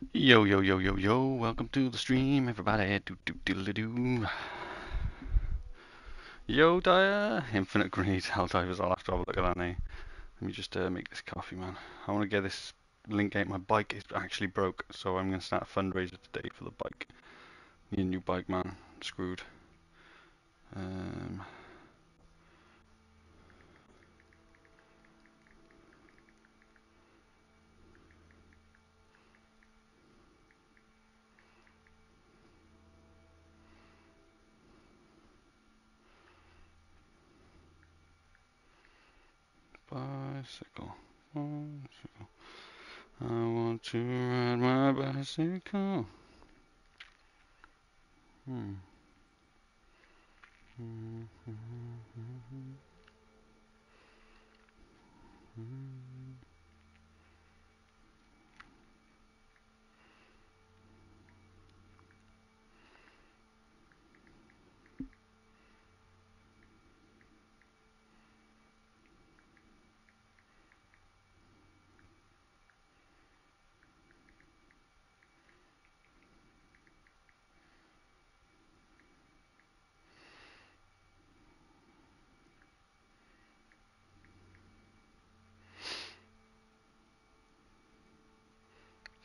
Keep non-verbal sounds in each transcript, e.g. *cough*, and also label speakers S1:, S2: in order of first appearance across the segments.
S1: Yo, yo, yo, yo, yo, welcome to the stream, everybody. Do, do, do, do. do. Yo, Dyer, Infinite Greed, Helldivers, I'll have to have a look at that. Let me just uh, make this coffee, man. I want to get this link out. My bike is actually broke, so I'm going to start a fundraiser today for the bike. Need a new bike, man. Screwed. Um, bicycle, bicycle. I want to ride my bicycle. Hmm. Things that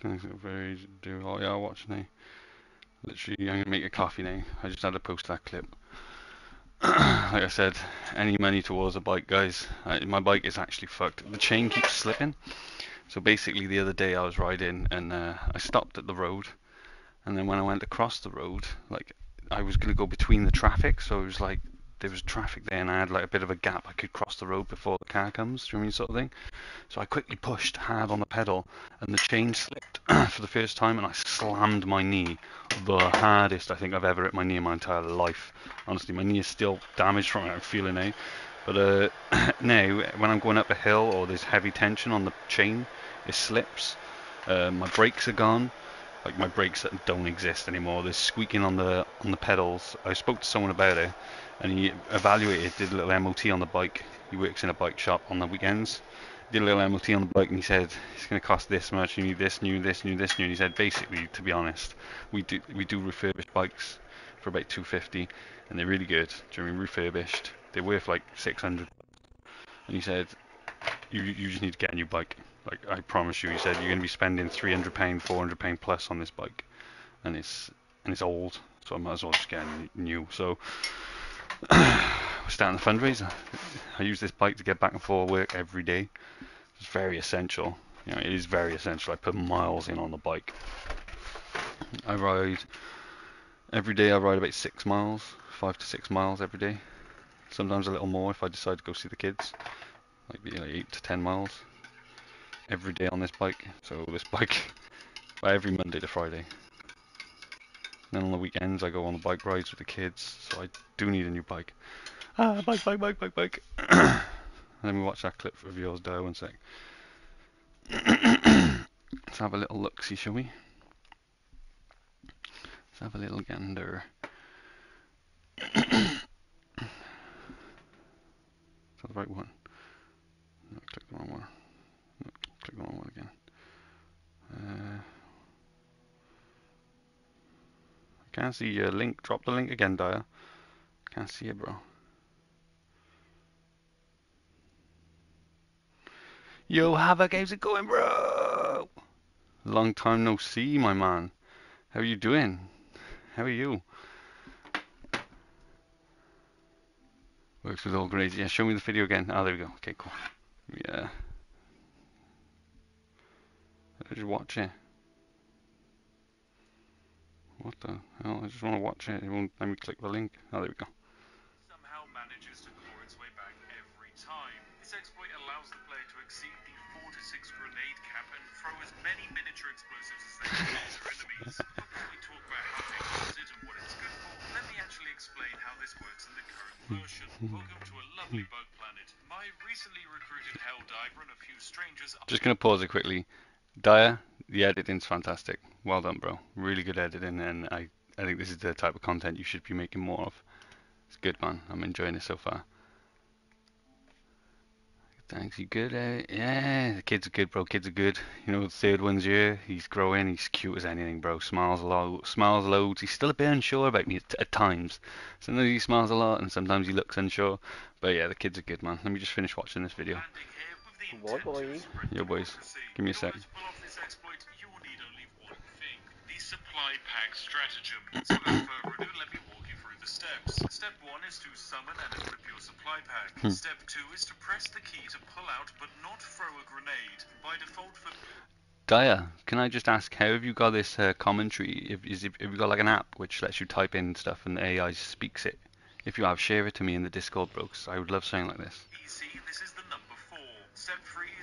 S1: very do. Yeah, I'll watch now. Literally, I'm gonna make a coffee now. I just had to post that clip. *clears throat* like I said, any money towards a bike, guys. I, my bike is actually fucked. The chain keeps slipping. So basically, the other day I was riding and uh, I stopped at the road, and then when I went across the road, like I was gonna go between the traffic, so it was like there was traffic there and I had like a bit of a gap. I could cross the road before the car comes, do you mean, sort of thing. So I quickly pushed hard on the pedal and the chain slipped *clears throat* for the first time and I slammed my knee the hardest I think I've ever hit my knee in my entire life. Honestly, my knee is still damaged from it. I'm feeling it. But uh, *clears throat* now, when I'm going up a hill or there's heavy tension on the chain, it slips. Uh, my brakes are gone like my brakes that don't exist anymore. There's squeaking on the on the pedals. I spoke to someone about it, and he evaluated, did a little MOT on the bike. He works in a bike shop on the weekends. Did a little MOT on the bike, and he said it's going to cost this much. You need this new, this new, this new. And he said basically, to be honest, we do we do refurbished bikes for about 250, and they're really good. Mean refurbished? They're worth like 600. And he said you you just need to get a new bike. Like I promise you, he said you're going to be spending 300 pound, 400 pound plus on this bike, and it's and it's old, so I might as well just get a new. So *sighs* we're starting the fundraiser. I use this bike to get back and forth work every day. It's very essential. You know, it is very essential. I put miles in on the bike. I ride every day. I ride about six miles, five to six miles every day. Sometimes a little more if I decide to go see the kids. Like, you know, eight to ten miles every day on this bike. So this bike, *laughs* well, every Monday to Friday. Then on the weekends I go on the bike rides with the kids, so I do need a new bike. Ah, bike, bike, bike, bike, bike. *coughs* Let me watch that clip of yours there one sec. *coughs* Let's have a little look, see, shall we? Let's have a little gander. *coughs* Is that the right one? No, click the wrong one click the wrong one again. Uh, I can't see your link. Drop the link again, Dyer. Can't see it, bro. Yo, Havoc, how's it going, bro? Long time no see, my man. How are you doing? How are you? Works with all grades. Yeah, show me the video again. Oh, there we go. Okay, cool. Yeah. Just watch it. What the hell? I just want to watch it. It won't let me click the link. Oh, there we go.
S2: Somehow manages to claw its way back every time. This exploit allows the player to exceed the 4 to 6 grenade cap and throw as many miniature explosives as they can at their enemies. Before we talk about how to use it and what it's good for, let me actually explain how this works in the current version. Welcome to a lovely bug planet. My recently recruited Helldiver and a few strangers...
S1: Just going to pause it quickly. Dyer, the editing's fantastic. Well done, bro. Really good editing, and I, I think this is the type of content you should be making more of. It's good, man. I'm enjoying it so far. Thanks, you good? Uh, yeah, the kids are good, bro. Kids are good. You know, the third one's here. He's growing. He's cute as anything, bro. Smiles a lot. Smiles loads. He's still a bit unsure about me at, at times. Sometimes he smiles a lot, and sometimes he looks unsure. But yeah, the kids are good, man. Let me just finish watching this video.
S3: Boy,
S2: intent to
S3: boy.
S1: Yo, boys. Give me a
S2: In
S1: sec.
S2: order to pull off this exploit, you will need only one thing: the supply pack stratagem. So without further ado, let me walk you through the steps. Step one is to summon and equip your supply pack.
S1: Hmm.
S2: Step two is to press the key to pull out but not throw a grenade. By default, for
S1: Daya, can I just ask, how have you got this uh, commentary? If, is it, have you got like an app which lets you type in stuff and the AI speaks it? If you have, share it to me in the Discord, bro, 'cause I would love something like this.
S2: easy, this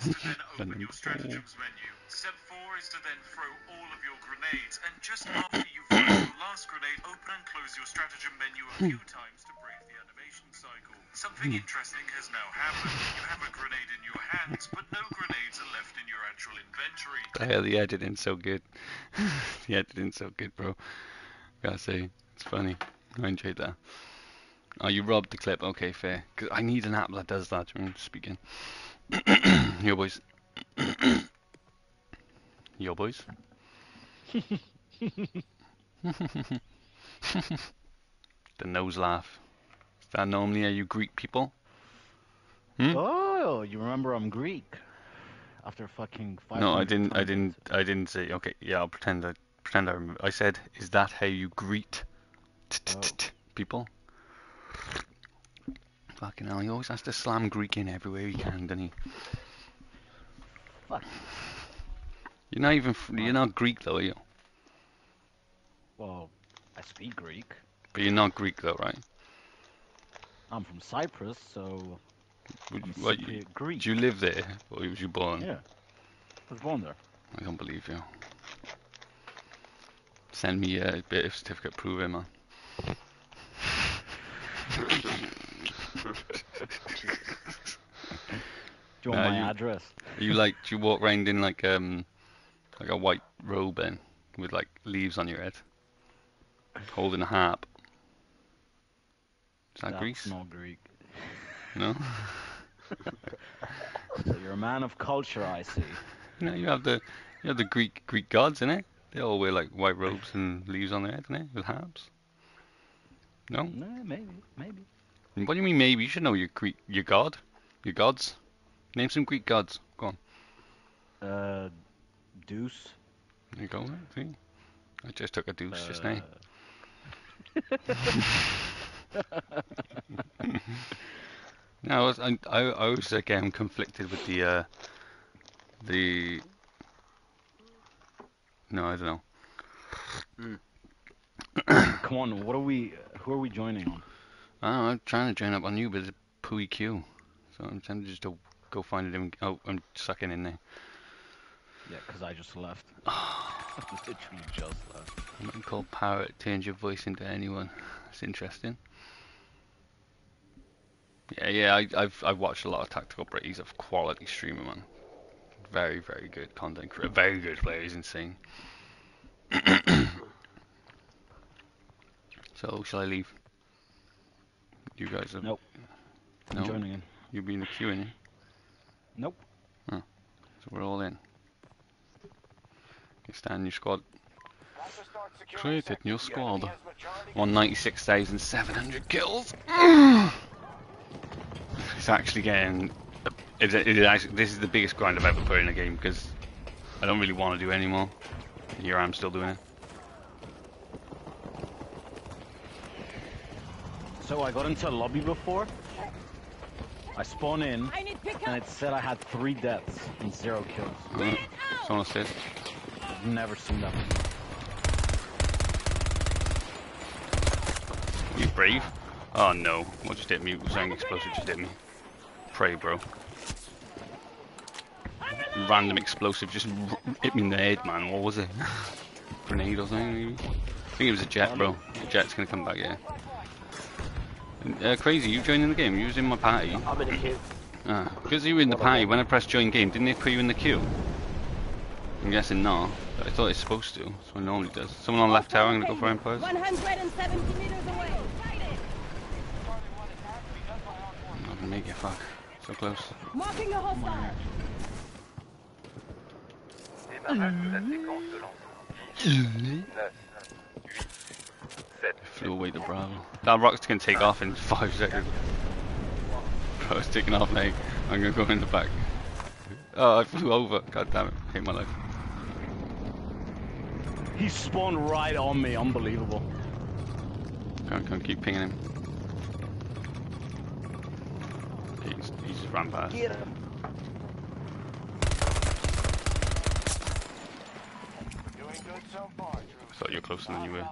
S2: *laughs* to then open your stratagems menu. Step four is to then throw all of your grenades, and just after you've thrown your *coughs* last grenade, open and close your stratagem menu a few times to break the animation cycle. Something hmm. interesting has now happened. You have a grenade in your hands, but no grenades are left in your actual inventory.
S1: Daya, the editing's so good. *laughs* the editing's so good, bro. Gotta say, it's funny. I enjoyed that. Oh, you robbed the clip. Okay, fair. 'Cause I need an app that does that. I mean, speaking. Yo, boys. *coughs* Yo, boys. *laughs* the nose laugh. Is that normally how you greet people? Hmm?
S3: Oh, you remember I'm Greek? After fucking five.
S1: No, I didn't. I didn't. I didn't say. Okay, yeah, I'll pretend. I pretend I remember. I said, "Is that how you greet t- *laughs* people?" Fucking hell, he always has to slam Greek in everywhere he can, doesn't he?
S3: Fuck.
S1: You're not even. You're not Greek though, are you?
S3: Well, I speak Greek.
S1: But you're not Greek though, right?
S3: I'm from Cyprus, so
S1: Would
S3: I'm
S1: you, what, you,
S3: Greek.
S1: do you live there, or was you born?
S3: Yeah. I was born there.
S1: I don't believe you. Send me a bit of certificate proving, man. *laughs*
S3: Do you want
S1: Nah,
S3: my
S1: you-
S3: address?
S1: Are you like, do you walk around in like um, like a white robe then, with like leaves on your head, holding a harp? Is that
S3: That's
S1: Greece?
S3: not Greek.
S1: No. *laughs* *laughs*
S3: So you're a man of culture, I see.
S1: You know, you have the you have the Greek Greek gods, innit? They all wear like white robes and leaves on their head, innit? With harps. No.
S3: No, maybe, maybe.
S1: What do you mean? Maybe you should know your Greek, your god, your gods. Name some Greek gods. Go on.
S3: Uh, Deuce.
S1: There you go. See, I just took a deuce just now.
S3: uh, *laughs*
S1: No, I was, I, I, I was again conflicted with the, uh, the, no, I don't know. *coughs*
S3: Come on, what are we? Who are we joining on?
S1: I don't know, I'm trying to join up on you, but it's a pooey queue. So I'm trying to just to go find it oh, I'm sucking in there.
S3: Yeah, because I just left. I *sighs* *laughs* literally just left.
S1: A man called Parrot turns your voice into anyone. That's interesting. Yeah, yeah, I, I've I've watched a lot of tactical break. He's a quality streamer, man. Very, very good content creator. Very good player. He's insane. *coughs* so, shall I leave? You guys are.
S3: Nope. I'm
S1: No?
S3: joining in.
S1: You'll be in the queue, innit?
S3: Nope.
S1: So we're all in. You stand in your squad. Created new squad. 196,700 kills. *sighs* it's actually getting. It, it is actually, this is the biggest grind I've ever put in a game because I don't really want to do it anymore. Here I'm still doing it.
S3: So I got into a lobby before. I spawn in,
S4: I need
S3: and it said I had three deaths and zero kills.
S1: Uh, someone said.
S3: I've never seen that.
S1: You brave? Oh no. What just hit me? Something explosive just hit me. Pray, bro. Random explosive just hit me in the head, man. What was it? *laughs* Grenade or something, maybe? I think it was a jet, bro. The jet's gonna come back, yeah. Uh, crazy, you joining the game? You was in my party.
S5: I'm in the queue.
S1: Ah, because you were in the party, when I pressed join game, didn't it put you in the queue? I'm guessing no. But I thought it's supposed to. That's what it normally does. Someone on left tower, I'm gonna go for Empires.
S4: 170 meters away.
S1: I'm not gonna make it, fuck. So close.
S4: Marking a hostile.
S5: Démarrage de la séquence de lancement. 9, 8, 7,
S1: Flew away to Bravo. That rocket's gonna take off in five seconds. Bro, it's taking off, mate. I'm gonna go in the back. Oh, I flew over. God damn it. Hate my life.
S3: He spawned right on me. Unbelievable.
S1: Can't, can't keep pinging him. He's, he's just ran past.
S3: Get him.
S1: Thought you were closer than you were.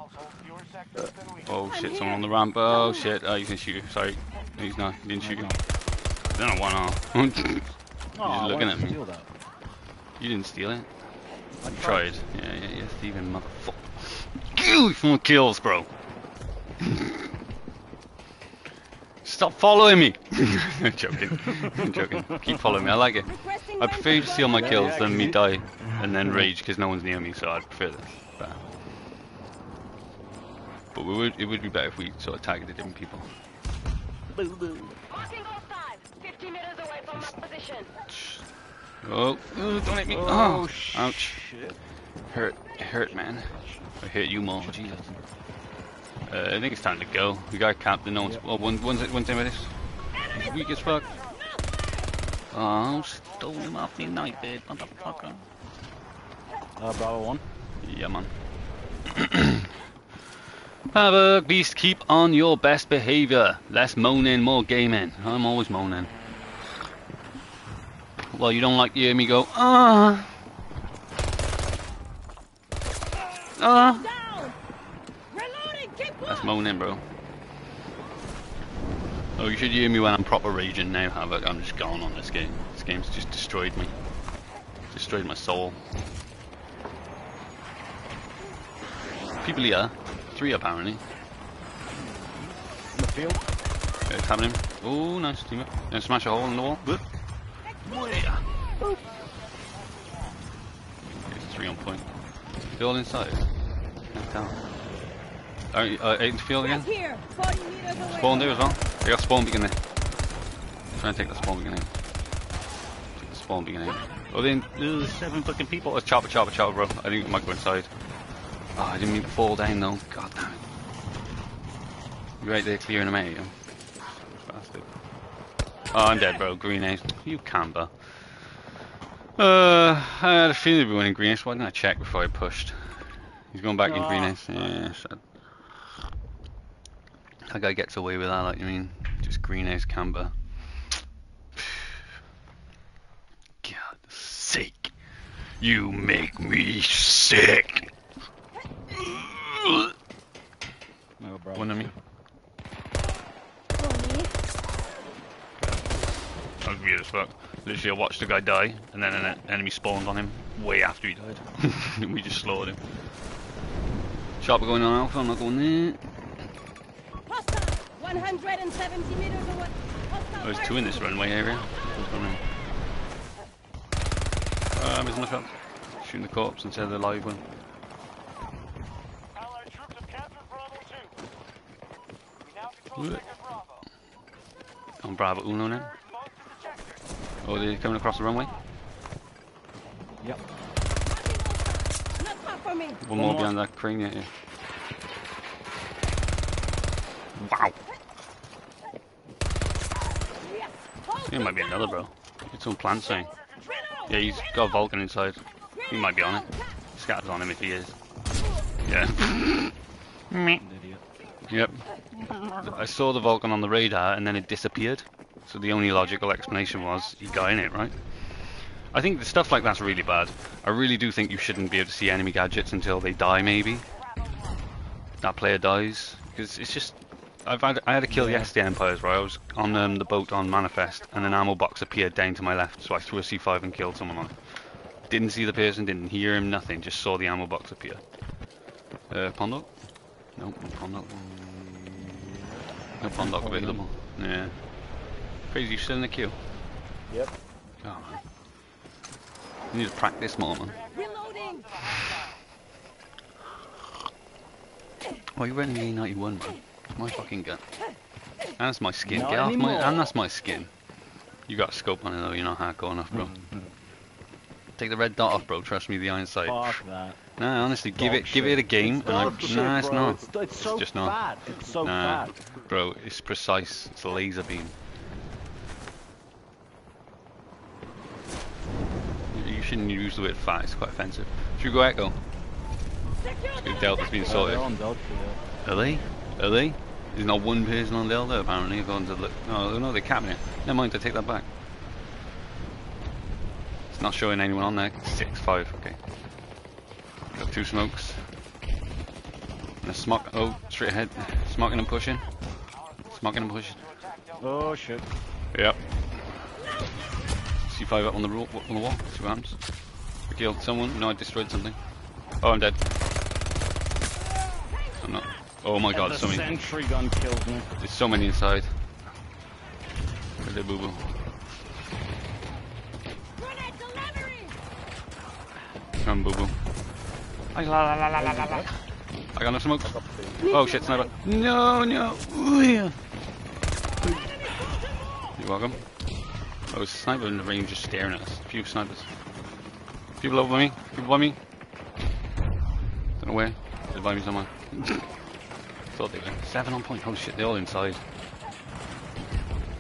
S1: Oh shit, someone on the ramp. Oh shit. Oh, he's gonna shoot you. Sorry. No, he's not. He didn't shoot you. Then *laughs* I one off. you
S3: Oh,
S1: looking at me.
S3: You
S1: didn't steal it.
S3: I
S1: tried. Yeah, yeah, yeah, Steven, motherfucker. You four kills, bro. *laughs* Stop following me. *laughs* I'm joking. I'm joking. Keep following me. I like it. I prefer you to steal my kills than me die and then rage because no one's near me. So I'd prefer this. Better. But we would, it would be better if we sort of targeted different people.
S4: Marking hostile. 50 meters away from my position.
S1: Oh, oh, don't hit me.
S3: Oh,
S1: Oh, ouch.
S3: shit.
S1: Hurt, hurt, man. I hit you more. Jesus. Uh, I think it's time to go. We got captain. No one's. Oh, one, one's, one's in with us. He's weak as fuck. Oh, stole him off me night bed, motherfucker.
S3: Uh, Bravo 1.
S1: Yeah, man. *clears throat* Havoc, Beast, keep on your best behavior. Less moaning, more gaming. I'm always moaning. Well, you don't like to hear me go, ah. Ah. That's moaning, bro. Oh, you should hear me when I'm proper raging now, Havoc. I'm just gone on this game. This game's just destroyed me. Destroyed my soul. People here. Three, apparently.
S3: In the field.
S1: Yeah, It's happening. Oh, nice team up. Gonna smash a hole in the wall. Good. Yeah. It's three on point. They're all inside. Can't tell. Are you, uh, eight in the field again?
S4: Right here. 40 meters away.
S1: Spawn there as well. They got spawn beacon there. Try and take the spawn beacon out. Take the spawn beacon out. Oh, then uh, seven fucking people. It's chopper, chopper, chopper, bro. I think it might go inside. Oh, I didn't mean to fall down though. God damn it. You're right there clearing them out? Bastard. Oh, I'm dead, bro. Green ace. You camber. Uh, I had a feeling be winning green ace. Why didn't I check before I pushed? He's going back in green
S3: Ah.
S1: ace. Yeah, shit. That guy gets away with that, like you mean? Just green ace camber. *sighs* God's sake. You make me sick.
S3: No, Bravo.
S1: One of me. That was weird as fuck. Literally, I watched the guy die, and then an enemy spawned on him way after he died. *laughs* we just slaughtered him. Sharper going on alpha, I'm not going there.
S4: Hostile. 170 meters away. Hostile.
S1: There's two in this runway area. Who's coming? Uh, the shot. Shooting the corpse instead of the live one.
S2: Allied troops have captured Bravo 2. We now control
S1: Ugh.
S2: sector Bravo.
S1: On Bravo Uno now.
S2: Most of the sector.
S1: Oh, they're coming across the runway.
S3: Yep.
S4: Not far from me.
S1: One, more
S3: more.
S1: behind that crane, yeah. yeah. Wow. There might be another, bro. It's on plant saying. Yeah, he's got a Vulcan inside. He might be on it. Scatters on him if he is. Yeah. *laughs* Yep. I saw the Vulcan on the radar and then it disappeared. So the only logical explanation was he got in it, right? I think the stuff like that's really bad. I really do think you shouldn't be able to see enemy gadgets until they die, maybe. That player dies. Because it's just. I've had, I had a kill
S3: Yeah.
S1: yesterday, Empires, where I was on um, the boat on Manifest and an ammo box appeared down to my left, so I threw a C5 and killed someone on it. Didn't see the person, didn't hear him, nothing, just saw the ammo box appear. Uh, Pondhawk? Nope, no Pondhawk. No Pondhawk available. Yeah. Crazy, you still in the queue?
S3: Yep.
S1: Oh, on. You need to practice more, man.
S4: Reloading.
S1: Why are you running the A91, man? It's my fucking gun. And that's my skin.
S3: Not
S1: Get off my.
S3: anymore.
S1: And that's my skin. You got a scope on it though, you're not hardcore enough, bro.
S3: Mhm.
S1: Take the red dot off, bro. Trust me, the iron sight.
S3: Fuck that.
S1: Nah, honestly, give it, give it a game,
S3: It's
S1: and I,
S3: dog shit,
S1: nah, it's not.
S3: It's, it's so
S1: just not.
S3: bad. It's so
S1: Nah.
S3: bad.
S1: Bro, it's precise. It's a laser beam. You shouldn't use the word fat. It's quite offensive. Should we go Echo?
S4: Secure the
S1: Good Delta's been
S3: Uh,
S1: sorted.
S3: on Delta, yeah.
S1: Are they? Are they? There's not one person on Delta apparently. According to look. No, no, they're capping it. Never mind. I take that back. It's not showing anyone on there. Six, five. Okay. Got two smokes. And a smoke. Oh, straight ahead. Smoking and pushing. Smoking and pushing.
S3: Oh shit.
S1: Yep. C5 up on the, ro- on the wall. What happens. I killed someone. No, I destroyed something. Oh, I'm dead. I'm not. Oh my god, so many.
S3: sentry gun kills me.
S1: There's so many inside. Where's the boo boo? Come, boo boo. I got no smoke. Oh shit, sniper. No, no. Ooh, yeah. You're welcome. Oh, sniper in the range just staring at us. A few snipers. People over by me. People by me. Don't know where. They're by me somewhere. *laughs* Thought they were. Seven on point. Holy shit, they're all inside.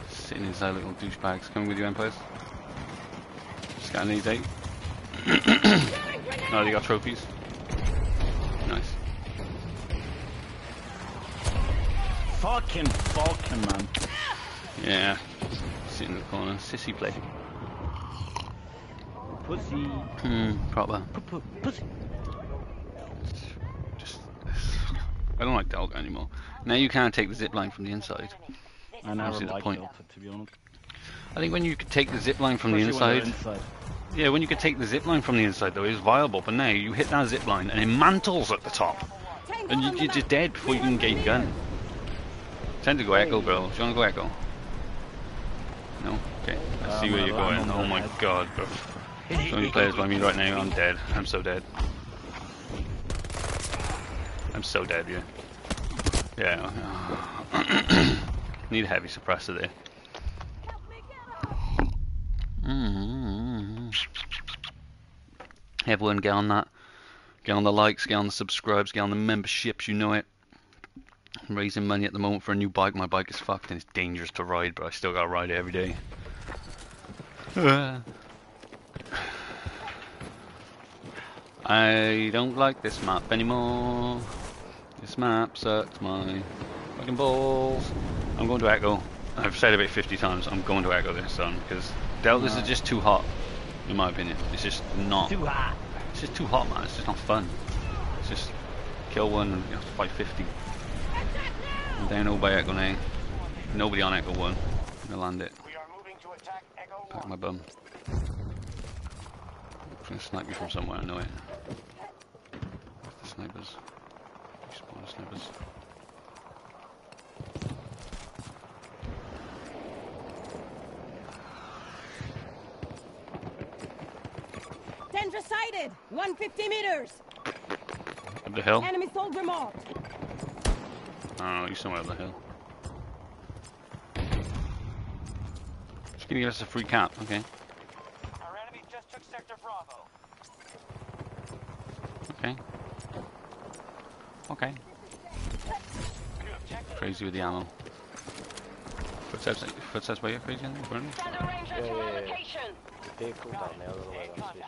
S1: Sitting inside little douchebags. Coming with you, Empires. Scanning these eight. *coughs* no, they got trophies. Nice.
S3: Fucking Falcon, man.
S1: Yeah. Sit in the corner. Sissy play.
S3: Pussy.
S1: Hmm, proper.
S3: P- Pussy.
S1: Just. I don't like Delta anymore. Now you can't take the zip line from the inside.
S3: I never
S1: see the
S3: liked
S1: point.
S3: Delta, to be honest.
S1: I think when you could take the zip line from the
S3: Especially when
S1: inside.
S3: they're inside.
S1: Yeah, when you could take the zip line from the inside though, it's viable. But now you hit that zip line and it mantles at the top. And you, you're just dead before you can get your gun. Tend to go echo, bro. Do you want to go echo? No? Okay. I
S3: Uh,
S1: see where you're going. Oh my god, bro. So many players by me right now. I'm dead. I'm so dead. I'm so dead, yeah. Yeah. *coughs* Need a heavy suppressor there. Mm. Everyone get on that. Get on the likes, get on the subscribes, get on the memberships, you know it. I'm raising money at the moment for a new bike. My bike is fucked and it's dangerous to ride, but I still gotta ride it every day. *sighs* I don't like this map anymore. This map sucks my fucking balls. I'm going to Echo. I've said it about 50 times. I'm going to Echo this time because Deltas are just too hot, in my opinion. It's just not.
S3: Too hot.
S1: It's just too hot, man. It's just not fun. It's just kill one and you have to fight 50. I'm down all by Echo now. Nobody on Echo 1. I'm gonna land it.
S5: We are moving to attack Echo
S1: Pack my bum. It's gonna snipe me from somewhere, I know it. Where's the snipers? Spawn snipers.
S4: Danger sighted! 150 meters!
S1: Up the hill?
S4: Enemy soldier marked!
S1: I don't know, he's somewhere up the hill. Just gonna give us a free cap, okay.
S5: Our enemy just took Sector Bravo.
S1: Okay. Okay. Crazy with the ammo. Footsteps, footsteps by you, crazy? in there, Brendan?
S4: Ranger
S6: Yeah,
S4: to
S6: yeah, yeah.
S4: location!
S6: Vehicle down there, other way last week.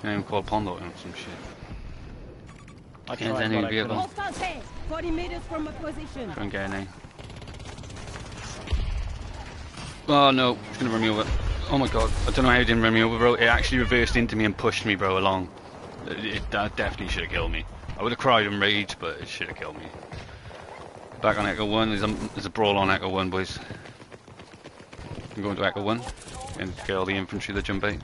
S1: Can even call Pondo and some shit.
S3: I
S1: Can't
S3: tried,
S1: any vehicle.
S3: couldn't.
S4: Hostile tank! 40 meters from a position!
S1: Try and get in there. Oh no, it's gonna run me over. Oh my god, I don't know how it didn't run me over, bro. It actually reversed into me and pushed me, bro, along. It, it- that definitely should have killed me. I would have cried and raged, but it should have killed me. Back on Echo 1, there's a, there's a brawl on Echo 1, boys. I'm going to Echo 1 and get all the infantry that jump out.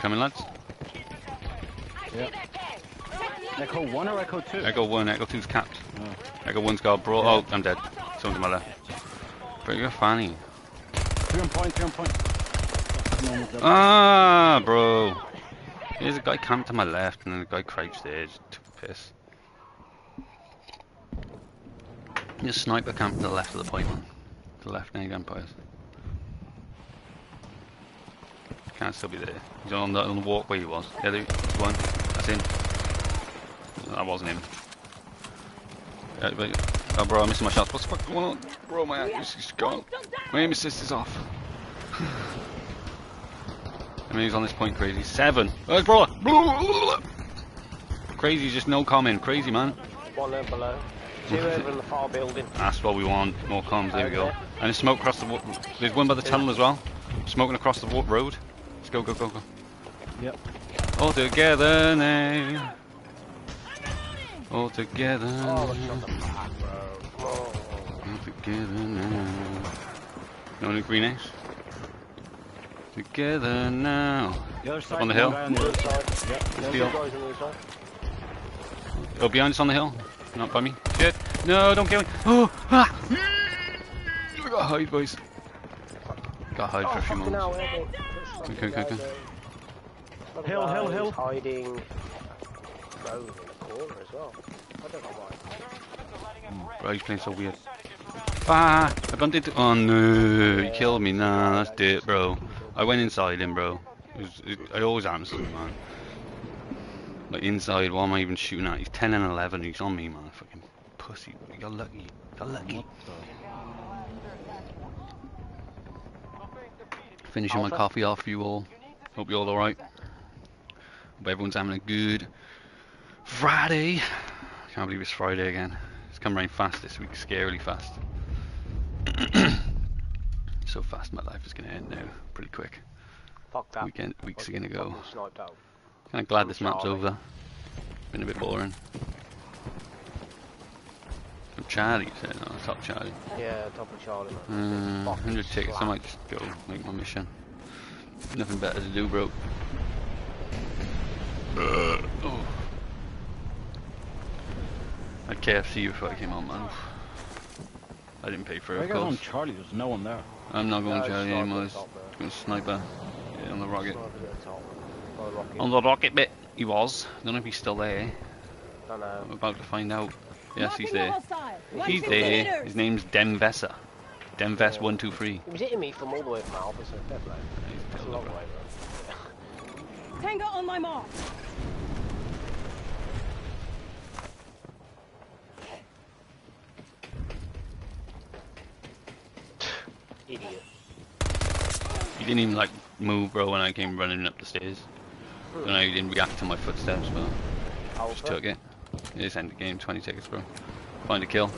S1: Coming, lads?
S4: I
S3: Yeah. Echo 1 or Echo 2?
S1: Echo 1, Echo 2's capped.
S3: Oh.
S1: Echo 1's got a brawl. Oh, I'm dead. Someone to my left. But you're funny.
S3: Three on point, three on point. Fucking almost dead.
S1: Ah, bro. There's a guy camped to my left, and then a guy crouched there. Just took a piss. A sniper camped to the left of the point, man. To the left now, Vampires. Can't still be there. He's on the, on the walkway he was. Yeah, there's one. That's him. That wasn't him. Yeah, but, oh, bro, I'm missing my shots. What's the fuck going on? Bro, my oh, act is gone. Oh, my aim assist is off. *sighs* I mean, he's on this point crazy. Seven. Oh, his brother. Crazy, just no comment. Crazy, man.
S6: One there below. Two over in the far building.
S1: That's what we want. More comms. There we go. And there's smoke across the. wa- There's one by the tunnel as well. Smoking across the wa- road. Let's go, go, go, go.
S3: Yep.
S1: All together now. All together.
S6: Oh, look at the back, bro. Oh.
S1: All together now. No new green Ace? Together now.
S3: The other side.
S1: on the hill.
S3: on the
S6: The
S3: other
S6: other
S3: side.
S6: side.
S3: Yep.
S6: There's
S1: Deal.
S6: two guys on the.
S1: Oh, behind us on the hill. Not by me. Shit. No, don't kill me. Oh, ah. I gotta hide, boys. Gotta hide for
S6: Oh,
S1: a few
S6: fucking hell,
S1: moments.
S6: yeah,
S1: Okay, okay, okay.
S6: Look at
S3: Hill, hill, hill.
S6: Hiding. Road corner as well. I don't know why.
S1: Bro, he's playing so weird. Ah, I bumped into. Oh no, he killed me. Nah, that's dirt, bro. I went inside him, bro. It was, it, I always happens to me, man. Like inside, what am I even shooting at? He's 10 and 11. He's on me, man. Fucking pussy. You got lucky. You got lucky. Finishing my coffee off for you all. Hope you're all alright. Hope everyone's having a good Friday. I can't believe it's Friday again. It's come around fast this week, scarily fast. *clears throat* so fast, my life is going to end now, pretty quick.
S6: Fuck that.
S1: Weekend, weeks are going to go.
S6: Fucking Sniped out.
S1: Kind of glad this map's over. Been a bit boring. From Charlie, you said? No, top Charlie.
S6: Yeah, top of Charlie,
S1: Uh,
S6: man. Fucking
S1: 100 tickets, I might just go make my mission. Nothing better to do, bro. oh. I had KFC before I came on, man. Oof. I didn't pay for it,
S3: you
S1: of
S3: guys on. Charlie? There's no one there.
S1: I'm not going
S6: No,
S1: Charlie anymore.
S6: at
S1: It's going sniper. Yeah, on the rocket.
S6: The top. By the rocket.
S1: On the rocket bit, he was. Don't know if he's still there.
S6: Don't know.
S1: I'm about to find out. Yes, he's
S4: Marking the
S1: there. He's there.
S4: meters.
S1: His name's Demvesa. Demves123.
S6: He was hitting me from all the way from Alpha, so fair play.
S1: He's
S6: That's a long
S1: it, bro.
S6: way, bro.
S4: Tango on my mark.
S6: Idiot.
S1: He didn't even like move, bro, when I came running up the stairs. And I didn't react to my footsteps, but just took it. It's end the game, 20 tickets, bro. Find a kill.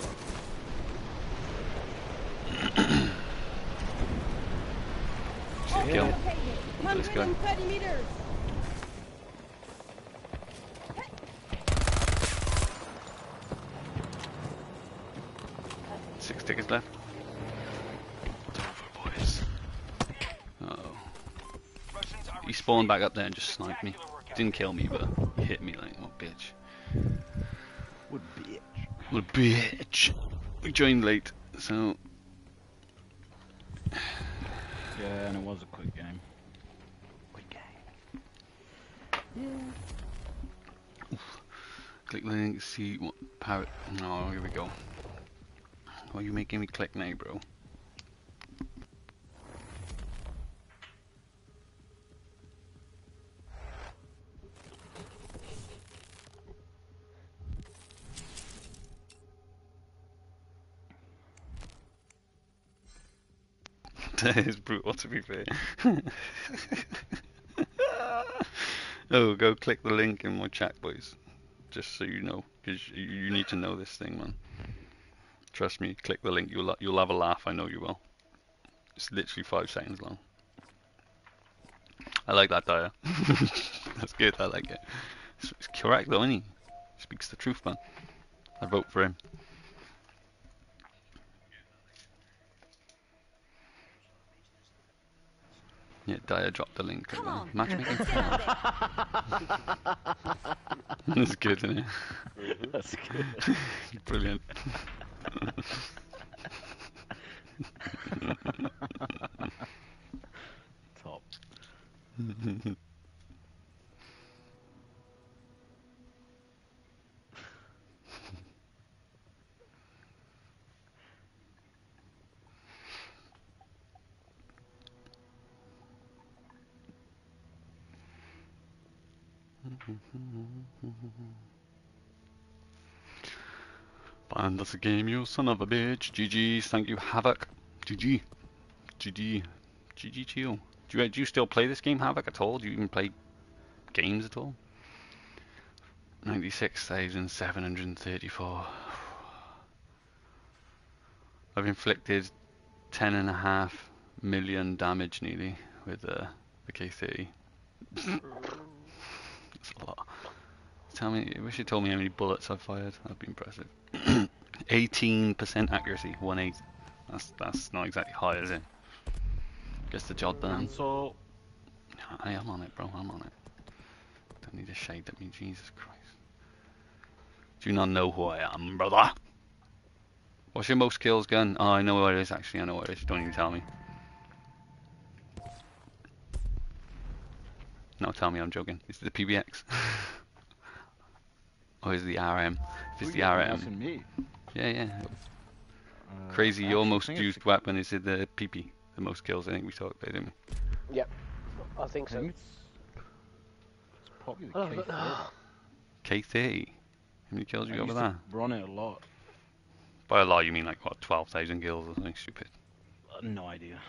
S1: *coughs* Kill. Let's go.
S4: 130 meters.
S1: Six tickets left. It's over, boys. Uh oh. He spawned back up there and just sniped me. Didn't kill me, but he hit me like, oh, bitch.
S3: Would bitch.
S1: What a bitch. We joined late, so
S3: Yeah, and it was a quick game. Quick game. Yeah.
S1: Click the link, see what power. Oh, here we go. Why are you making me click now, bro? *laughs* that is brutal, to be fair. *laughs* oh, go click the link in my chat, boys. Just so you know, because you, need to know this thing, man. Trust me, click the link. You'll you'll have a laugh. I know you will. It's literally five seconds long. I like that, Dyer. *laughs* That's good. I like it. It's, it's correct, though, isn't he? Speaks the truth, man. I vote for him. Yeah, Dyer dropped the link.
S4: Come on.
S1: Matchmaking.
S4: Let's get out there. *laughs*
S1: That's good, isn't it? Mm-hmm.
S3: That's good. *laughs*
S1: Brilliant. *laughs*
S3: Top.
S1: Find us a game, you son of a bitch. GG. thank you, Havoc. GG. GG. GG to you. Do you, do you still play this game, Havoc, at all? Do you even play games at all? 96,734. I've inflicted ten and a half million damage nearly with uh, the K30. *laughs* That's a lot. Tell me, I wish you told me how many bullets I've fired. That'd be impressive. *coughs* 18% accuracy, one eight. That's that's not exactly high, is it? Gets the job done.
S3: And so,
S1: I am on it, bro. I'm on it. Don't need to shade at me, Jesus Christ. Do you not know who I am, brother? What's your most kills gun? Oh, I know what it is. Actually, I know what it is. Don't even tell me. No, tell me I'm joking. Is it the PBX? *laughs* or is it the RM? If it's the RM. Yeah, yeah.
S3: Uh,
S1: Crazy,
S3: I
S1: your most
S3: think it's
S1: used weapon is it the PP? The most kills, I think we talked about, didn't we?
S6: I think
S3: I
S6: so.
S3: think it's, it's probably the
S6: Oh,
S3: K30.
S6: but-
S1: K30. How many kills you
S3: I
S1: got with that?
S3: Run it a lot.
S1: By a lot, you mean like what, 12,000 kills or something stupid?
S3: Uh, no idea.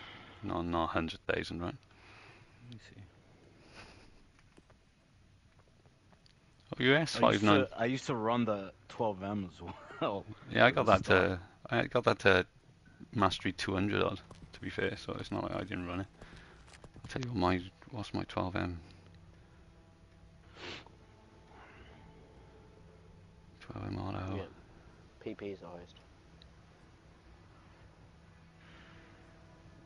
S1: No, not 100,000, right?
S3: Let me see.
S1: You
S3: I used, to, I used to run the 12M as well. *laughs*
S1: Yeah, I got that
S3: Stop.
S1: to uh, I got that to mastery 200 odd. To be fair, so it's not like I didn't run it. I'll tell you what my what's my 12m. 12m auto.
S6: Yeah. PP is the highest.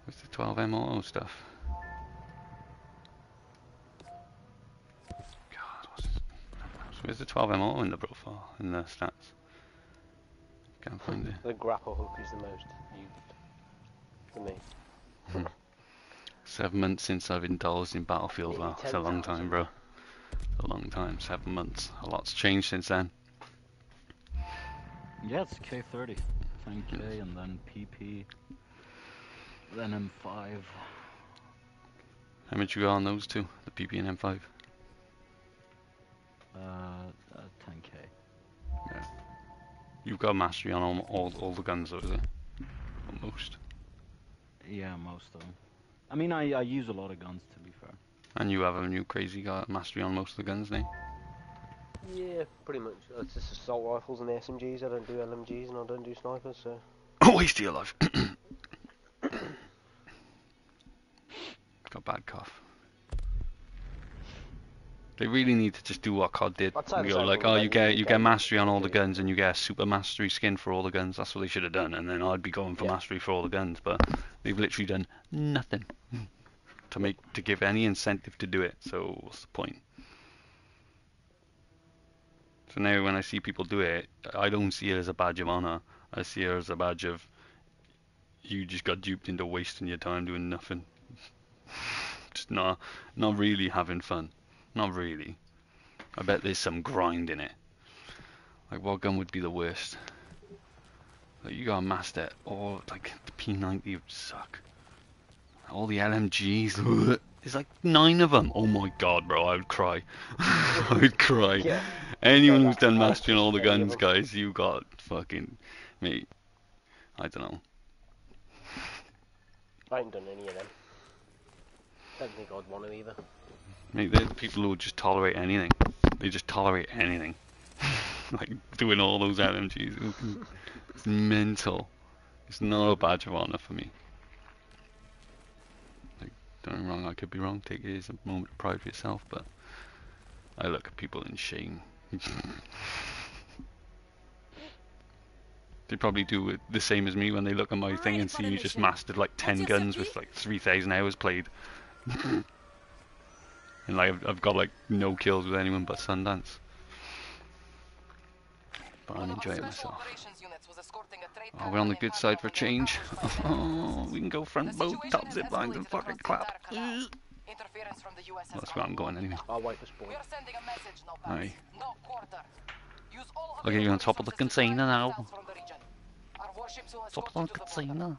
S1: What's the 12m auto stuff? So where's the 12m auto in the profile in the stats? Can't find it.
S6: The grapple hook is the most used for me. Hmm.
S1: Seven months since I've indulged in Battlefield.
S6: Nearly
S1: Wow, it's a long time, bro. A long time. Seven months. A lot's changed since then.
S3: Yeah, it's K30. 10K hmm. and then PP. Then M5.
S1: How much you got on those two? The PP and M5?
S3: Uh, uh 10K. Yeah.
S1: You've got mastery on all, all, all the guns, though, is it? Most.
S3: Yeah, most of them. I mean, I, I use a lot of guns to be fair.
S1: And you have a new crazy guy, mastery on most of the guns, now.
S6: Yeah, pretty much. It's just assault rifles and SMGs. I don't do LMGs and I don't do snipers, so. *coughs*
S1: Oh, he's still alive. *coughs* got a bad cough. They really need to just do what COD did.
S6: I'd
S1: and go like, oh, you get you get mastery on all the guns, and you get a super mastery skin for all the guns. That's what they should have done, and then I'd be going for
S6: Yeah.
S1: mastery for all the guns. But they've literally done nothing *laughs* to make to give any incentive to do it. So what's the point? So now when I see people do it, I don't see it as a badge of honor. I see it as a badge of you just got duped into wasting your time doing nothing. *laughs* just not not really having fun. Not really. I bet there's some grind in it. Like what gun would be the worst? Like you got a master or like the P90 would suck. All the LMGs, *laughs* there's like nine of them. Oh my god, bro, I would cry. *laughs* I would cry.
S6: Yeah.
S1: Anyone who's done
S6: I- I
S1: mastering all the *laughs* guns, guys, you got fucking mate. I don't know.
S6: I ain't done any of them. Don't think I'd want to either.
S1: Mate, they're the people who just tolerate anything. They just tolerate anything. *laughs* like doing all those LMGs. It's mental. It's not a badge of honor for me. Like, don't me wrong, I could be wrong. Take it as a moment of pride for yourself, but I look at people in shame. *laughs* they probably do it the same as me when they look at my thing and see you just mastered like 10 guns with like 3,000 hours played. *laughs* and like I've, I've got like no kills with anyone but Sundance. But I'm enjoying myself. Oh, we're on the good side for a change. *laughs* Oh, we can go front boat, top zip lines and fucking clap. That's where I'm going anyway.
S6: I'll wait for spawn.
S7: We are sending a message, no
S1: Aye.
S7: no quarter. Use all
S1: Okay, you're on top of the
S7: available resources to
S1: container now.
S7: missiles from the region. Our warships will
S1: Top of the
S7: to the border.
S1: container.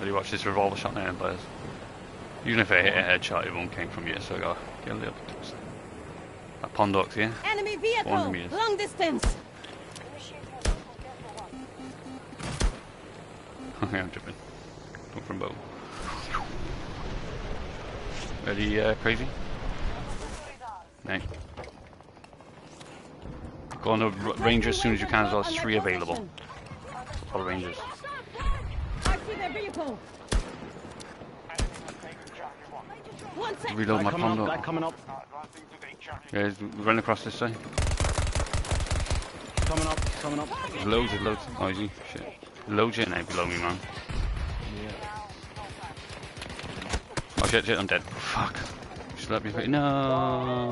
S7: Well.
S1: you watch this revolver shot now, boys. Even if I hit a headshot, it won't came from you, so I gotta get a little bit closer. That Pondhawk, yeah?
S4: Enemy vehicle! Long distance! *laughs*
S1: Okay, I'm tripping. Going from bow. Ready, uh, crazy? Nay. Go on the ranger as soon as you can as well. Three available. All rangers.
S4: I see their vehicle! One second!
S1: Reload
S3: Guy
S1: my
S3: coming up,
S1: Pondo.
S3: guy coming up,
S1: Guys, we're running across this side.
S3: coming up, coming up.
S1: There's loads, there's loads. Oh, is he? Shit. Loads here now below me, man. Oh shit, shit, I'm dead. Fuck. Just let me fit. No.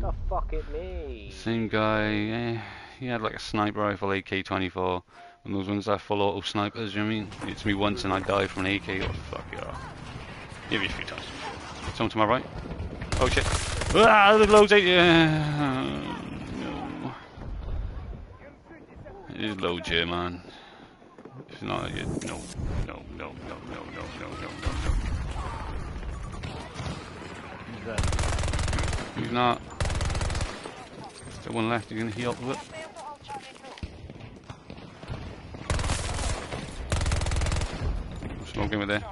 S6: The fuck it me.
S1: Same guy. Eh, he had like a sniper rifle, AK-24. And those ones are full auto snipers, you know what I mean? It's me once and I die from an AK. The fuck, yeah. Maybe a few times. Someone to my right. Oh shit. Ah, the loads eight. Yeah. No. There's loads here, man. It's not yet. No, no, no, no, no, no, no, no, no, no.
S3: He's
S1: not. Still one left. You gonna heal up with it? Smoking with there.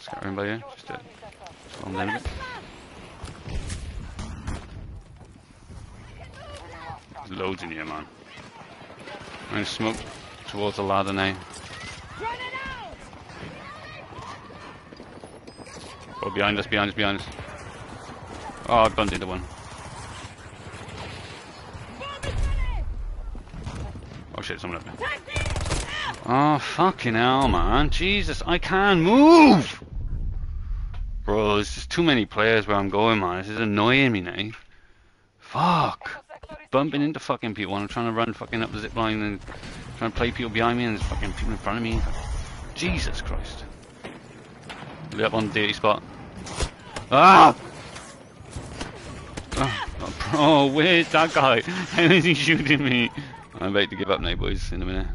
S1: Scattering by here. Just slow him down a. There's loads in here, man. I'm gonna smoke towards the ladder now. Oh, behind us, behind us, behind us. Oh, I bumped into one. Oh shit, someone up there. Oh, fucking hell, man. Jesus, I can't move! Bro, there's just too many players where I'm going, man. This is annoying me now. Fuck. Bumping into fucking people and I'm trying to run fucking up the zip line and trying to play people behind me and there's fucking people in front of me. Jesus Christ. Lit up on the dirty spot. Ah! Oh, oh, bro, *laughs* where's that guy? *laughs* How is he shooting me? I'm about to give up now, boys, in a minute.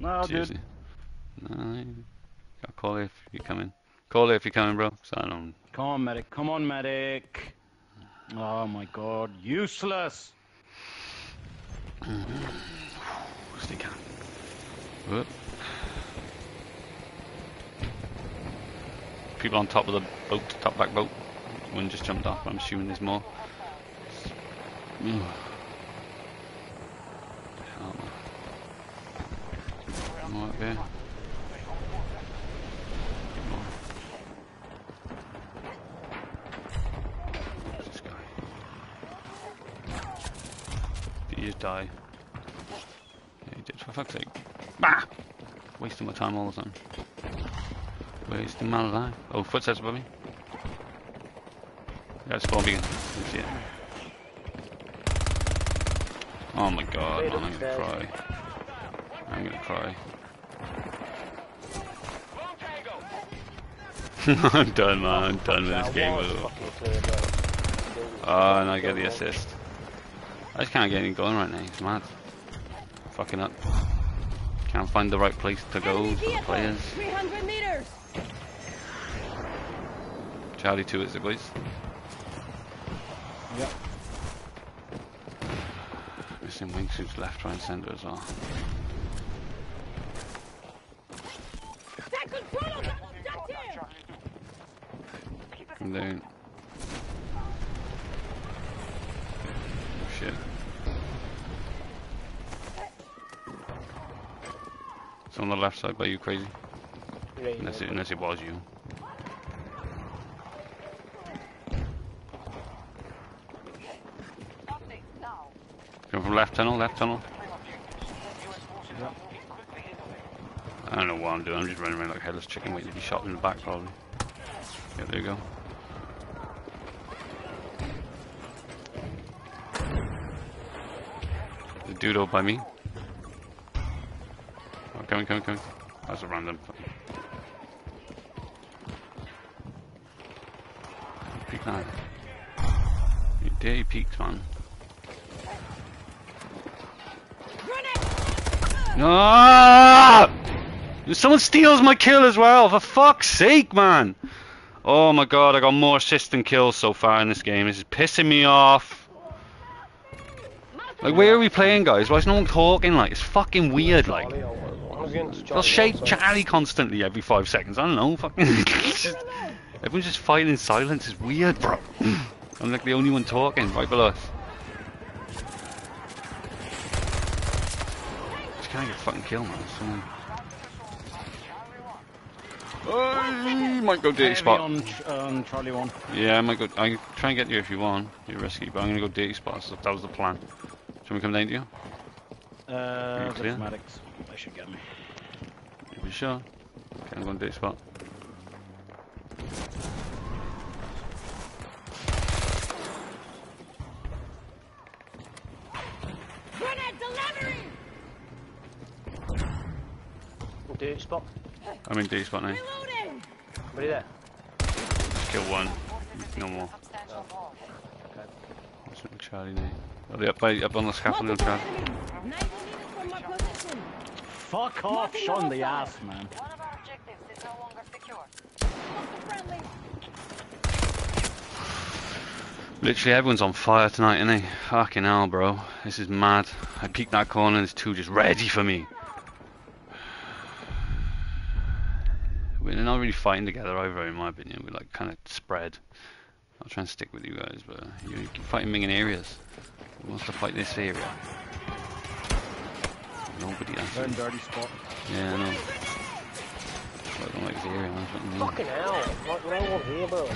S3: No,
S1: Seriously.
S3: dude.
S1: No, you gotta call if you're coming. Call if you're coming, bro. So I don't.
S3: Come on, medic. Come on, medic. Oh my god, useless. *clears throat*
S1: Stay calm. Whoop. People on top of the boat, top back boat. One just jumped off. I'm assuming there's more. Ugh. Hell More up here. This guy? Just die? Yeah, he did, for fuck's sake. Bah! Wasting my time all the time. Wasting my life. Oh, footsteps above me. Yeah, it's spawn beacon. Let's see it. Oh my god, man, I'm gonna cry. I'm gonna cry. *laughs* I'm done, man. I'm done with this game.
S6: was
S1: With ah,
S6: fucking clear, bro.
S1: Oh, and I get the assist. I just can't get anything going right now. It's mad. Fucking up. Can't find the right place to go for the players.
S4: 300 meters!
S1: Charlie 2 is it, boys?
S3: Yep.
S1: Missing wingsuits left, right, and centre as well.
S4: Take control of the objective!
S1: Come down. Oh, shit. It's on the left side by you, crazy.
S6: Yeah,
S1: Unless it, unless it was you. Come from left tunnel, left tunnel. I don't know what I'm doing, I'm just running around like a headless chicken waiting to be shot in the back probably. Yeah, there you go. The dude over by me. Coming, coming, coming. That's a random. Peek that. You dare peeked, man. Ah! Someone steals my kill as well, for fuck's sake, man! Oh my god, I got more assists than kills so far in this game. This is pissing me off. Like, where are we playing, guys? Why is no one talking? Like, it's fucking weird, like.
S6: Charlie, I was going to
S1: They'll
S6: Charlie
S1: shake
S6: also.
S1: Charlie constantly every five seconds. I don't know, fucking. *laughs* just- everyone's just fighting in silence. It's weird, bro. I'm like the only one talking right below us. Just can't get fucking killed, man. Someone... Oh, might go dirty
S3: Heavy
S1: spot.
S3: on, ch- on Charlie 1.
S1: Yeah, I might go. I try and get you if you want. You're risky, but I'm gonna go dirty spot. So that was the plan. Shall we come down to you?
S3: Uh,
S1: you clear?
S3: cosmetics. They should get me.
S1: You sure? Okay, I'm going dirty spot.
S4: Grenade delivery!
S6: Dirty spot.
S1: I'm in dirty spot now.
S4: Reloading!
S6: Somebody there.
S1: Just kill one. No more.
S7: Substantial loss.
S1: What's with Charlie now? Are they up, by, up on the scaffolding, Charlie?
S3: Fuck off, Sean the ass, man.
S7: One of our objectives is no longer secure.
S4: Multiple friendly!
S1: Literally everyone's on fire tonight, isn't they? Fucking hell, bro. This is mad. I peeked that corner and there's two just ready for me. We're not really fighting together either, in my opinion. We're like kind of spread. I'll try and stick with you guys, but you keep fighting me in areas. Who wants to fight this area? Nobody else.
S3: They're in dirty spot.
S1: Yeah, I know. I don't like this area, man. Fucking me.
S6: Fucking hell. Like, no one here, bro.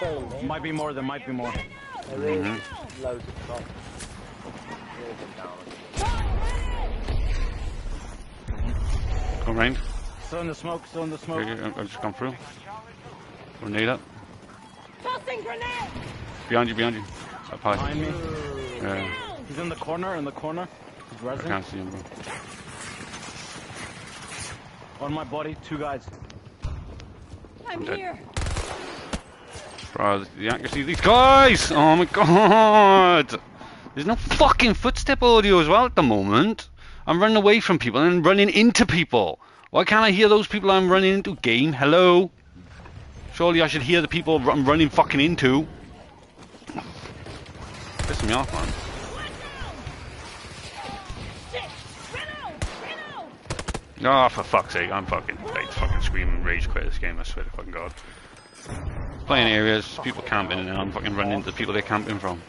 S6: So.
S3: Might be more, there might be more.
S6: There is
S1: Mhm.
S6: loads of top. Really good down.
S1: Come round.
S3: Still in the smoke, still in the smoke.
S1: Here, I've just gone through. Grenade up.
S4: Tossing grenade!
S1: Behind you, behind you. Up high.
S3: Behind me.
S1: Yeah,
S3: He's in the corner, in the corner. He's
S1: I can't see him, bro.
S3: On my body, two guys.
S4: I'm
S1: dead.
S4: here!
S1: Bro, the accuracy of these guys! Oh my god! There's no fucking footstep audio as well at the moment. I'm running away from people and running into people. Why can't I hear those people I'm running into? Game, hello? Surely I should hear the people I'm running fucking into. Pissing me off, man.
S4: Shit! Reload! Reload!
S1: Oh, for fuck's sake, I'm fucking, like, fucking screaming rage quit this game, I swear to fucking god. Playing areas, people camping, and I'm fucking running into the people they're camping from.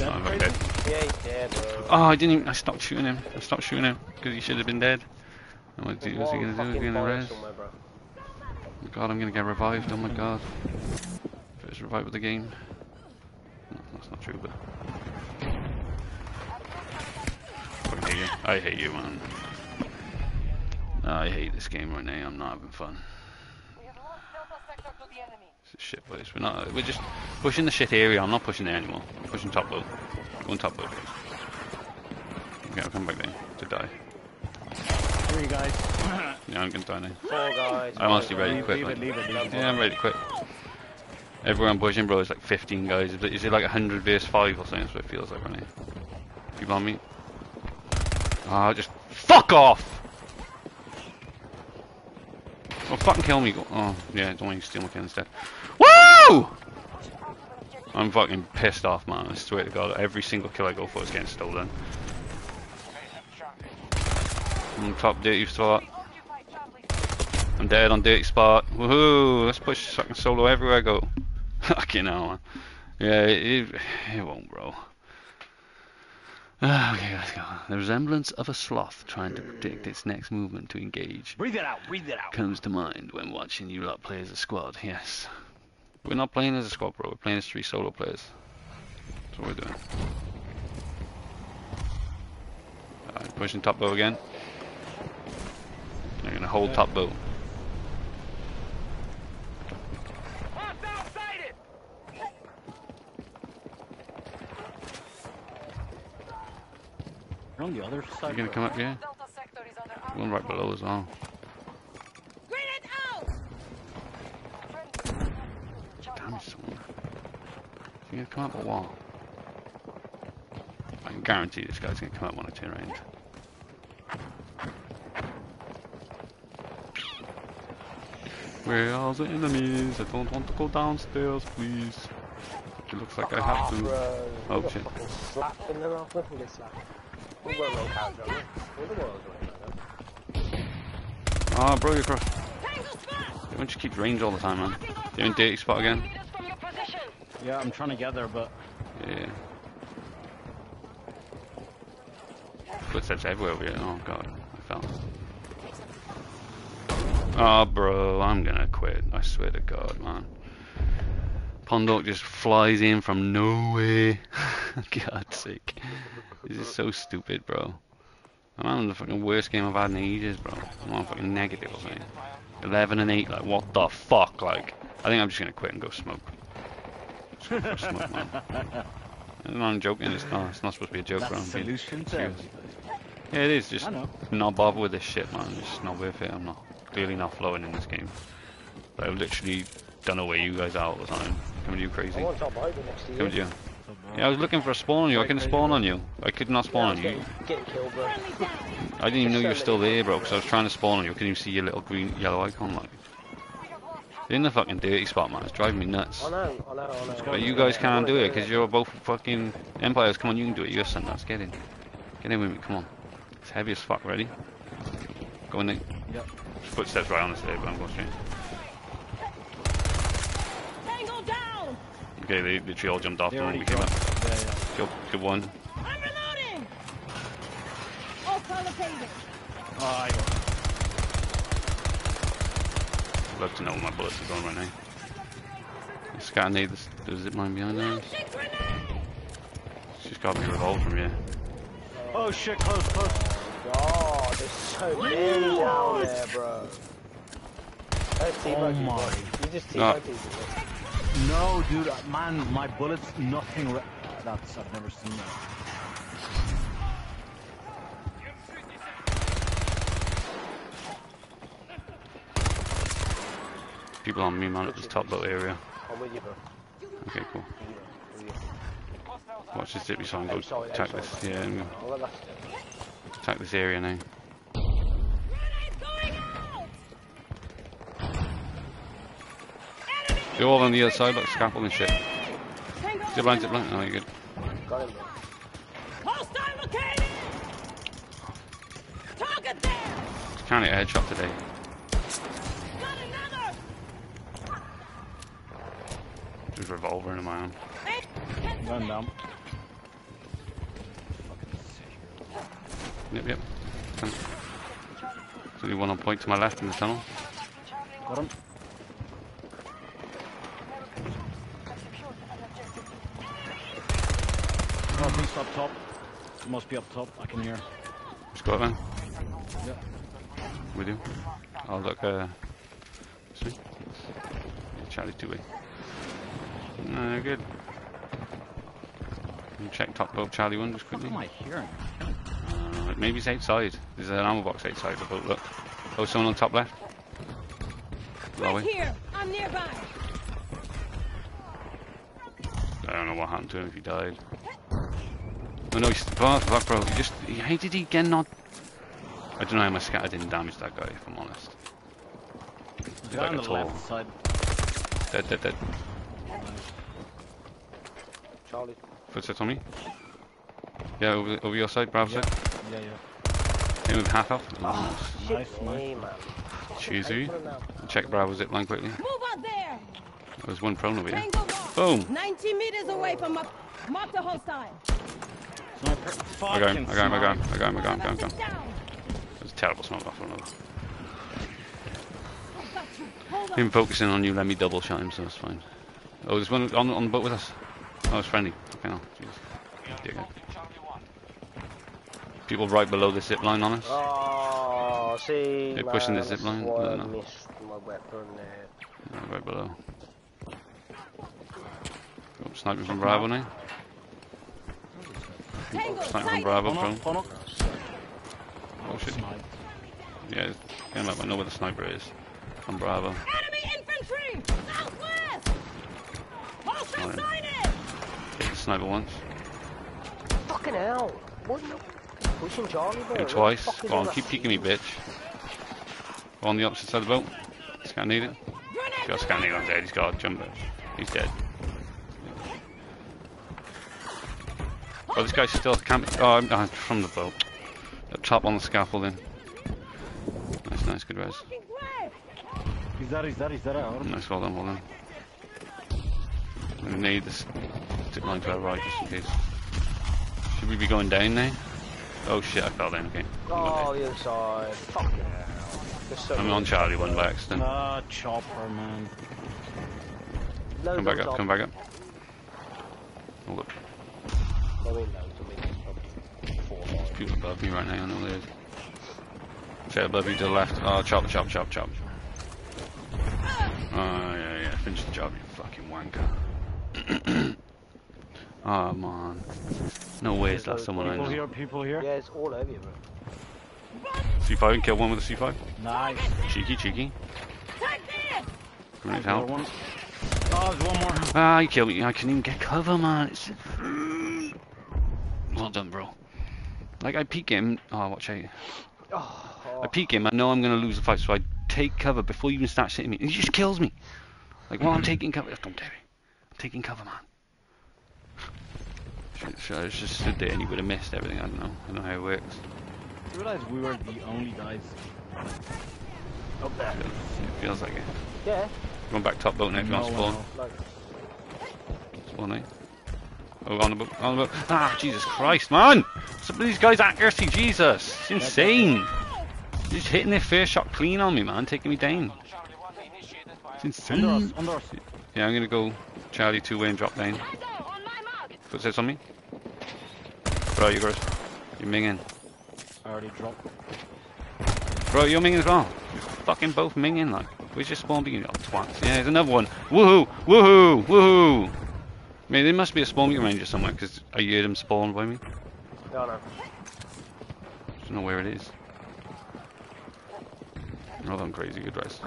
S1: Oh, I'm dead.
S6: Yeah, he's dead, bro.
S1: Oh, I didn't even, I stopped shooting him. I stopped shooting him, because he should have been dead. And what what's he gonna do? Is he gonna res? Oh my god, I'm gonna get revived, oh my god. First revive of the game. No, that's not true, but... Fucking hate you. I hate you, man. I hate this game right now, I'm not having fun.
S7: We have lost Delta sector to the enemy.
S1: It's a shit place. We're not. We're just pushing the shit area. I'm not pushing there anymore. I'm pushing top low. Going top low. Okay, I'll come back there to die.
S3: Three guys.
S1: Yeah, I'm gonna die now.
S6: Four guys.
S1: I'm honestly ready to quit.
S3: leave it, leave it, leave it.
S1: Yeah, I'm ready to quit. Everyone pushing, bro. It's like 15 guys. Is it like 100 vs 5 or something? That's what it feels like right. People on me. Ah, just fuck off! Oh, fucking kill me. Oh, yeah, don't want you to steal my kill instead. Woo! I'm fucking pissed off, man. I swear to God, every single kill I go for is getting stolen. I'm top dirty spot. I'm dead on dirty spot. Woohoo! Let's push fucking solo everywhere I go. *laughs* Fucking hell. Yeah, it, it, it won't, bro. Ah, okay, let's go. The resemblance of a sloth trying to predict its next movement to engage
S3: Breathe it out, breathe it out.
S1: comes to mind when watching you lot play as a squad. Yes. We're not playing as a squad, bro. We're playing as three solo players. That's what we're doing. Alright, pushing top bow again. They're gonna hold top bow.
S3: You're on the other
S1: You're gonna come up here?
S7: Delta sector is
S1: One right below as well.
S4: Grenade out!
S1: Damn it, someone. You're gonna come up a wall. I can guarantee this guy's gonna come up one or two around. Where are the enemies? I don't want to go downstairs, please. It looks like I have to. Oh,
S6: bro. Oh,
S1: shit.
S6: Fucking slapped in the mouth. We can get slapped. We won't roll out, don't we? We're the world's right now.
S1: Ah, bro, you're cross.
S4: Tango spot!
S1: Why don't you keep range all the time, man? You're in dirty spot again?
S7: Meters from your position.
S3: Yeah, I'm trying to get there, but
S1: Yeah. Footsteps everywhere over here. Oh god, I fell. Oh, bro, I'm gonna quit. I swear to God, man. Pondhawk just flies in from nowhere. *laughs* God's sake. This is so stupid, bro. I'm having the fucking worst game I've had in ages, bro. I'm on fucking negative, man. 11 and 8, like, what the fuck? Like, I think I'm just gonna quit and go smoke. Just go for a smoke, man. *laughs* I'm not joking, it's not, it's not supposed to be a joke,
S3: that's
S1: bro. I'm being
S3: solution
S1: serious. Yeah, it is. Just not bother with this shit, man. It's not worth it. I'm not clearly not flowing in this game. But I literally don't know where you guys are all the time. Coming to you crazy.
S6: I want top Biden next to you.
S1: Coming to you. Yeah, I was looking for a spawn on you. I couldn't spawn on you. I could not spawn on you.
S6: getting killed, bro.
S1: I didn't even know you were still there, bro. Because I was trying to spawn on you. I couldn't even see your little green, yellow icon. Like, in the fucking dirty spot, man. It's driving me nuts.
S6: I know, I know, I know.
S1: But you guys can't do it because you're both fucking empires. Come on, you can do it. You're sent us. Get in. Get in with me. Come on. It's heavy as fuck. Ready? Go in there.
S3: Yep.
S1: Footsteps right on the stairs, but I'm going straight.
S4: Tango down!
S1: Okay, they literally all jumped off
S3: They
S1: the
S3: already
S1: we came
S3: dropped.
S1: up.
S3: Yeah, yeah.
S1: Good, good one.
S4: I'm reloading! All located.
S3: Oh, I
S1: I'd love to know where my bullets are going right now. Scanning the, the zip line behind there.
S4: Launching grenade!
S1: She's got me revolved from here.
S3: Oh shit, close, close.
S6: God, there's so many down there, bro. There's
S3: Oh my.
S6: You just
S1: No.
S6: teamwork people.
S3: No, dude, uh, man, my bullets, nothing. Re- That's I've never seen that.
S1: People on me, man, at this top little area.
S6: I'm with you, bro.
S1: Okay, cool.
S6: I'm with you.
S1: Watch this zippy so I can go attack this. Yeah, I'm gonna
S6: I'll let that stay.
S1: attack this area now. They're all on the other side, like scaffold and shit. Zip line, zip line. Oh, you're good.
S6: Got him, bro.
S4: Target there!
S1: Can't hit a headshot today.
S4: Got another!
S1: Just revolver in my arm.
S4: Get them.
S3: down.
S1: Yep, yep. There's only one on point to my left in the tunnel.
S3: Got him. Northeast up top. Must be up top. I can hear.
S1: Just got it, man.
S3: Yeah.
S1: With you. I'll look, uh, this Charlie two way. No, good. Can you check top boat Charlie one just
S3: What
S1: quickly.
S3: am I hearing?
S1: Uh, maybe it's outside. There's an ammo box outside the boat, look. Oh, someone on top left. That
S4: Right
S1: way.
S4: here! I'm nearby!
S1: I don't know what happened to him if he died. Oh no, he's oh, fuck, bro. He just how did he get not? I don't know how my scatter didn't damage that guy. If I'm honest.
S3: The
S1: Like
S3: guy on the
S1: tall-
S3: left side.
S1: Dead, dead, dead.
S6: Charlie.
S1: Footsteps on me. Yeah, over, over your side, Bravo
S3: Yeah.
S1: side.
S3: Yeah, yeah.
S1: Him with half off.
S6: Oh,
S1: oh
S6: Nice.
S3: Nice,
S6: me, man.
S1: Cheers,
S6: Hey,
S1: you.
S6: put him down.
S1: Check Bravo zip line quickly.
S4: Move out there!
S1: There's one prone over here.
S4: Tango!
S1: Boom.
S4: 90 meters away from my... Mark the hostile!
S1: I got him. I got him. I got him. I got him. I got him. I got him. I got him. There's a terrible smoke off one of them.
S4: I've got you. Hold on.
S1: Him focusing on you, let me double shot him, so it's fine. Oh, there's one on, on the boat with us. Oh, it's friendly. Okay, no. Jeez. People right below the zip line on us.
S6: Oh, see,
S1: They're pushing the zip line? No, no.
S6: missed my weapon there.
S1: Right below. Oh, sniping from Bravo now.
S4: Tango,
S1: Sniping from! Bravo,
S3: Funnel,
S1: prone.
S3: funnel.
S1: Oh shit.
S3: Sniped.
S1: Yeah, get him up. I know where the sniper is. From Bravo.
S4: Enemy infantry! Southwest! Hostile
S1: Fine.
S4: sighted!
S1: Hit the sniper once.
S6: Fucking hell. What pushing Charlie there?
S1: Twice. Go on, keep peeking me, bitch. Go on the opposite side of the boat. Scan needed. He's got scan needed on dead. He's got a jumper. He's dead. Oh, this guy's still camping. Oh, I'm uh, from the boat. Up top on the scaffolding. Nice, nice, good res.
S4: Fucking way.
S3: He's there, he's there, he's there. Out.
S1: Nice, well done, well done. We need this zip line to our right just in case. Should we be going down now? Oh shit, I fell down again.
S6: Oh, the other side. Fuck hell. There's so
S1: I'm on Charlie one by accident.
S3: Ah, chopper, man.
S6: loads
S1: Come back up,
S6: top.
S1: come back up. Hold up.
S6: I mean, loads, I mean, probably four or.
S1: People above me right now, I know there is. Straight above you to the left. Oh, chop, chop, chop, chop. Oh, yeah, yeah, finish the job, you fucking wanker. *clears throat* oh, man. No way is that someone I
S3: People
S1: know.
S3: here, people here.
S6: Yeah, it's all over you, bro.
S1: C5, and kill one with a C5.
S3: Nice.
S1: Cheeky, cheeky.
S4: Take this.
S1: Grenade
S3: Another
S1: help.
S3: one. Oh, there's one more.
S1: Ah, you killed me. I can't even get cover, man. It's... Well done, bro. Like, I peek him. Oh, watch out.
S6: Oh,
S1: I peek him, I know I'm going to lose the fight, so I take cover before he even starts hitting me. And he just kills me. Like, while I'm *clears throat* taking cover. Don't dare me. I'm taking cover, man. Should, should I just stood there and he would have missed everything. I don't know. I don't know how it works.
S3: You realize we were the only guys oh, up there.
S1: It feels like it.
S6: yeah.
S1: Going back top boat now if you want to spawn.
S6: Like,
S1: Spawn now. Oh, on the boat. On the boat. Ah, Jesus Christ, man! Some of these guys' accuracy, Jesus! It's insane! Just hitting their first shot clean on me, man, taking me down. It's
S3: Under us,
S1: insane.
S3: under us.
S1: Yeah, I'm gonna go Charlie two way and drop down.
S4: On.
S1: Footsteps on me. Bro, you guys. You're minging.
S3: I already dropped.
S1: Bro, you're minging as well. You're fucking both minging, like. Where's your spawn beacon? Oh, twats. Yeah, there's another one. Woohoo! Woohoo! Woohoo! I mean, there must be a spawn beacon ranger somewhere, because I heard him spawn by me.
S6: no, no.
S1: don't know where it is. Hold on, crazy, good rest.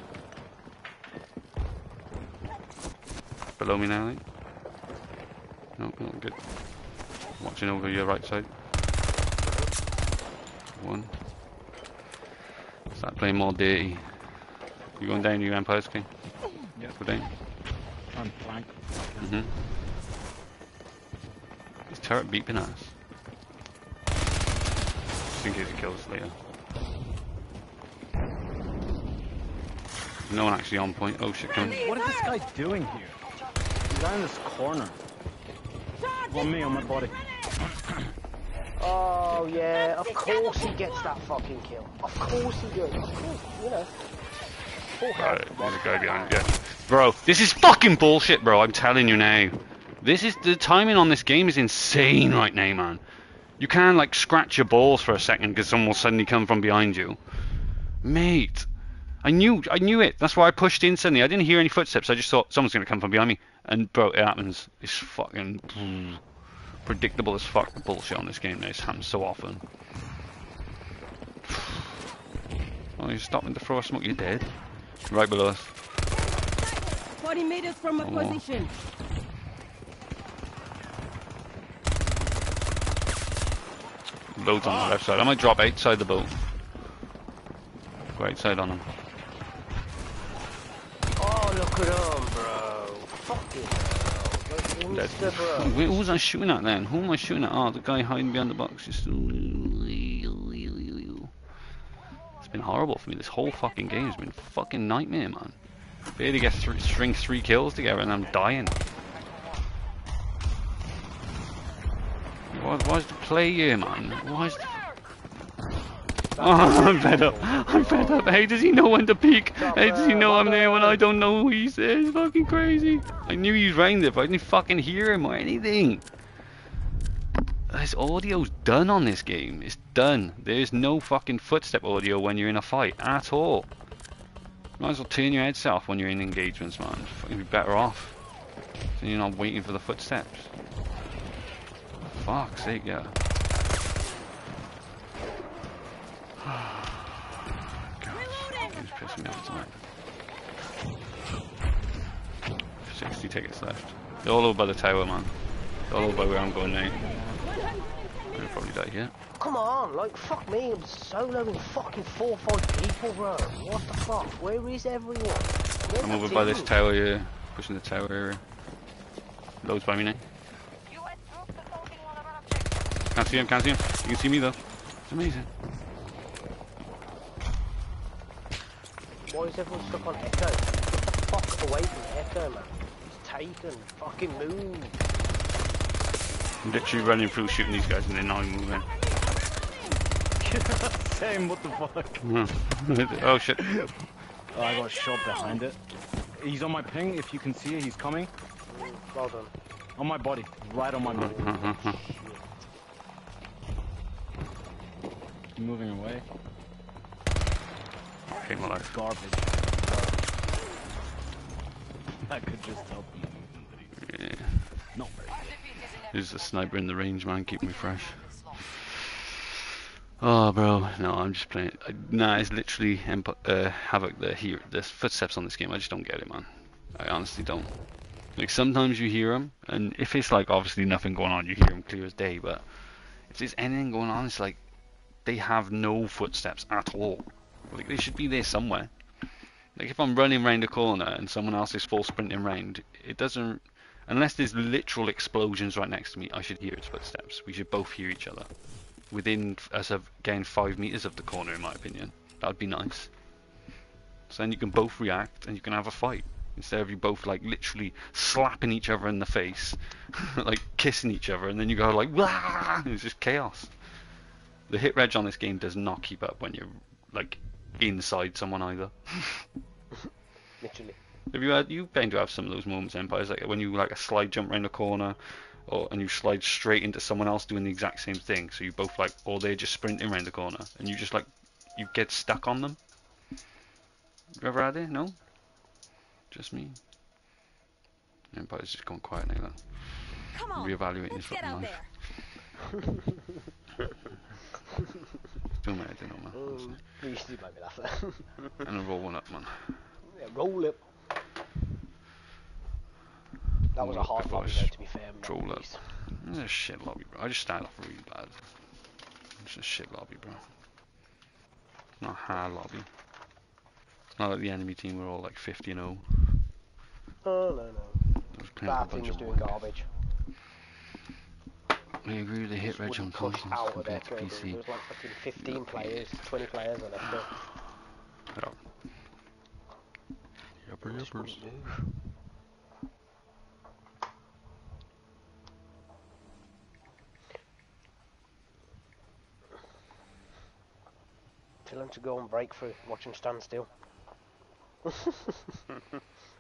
S1: Below me now, I think. No, no, good. Watching over your right side. One. Start playing more dirty. You going down, you Empire's King?
S3: Yeah.
S1: Go down.
S3: I'm flank.
S1: Mm-hmm. Is turret beeping at us? Just in case it kills us later. No one actually on point. Oh shit, come
S3: What is this guy doing here? He's down in this corner. On me, on my body. *coughs*
S6: Oh, yeah, of course he gets that fucking kill. Of course he does. Of course, you know. Full health.
S1: Alright, there's a guy behind you. Yeah. Bro, this is fucking bullshit, bro. I'm telling you now. This is the timing on this game is insane right now, man. You can't like scratch your balls for a second because someone will suddenly come from behind you, mate. I knew, I knew it. That's why I pushed in suddenly. I didn't hear any footsteps. I just thought someone's gonna come from behind me, and bro, it happens. It's fucking predictable as fuck. The bullshit on this game now. It happens so often. Oh, you're stopping to throw a smoke. You're dead. Right below us.
S4: 40 meters from my
S1: Oh.
S4: position.
S1: Loads on the left side. I might drop outside the boat. Go outside on him.
S6: Oh, look at him, bro. Fucking hell.
S1: Dead. Wait, who was I shooting at then? Who am I shooting at? Oh, the guy hiding behind the box. Just... It's been horrible for me. This whole fucking game has been fucking nightmare, man. Barely get th- string three kills together and I'm dying. Why, why's the play here, man? Why's the... Oh, *laughs* I'm fed up. *laughs* I'm fed up. Hey, does he know when to peek? Hey, does he know I'm there when I don't know who he says? Fucking crazy. I knew he was around there, but I didn't fucking hear him or anything. This audio's done on this game. It's done. There's no fucking footstep audio when you're in a fight at all. Might as well turn your headset off when you're in engagements, man. You'd be better off. So you're not waiting for the footsteps. Fuck's sake, yeah. God, this game's pissing me off tonight. 60 tickets left. They're all over by the tower, man. They're all over by where I'm going now.
S4: 110
S1: I'll probably die here.
S6: Come on, like, fuck me, I'm soloing fucking four or five people, bro. What the fuck? Where is everyone? Where's
S1: I'm over by this tower here, pushing the tower area. Loads by me now.
S7: U.S. troops assaulting one of our objectives.
S1: Can't see him, can't see him. You can see me though. It's amazing.
S6: Why is everyone stuck on Echo? Get the fuck away from Echo, man. It's taken. Fucking move.
S1: I'm literally running through shooting these guys and they're not even moving. *laughs*
S3: Same, what the fuck? Hmm. *laughs*
S1: oh shit.
S3: Oh, I got shot behind it. He's on my ping, if you can see it, he's coming.
S6: Well done.
S3: On my body, right on my body. *laughs* Moving away.
S1: Hate my life.
S3: Garbage. I could just help him.
S1: Yeah.
S3: Not very
S7: Our defeat is inevitable.
S1: There's a sniper in the range, man, keep me fresh. Oh, bro, no, I'm just playing. I, nah, it's literally uh, Havoc. The hear the footsteps on this game. I just don't get it, man. I honestly don't. Like sometimes you hear them, and if it's like obviously nothing going on, you hear them clear as day. But if there's anything going on, it's like they have no footsteps at all. Like they should be there somewhere. Like if I'm running round a corner and someone else is full sprinting round, it doesn't. Unless there's literal explosions right next to me, I should hear its footsteps. We should both hear each other within us of again five meters of the corner, in my opinion. That would be nice. So then you can both react and you can have a fight instead of you both like literally slapping each other in the face, *laughs* like kissing each other, and then you go like Wah! It's just chaos. The hit reg on this game does not keep up when you're like inside someone either. *laughs*
S6: Literally.
S1: Have you had you bound to have some of those moments, Empires, like when you like a slide jump around a corner, or and you slide straight into someone else doing the exact same thing. So you both like, or they're just sprinting around the corner, and you just like, you get stuck on them. You ever had it? No. Just me. Empire's just gone quiet now. Then.
S4: Come on.
S1: Reevaluating his
S4: Let's get
S1: fucking
S4: out
S1: life. *laughs* Don't matter, don't know, man.
S6: Mm, to make me laugh.
S1: And then roll one up, man.
S6: yeah, roll it. That was a hard
S1: I
S6: lobby though, to be fair.
S1: Roll up.
S6: pleased.
S1: It's a shit lobby, bro. I just started off really bad. It's a shit lobby, bro. It's not a hard lobby. It's not like the enemy team were all like 50 and 0.
S6: Oh, no, no.
S1: I
S6: That team was doing
S1: wank.
S6: garbage.
S1: I agree with the hit reg on consoles compared to PC.
S6: There was like fucking 15 players, 20 players on Echo.
S1: Yeah. Yupper yuppers.
S6: Tell him to go on break for watch him stand still. *laughs*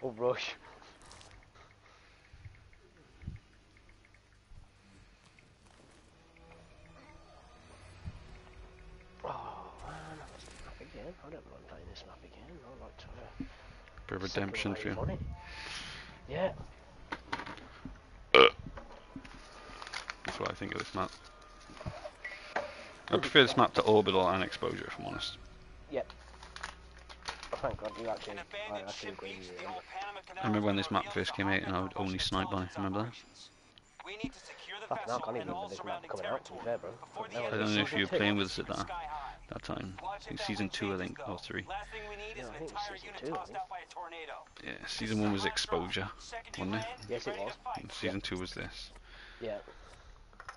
S6: or rush. Oh man, this map again. I don't mind playing this map again. I like to uh,
S1: Bit of
S6: second
S1: redemption for you.
S6: on. Yeah.
S1: That's what I think of this map. I prefer this map to Orbital and Exposure, if I'm honest.
S6: Yep. Oh, thank God you actually, I actually agree with you.
S1: I remember when this map first came out and I would only snipe by. Remember that?
S8: We need to secure the
S6: Fucking hell, I can't even remember this map coming out, to be fair, bro.
S8: territory before the
S6: I
S1: I don't know if you were playing with us at that
S8: sky high.
S1: That time.
S8: Logic
S1: It was
S8: that
S1: season two, I think,
S8: go.
S1: or three.
S8: Last thing we need is
S6: Yeah, I think it was
S8: entire
S6: season two, I
S8: tossed
S6: think.
S8: out by a tornado.
S1: Yeah, season one was Exposure, wasn't it?
S6: Yes, it was.
S1: And season two was this.
S6: Yeah.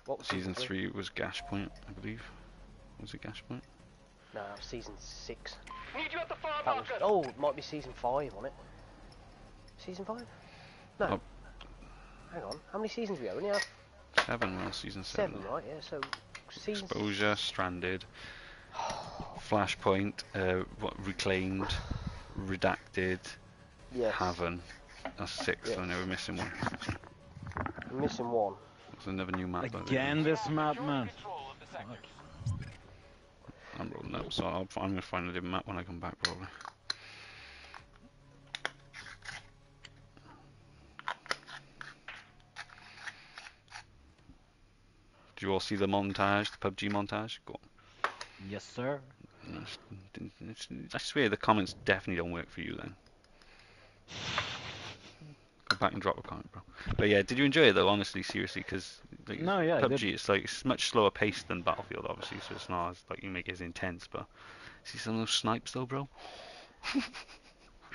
S6: What was
S1: Season three was Flashpoint, I believe. Was it Flashpoint?
S6: No, that season six.
S5: Need you at the far
S6: That was, oh, it might be season five, wasn't it? Season five? No.
S1: Oh.
S6: Hang on. How many seasons we? We only have
S1: Seven, well, season seven.
S6: seven, right? Yeah, so season
S1: Exposure, Stranded, Flashpoint, uh, what, Reclaimed, Redacted,
S6: Yes.
S1: Haven. That's six,
S6: Yeah.
S1: so now we're missing one.
S6: I'm missing one.
S1: There's another new map. by the way.
S3: Again, this map, man.
S8: control of the sector.
S1: I'm rolling up, so I'll, I'm gonna find a different map when I come back, probably. Did you all see the montage, the PUBG montage? Go on.
S3: Yes, sir.
S1: It's- it's- I swear the comments definitely don't work for you then. Go back and drop a comment, bro. But yeah, did you enjoy it though? Honestly, seriously, because like,
S9: No, yeah,
S1: PUBG. It's like it's much slower paced than Battlefield, obviously, so it's not as like you make it as intense. But see some of those snipes though, bro. *laughs*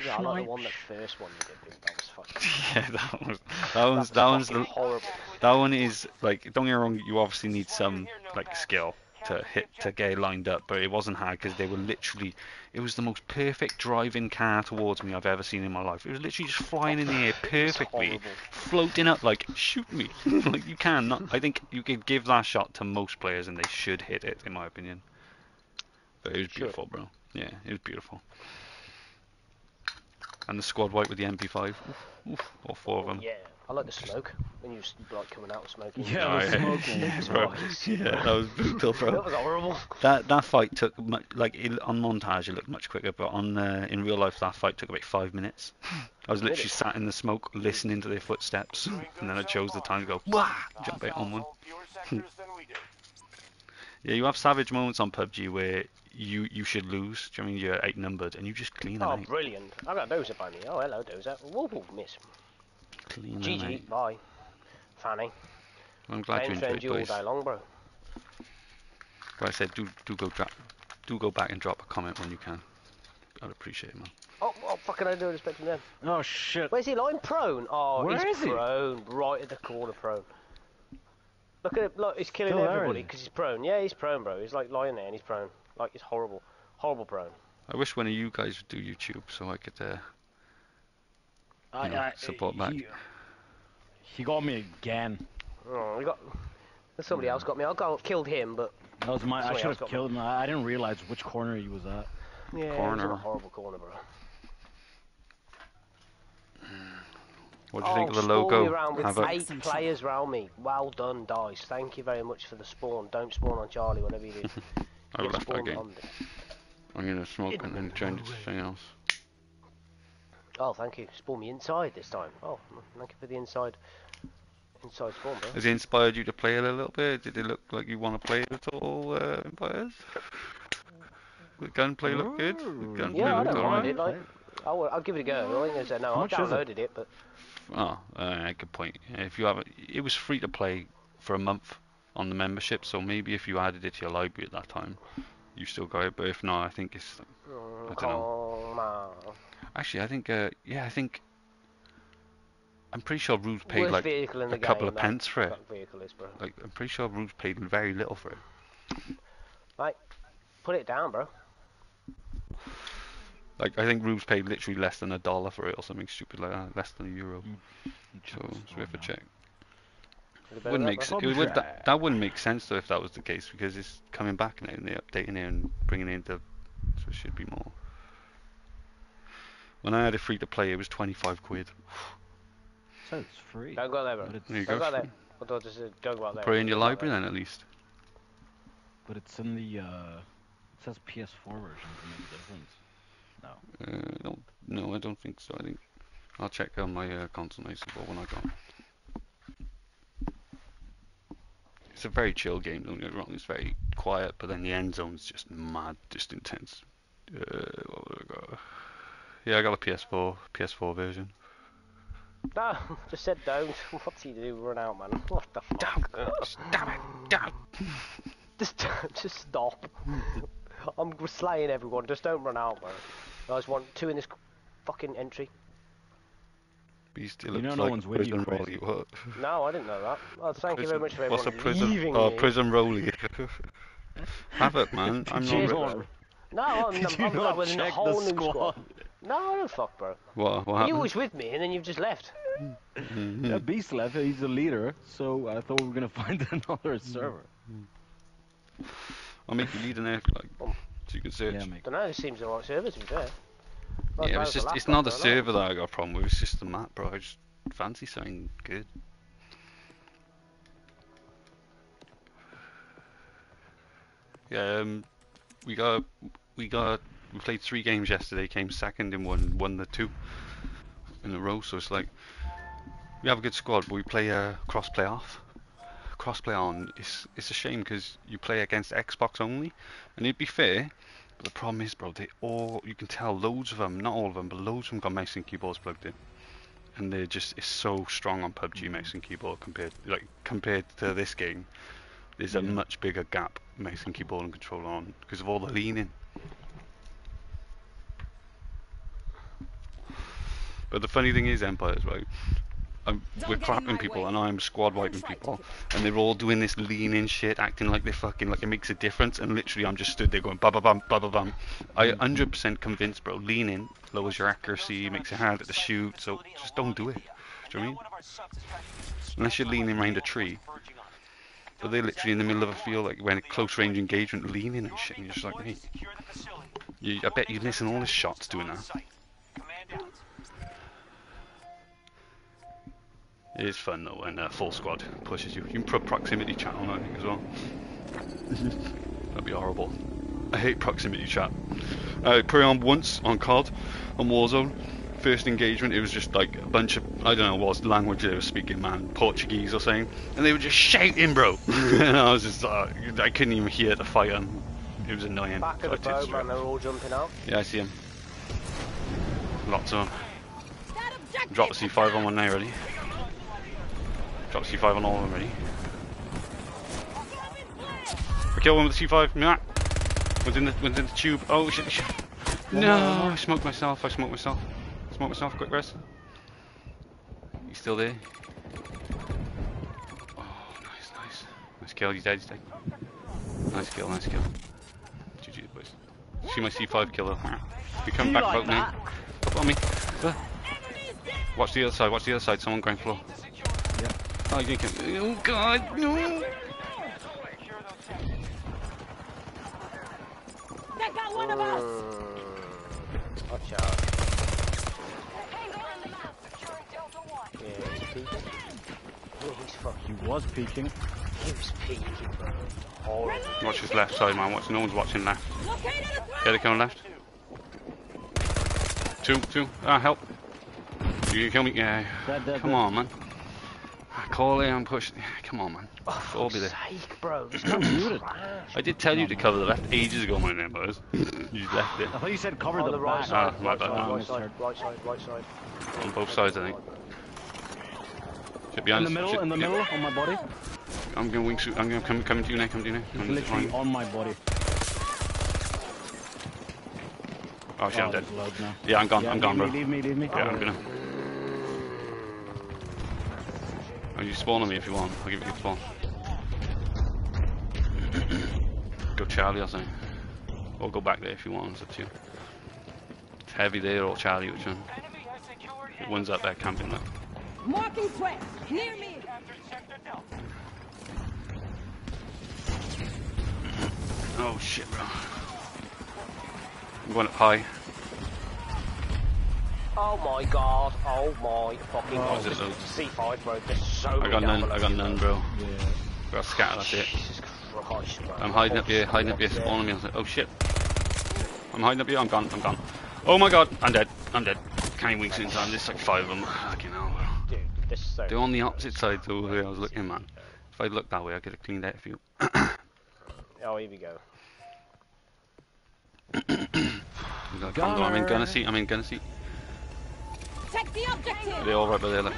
S6: Yeah, I like the one, the first one you did, dude. That was fucking. *laughs*
S1: yeah, that was that one's
S6: That's
S1: that one's the
S6: horrible.
S1: that one is like don't get me wrong. You obviously need some like skill to hit to get lined up, but it wasn't hard because they were literally. It was the most perfect driving car towards me I've ever seen in my life. It was literally just flying in the air perfectly, floating up like shoot me. *laughs* like you can not. I think you could give that shot to most players and they should hit it, in my opinion. But it was beautiful, bro. Yeah, it was beautiful. And the squad white with the MP5. Oof, oof, all four of them.
S6: Oh, yeah, I like the smoke when you s- like coming out of smoking.
S9: Yeah,
S1: Oh,
S9: the
S1: yeah.
S9: smoke one.
S6: It's
S1: bro.
S6: fucking
S1: Yeah, that *laughs* was brutal, bro. *laughs*
S6: That was horrible.
S1: That that fight took much, like on montage it looked much quicker, but on uh, in real life that fight took about five minutes. I was literally
S6: Really?
S1: sat in the smoke listening to their footsteps, and then I chose the time to go wah, jump out on one. *laughs* Yeah, you have savage moments on PUBG where you you should lose. Do you know I mean you're outnumbered and you just clean them
S6: Oh,
S1: out,
S6: brilliant. I got Dozer by me. Oh, hello, Dozer. Whoa, whoa, miss.
S1: Clean them out.
S6: GG, bye. Fanny.
S1: I'm glad you
S6: Playing
S1: enjoyed
S6: friends you all day long, bro.
S1: But I said do do go drop, do go back and drop a comment when you can. I'd appreciate it, man.
S6: Oh, oh fucking I don't respect him then.
S9: Oh shit.
S6: Where's he lying prone? Oh,
S9: Where
S6: he's
S9: is he?
S6: prone, right at the corner prone. Look at him, look, he's killing
S9: Still
S6: everybody because he's prone. Yeah, he's prone, bro. He's like lying there and he's prone. Like, he's horrible. Horrible prone.
S1: I wish one of you guys would do YouTube so I could uh,
S9: I,
S1: know,
S9: I,
S1: support back.
S9: He, he got me again.
S6: Oh, we got. Somebody else got me. I got killed him, but
S9: That was my. I should have
S6: got me.
S9: killed him. I I didn't realize which corner he was at.
S6: yeah, he was
S1: Corner.
S6: a horrible corner, bro.
S1: What do you think
S6: oh,
S1: of the
S6: spawn me
S1: logo?
S6: round with
S1: Have a,
S6: eight players around me. Well done, Dice. Thank you very much for the spawn. Don't spawn on Charlie, whatever you do. *laughs*
S1: I
S6: Get
S1: left that
S6: spawned
S1: game.
S6: on the-
S1: I'm gonna smoke and then join something else.
S6: Oh, thank you. Spawn me inside this time. Oh, thank you for the inside. Inside spawn, bro.
S1: Has it inspired you to play it a little bit? Did it look like you want to play it at all, uh, Empires? The gunplay look good? The gunplay
S6: Yeah, I don't mind
S1: alright?
S6: it. Like, I'll, I'll give it a go. I think there's a, no,
S9: How
S6: I
S9: much is it?
S6: downloaded it, but
S1: Oh, uh, good point. If you have it, it was free to play for a month on the membership, so maybe if you added it to your library at that time, you still got it. But if not, I think it's
S6: mm,
S1: I don't know.
S6: Come on.
S1: actually I think uh, yeah I think I'm pretty sure Rules paid
S6: Worst
S1: like
S6: in the
S1: a couple of pence for it.
S6: vehicle is, bro.
S1: Like I'm pretty sure Rules paid very little for it.
S6: Like, put it down, bro.
S1: Like I think Rubes paid literally less than a dollar for it or something stupid like that, less than a euro. So we have a check.
S6: Is it better
S1: Wouldn't
S6: than
S1: make
S6: that,
S1: se- it would, that, that wouldn't make sense though if that was the case because it's coming back now and they're updating it and bringing it into so it should be more. When I had it free to play, it was 25 quid.
S9: So it's free.
S6: Don't go there, bro.
S1: There you
S6: Don't
S1: go.
S6: go there. I thought just don't go out there.
S1: Put it in your
S6: Don't
S1: library then at least.
S9: but it's in the. uh It says PS4 version. Does it make a difference? No.
S1: Uh, don't, no, I don't think so. I think I'll check on my uh, console nice about when I got. It's a very chill game. Don't get me wrong. It's very quiet, but then the end zone's just mad, just intense. Uh, what would I got? Yeah, I got a PS4, PS4 version.
S6: No, *laughs* just said don't. *laughs* What's he do? Run out, man. What the fuck?
S1: Damn it! Damn. *laughs*
S6: Just, just stop. I'm slaying everyone. Just don't run out, man. I just want two in this fucking entry.
S1: He still
S9: You know no
S1: like
S9: one's with you,
S1: rolly. What?
S6: No, I didn't know that. Oh, thank you very much for
S1: What's a prison?
S6: leaving
S1: Oh,
S6: me.
S1: prison rolly. Have it, man. I'm
S9: Did you
S1: not.
S9: Not-
S6: No, I'm,
S9: Did
S6: I'm,
S9: you
S6: I'm
S9: not
S6: with a whole
S9: the
S6: new
S9: squad?
S6: squad. No, I don't fuck, bro.
S1: What? What
S6: You
S1: happened?
S6: was with me, and then you've just left.
S1: Mhm.
S9: Yeah, Beast left. He's the leader, so I thought we were gonna *laughs* find another server.
S1: I'll make you lead an air like
S6: Oh.
S1: so you can search.
S9: Yeah, make.
S6: Don't know. This seems the right server to be fair. Not
S1: Yeah, it's just it's not the
S6: but I don't know.
S1: server that I got a problem with. It's just the map, bro. I just fancy something good. Yeah, um, we got we got we played three games yesterday. Came second in one, won the two in a row. So it's like we have a good squad, but we play a cross play off. Cross play on. It's it's a shame because you play against Xbox only, and it'd be fair. But the problem is, bro, they all you can tell loads of them, not all of them, but loads of them got mouse and keyboards plugged in. and they're just it's so strong on PUBG mm. mouse and keyboard compared like compared to this game. There's a much bigger gap mouse and keyboard and controller on because of all the leaning. But the funny thing is, Empires, right? I'm, we're clapping people
S4: way.
S1: and I'm squad wiping people, and they're all doing this leaning shit, acting like they're fucking like it makes a difference. And literally, I'm just stood there going ba ba bum ba ba bum. I 100% convinced, bro. Leaning lowers your accuracy, makes it harder to shoot. So just don't do it. Do you know what I mean? Unless you're leaning around a tree, but they're literally in the middle of a field, like when a close range engagement, leaning and shit. And you're just like, hey, you, I bet you're missing all the shots doing that. It is fun though when uh, full squad pushes you. You can put proximity chat on, I think, as well. *laughs* That'd be horrible. I hate proximity chat. I put it on once on COD, on Warzone. First engagement, it was just like a bunch of I don't know what language they were speaking, man, Portuguese or something, and they were just shouting, bro. *laughs* and I was just, uh, I couldn't even hear the fight, and it was annoying.
S6: Back
S1: so
S6: of the boat, man, they're all jumping out.
S1: Yeah, I see them. Lots of them.
S4: That.
S1: Drop the C5 on one now, ready? Drop the C5 on all of them, ready? I killed one with the C5, nah. Was in the, was in the tube. Oh shit, shit. No, I smoked myself, I smoked myself. I Smoked myself, quick rest. He's still there. Oh, nice, nice. Nice kill, he's dead, he's dead. Nice kill, nice kill. GG, boys. See my C5 killer. We come back
S6: like
S1: boat now. Up on me. Watch the other side, watch the other side, someone ground floor.
S9: Yep.
S1: Oh, you can. Oh, God, no!
S4: They got one of us.
S6: Watch out.
S7: Tango on the map. Securing Delta 1.
S6: Yeah, he's peeking. He's fucking.
S9: He was peeking.
S6: He was peeking, bro. Horrible.
S1: Watch his left side, man. Watch, no one's watching left.
S4: Located a
S1: Yeah,
S4: threat.
S1: they coming left. Two, two. Ah, help. You can kill me? Yeah.
S9: Dead, dead,
S1: Come
S9: dead.
S1: on, man. Call it and push. Come on, man.
S6: Oh, for
S1: All be
S6: fuck's
S1: there.
S6: sake, bro. This
S9: Not
S6: guy's
S9: muted.
S6: trash.
S1: I did tell you to cover the left ages ago, my name was. You just left it.
S9: I thought you said cover
S6: On
S9: the,
S6: the right
S9: back.
S6: side,
S1: Ah, my
S6: right side,
S9: Ah,
S6: right side, right side, right side.
S1: On both sides, I think. Should be
S9: In the middle, in the middle, on my body.
S1: I'm gonna wingsuit. I'm gonna come, come to you now. Come to you now.
S9: He's
S1: I'm
S9: literally
S1: fine.
S9: on my body.
S1: Oh shit, I'm
S9: oh,
S1: dead.
S9: there's now.
S1: Yeah, I'm gone.
S9: Yeah,
S1: I'm gone,
S9: leave
S1: bro.
S9: leave me, leave me.
S1: Yeah, I'm gonna. Oh, you spawn on me if you want. I'll give you a spawn. *clears throat* go Charlie or something. Or go back there if you want. It's up to you. It's heavy there or Charlie, which one? It One's up there camping though.
S4: Marking threat. Near me.
S1: Oh shit, bro. I'm going up high.
S6: Oh my god, oh my fucking
S1: Oh,
S6: god.
S1: is it
S6: This
S1: loads?
S6: C5, bro, there's so
S1: I
S6: many
S1: got none.
S6: down
S1: I got none, bro.
S9: Yeah.
S1: Got scatter. That's oh,
S6: it. Christ.
S1: I'm hiding up
S6: Oh,
S1: here, hiding up here,
S6: yeah.
S1: spawning me. I was like, oh shit. I'm hiding up here, I'm gone, I'm gone. Oh my god, I'm dead, I'm dead. Can't even weeks in time, there's like five of them. Fucking hell, bro.
S6: Dude, this is so...
S1: They're on the opposite side to where I was looking, man. If I'd looked that way, I could have cleaned out a few.
S6: Oh, here we go.
S1: He's like, "Come on, I'm in gunner seat, I'm in gunner seat.
S4: Check the objective.
S1: They're all right by there, like.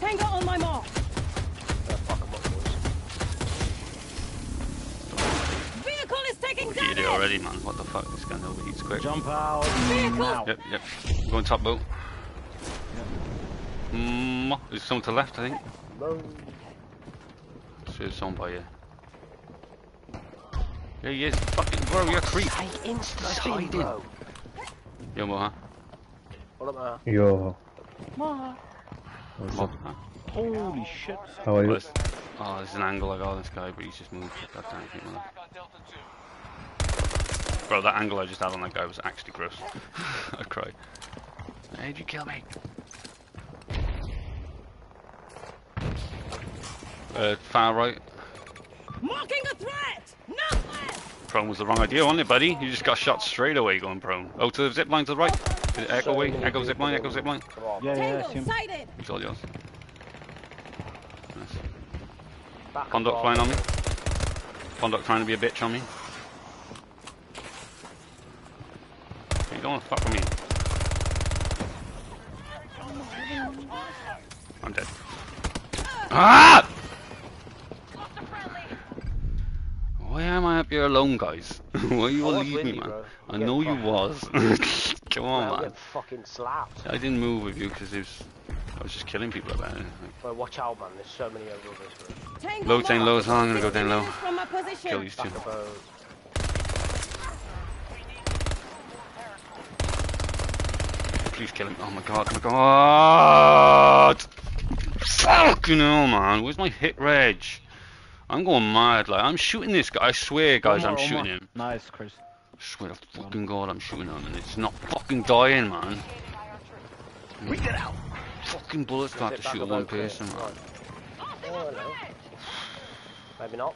S4: Tango on my mark.
S6: Fuck 'em up, boys.
S4: Vehicle is taking
S1: Overheated it
S4: damage.
S1: already, man. What the fuck? This gun overheats quick.
S9: Jump out
S4: Vehicle.
S9: now.
S1: Yep, yep. Going top boat. Mm, there's someone to the left, I think.
S6: No.
S1: There's someone by you. Yeah, he is. Fucking bro, you're a creep.
S6: Hey, insta
S1: Nice
S6: spin,
S1: hiding.
S6: bro.
S1: Yo, Moha.
S6: What up,
S10: Yo,
S1: Moha.
S9: Holy shit.
S10: how are you?
S1: Where's- Oh, there's an angle I got on this guy, but he's just moved. God damn it, man. Bro, that angle I just had on that guy was actually gross. *laughs* I cried. How'd you kill me? Uh, far right.
S4: Marking a threat. Northwest.
S1: Prone was the wrong idea, wasn't it, buddy? You just got shot straight away going prone. Oh, to the zip line to the right. Is it Echo
S6: So
S1: way.
S6: many
S1: Echo zip line. Echo zip line.
S6: Come on.
S9: Yeah, yeah, I see
S4: Tango
S9: him.
S4: sighted.
S1: It's all yours. Nice.
S6: Back
S1: Conduct flying on me.
S6: forward.
S1: Conduct trying to be a bitch on me. You don't want to fuck with me. I'm dead. Ah! Why am I up here alone, guys? *laughs* Why you all
S6: was
S1: leave
S6: with
S1: me, man?
S6: bro.
S1: I know you was. *laughs* Come
S6: Man,
S1: on,
S6: I'm
S1: man.
S6: fucking slapped.
S1: I didn't move with you because it was. I was just killing people about it.
S6: Bro, watch out, man. There's so many over this. Bro.
S4: Tango
S1: Low, tank
S4: marked.
S1: low, so I'm gonna go down low.
S4: From my position.
S1: Kill these two. Please kill him. Oh my god, oh my god! Fucking hell, man. Where's my hit reg? I'm going mad. Like, I'm shooting this guy. I swear, guys,
S9: One
S1: I'm shooting him.
S9: Nice, Chris.
S1: I swear to fucking god, I'm shooting him, and it's not fucking dying, man.
S6: We get out.
S1: Fucking bullets got to
S6: Sit back
S1: shoot at one person, man.
S6: Right. Oh, hello. Maybe not.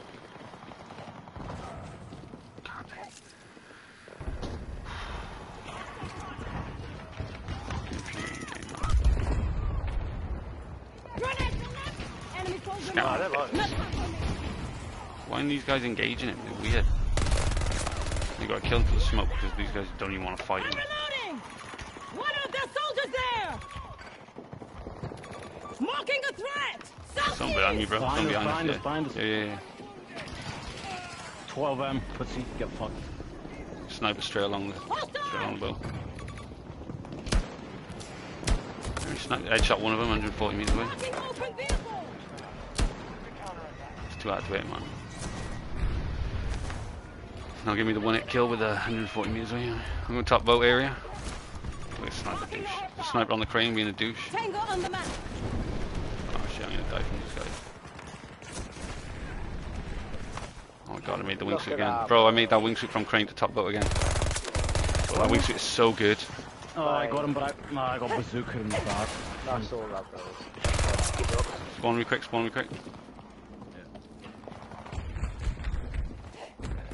S4: Grenade! Enemy soldier
S1: No, Why aren't these guys engaging him? They're weird. You gotta killed for the smoke because these guys don't even want to fight
S4: I'm
S1: him.
S4: reloading! One of the soldiers there! Marking a threat!
S1: Someone behind me, bro.
S9: Behind
S1: Someone
S9: us,
S1: behind us.
S9: behind us,
S1: Yeah,
S9: behind
S1: yeah, yeah.
S9: 12M, pussy, get fucked.
S1: Sniper straight along the, straight along the bow. He headshot one of them 140 meters away.
S4: Marking open vehicle!
S1: It's too hard to hit, man. Now give me the one hit kill with the 140 meters away. I'm going top boat area. Wait, sniper douche. The sniper on the crane being a douche.
S4: Tango on the map.
S1: Oh shit, I'm gonna die from these guys. Oh my god, I made the
S6: Look
S1: wingsuit again. Bro, I made that wingsuit from crane to top boat again. Well, that wingsuit is so good.
S9: Oh, I got him, but I, no, I got bazooka in the back.
S6: That's all that, bro. Give up.
S1: Spawn me quick, spawn me quick.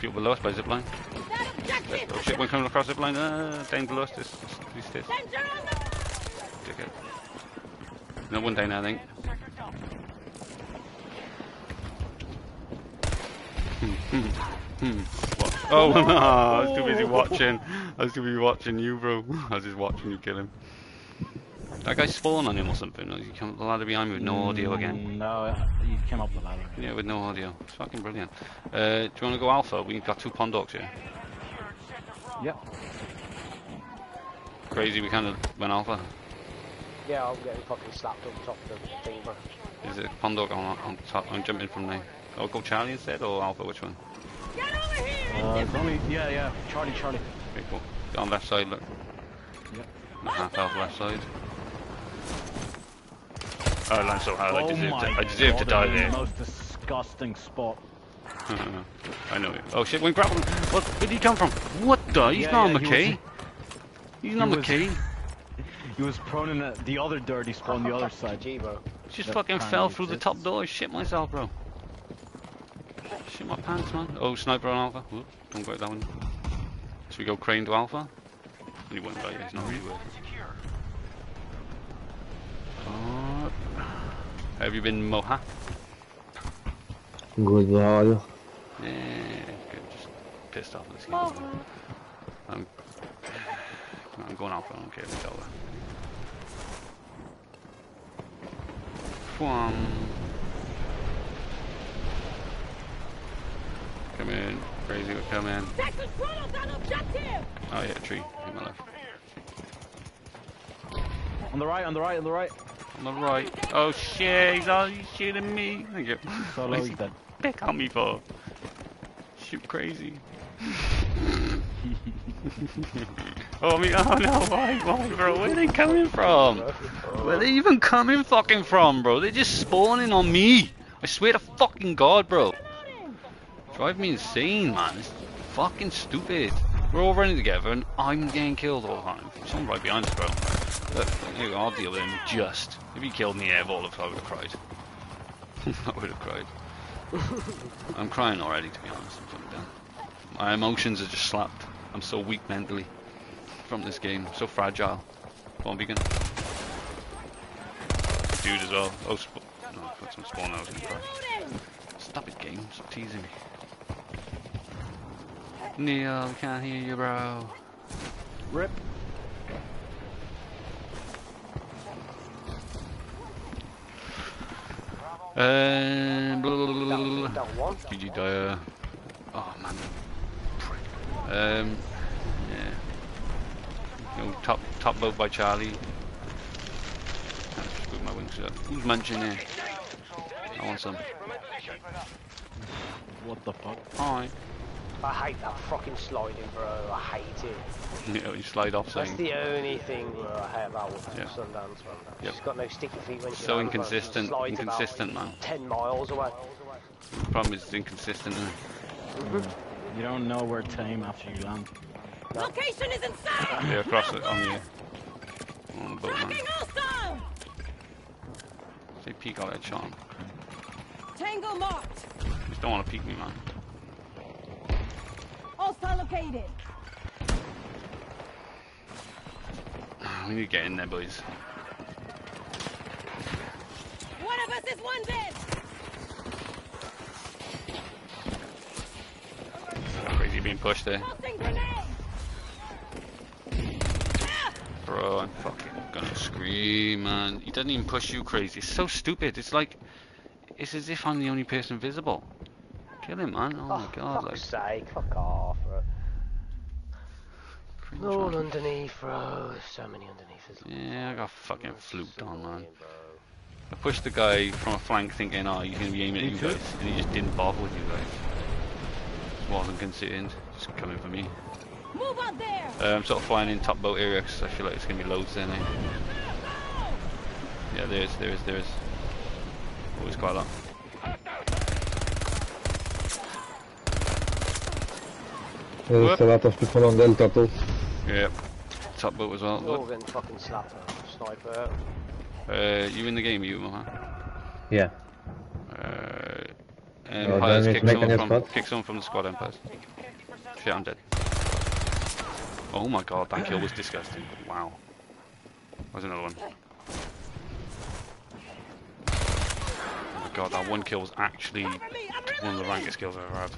S1: Fuel below us by zipline. Oh shit, coming across zipline. Uh, down below us, this, this, this, this.
S4: Danger on the
S1: Dickhead. No one down I think. Hmm, hmm, hmm. Oh, *laughs* I was too busy watching. I was too busy watching you, bro. *laughs* I was just watching you kill him. That guy spawned on him or something. Or you come up the ladder behind me with no audio again.
S9: Mm, No, he came up the ladder.
S1: Yeah, with no audio. It's fucking brilliant. Uh, do you want to go alpha? We've got two Pondhawks here.
S9: Yep.
S1: Crazy, we kind of went alpha.
S6: Yeah, I'm getting fucking slapped on top of the thing.
S1: Is it Pondhawk on, on top? I'm jumping from there. I'll go Charlie instead or alpha, which one?
S4: Get over here!
S9: Uh, it's only, yeah, yeah, Charlie, Charlie.
S1: Okay, cool. On left side, look.
S9: Yep.
S1: A half health left side. Oh, I landed so hard, I
S9: oh
S1: deserve,
S9: my
S1: to, I deserve to die there.
S9: Oh the most disgusting spot. *laughs*
S1: I know it. Oh shit, when grappled. What? Where did he come from? What the? He's
S9: Yeah,
S1: not
S9: yeah,
S1: on
S9: he
S1: McKay.
S9: was-
S1: He's not
S9: he was-
S1: McKay. *laughs*
S9: He was prone in the, the other dirty spot on the other side.
S6: G, bro.
S1: Just
S9: That
S1: fucking fell
S9: of
S1: through the top door. Shit myself, bro. Shit my pants, man. Oh, sniper on alpha. Whoop, don't go that one. Should we go crane to alpha? He won't die. He's not really worth it. Uh, have you been Moha?
S10: Good, how are you?
S1: Yeah, good. Just pissed off at this game. I'm, I'm going alpha. I don't care. It's over. Wham. Come in. Crazy will come in.
S4: Take control of that objective!
S1: Oh yeah, tree. In my left.
S9: On the right, on the right, on the right.
S1: On the right. Oh shit, he's all he's shooting me. Thank you.
S9: Solo,
S1: What's
S9: he's
S1: he
S9: dead.
S1: pick on me for? Shoot crazy. *laughs* oh me, oh no, why, why, bro? Where are they coming from? Where are they even coming fucking from, bro? They're just spawning on me. I swear to fucking god, bro. Drive me insane, man. It's fucking stupid. We're all running together and I'm getting killed all the time. Someone right behind us, bro. Look, here, I'll deal with him just. If he killed me, yeah, all I would have cried. *laughs* I would have cried. *laughs* I'm crying already, to be honest. I'm putting it. My emotions are just slapped. I'm so weak mentally from this game. So fragile. Go on, Beacon. Dude as well. Oh, sp- no, put some spawn out. Stop it, game. Stop teasing me. Neil, we can't hear you, bro.
S9: Rip.
S6: One.
S1: PG Dyer. Oh man. Um, yeah. You know, top top boat by Charlie. Put my wings up. Who's munching here? I want some.
S9: What the fuck?
S1: Hi.
S6: I hate that fucking sliding, bro. I hate it. *laughs*
S1: You you slide off
S6: That's
S1: saying.
S6: the only thing bro, I hate about
S1: Yeah.
S6: Sundance, man.
S1: Yep.
S6: She's got no sticky feet when she's
S1: So
S6: on the. She
S1: inconsistent,
S6: about
S1: inconsistent, man.
S6: 10 miles away.
S1: The Problem is it's inconsistent. Isn't it? Mm-hmm.
S9: You don't know where to aim after you land.
S4: Location is inside! *laughs*
S1: They're across it on you. On the boat, man.
S4: Tracking hostile!
S1: Peek out that Sean.
S4: Tango marked!
S1: Just don't want to peek me, man.
S4: Hostile located! *sighs*
S1: We need to get in there, boys.
S4: One of us is wounded!
S1: Crazy being pushed there. Bro, I'm fucking gonna scream, man. He doesn't even push you crazy. It's so stupid. It's like, it's as if I'm the only person visible. Kill him, man. Oh my god, like,
S6: fuck's sake, fuck off, bro.
S1: cringe,
S6: All
S1: man.
S6: underneath, bro. There's so many underneath as well.
S1: Yeah, I got fucking fluked
S6: So
S1: on, man.
S6: annoying, bro.
S1: I pushed the guy from a flank thinking, oh, he's gonna be aiming at
S9: Me
S1: you guys, and he just didn't bother with you guys. Just wasn't considered, just coming for me.
S4: Move out there!
S1: Uh, I'm sort of flying in top boat area because I feel like it's gonna be loads there now. Yeah, there is, there is, there is. Always quite a lot.
S10: There's
S1: Whoop.
S10: a lot of people on Delta too.
S1: Yeah, top boat as well.
S6: They're all getting fucking slapped, bro. Sniper.
S1: Uh, you in the game, you, Mohan?
S10: Yeah.
S1: Uh,
S10: Oh,
S1: Empires
S10: don't
S1: kick someone from
S10: squad?
S1: kick someone from the squad. Empires. Shit, I'm dead. Oh my god, that kill was disgusting. Wow. There's another one. Oh my god, that one kill was actually
S4: Cover me! I'm
S1: one of the
S4: reloading!
S1: rankest kills I've ever had.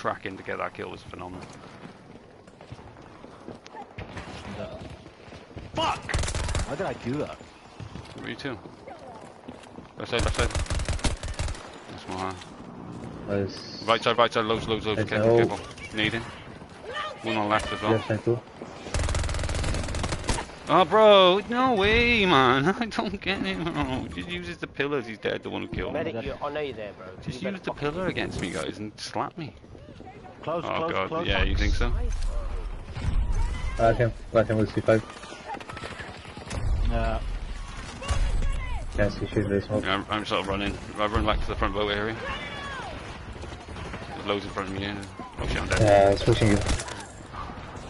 S1: The tracking to get that kill was phenomenal.
S9: Fuck! Why did I do that?
S1: Me too. Left side, left side. That's more.
S10: There's
S1: Right side, right side, loads, loads, loads.
S10: There's
S1: Careful,
S10: no-
S1: careful. Nading. One on left as well.
S10: left side too.
S1: Oh, bro, no way, man. *laughs* I don't get it, bro. Just uses the pillars. He's dead, the one who killed me.
S6: Medic, you, I know you're there, bro.
S1: Just
S6: You
S1: use the pillar against me, guys, and slap me.
S9: Close,
S1: Oh,
S9: close,
S1: God.
S9: close.
S1: Yeah, you think so?
S10: Got him. Got him with C5.
S9: Yeah.
S10: Yes, he should be smoke.
S1: Yeah, I'm, I'm sort of running. I run back to the front boat area. There's loads in front of me. Yeah. Oh, shit, I'm dead.
S10: Yeah, it's pushing you.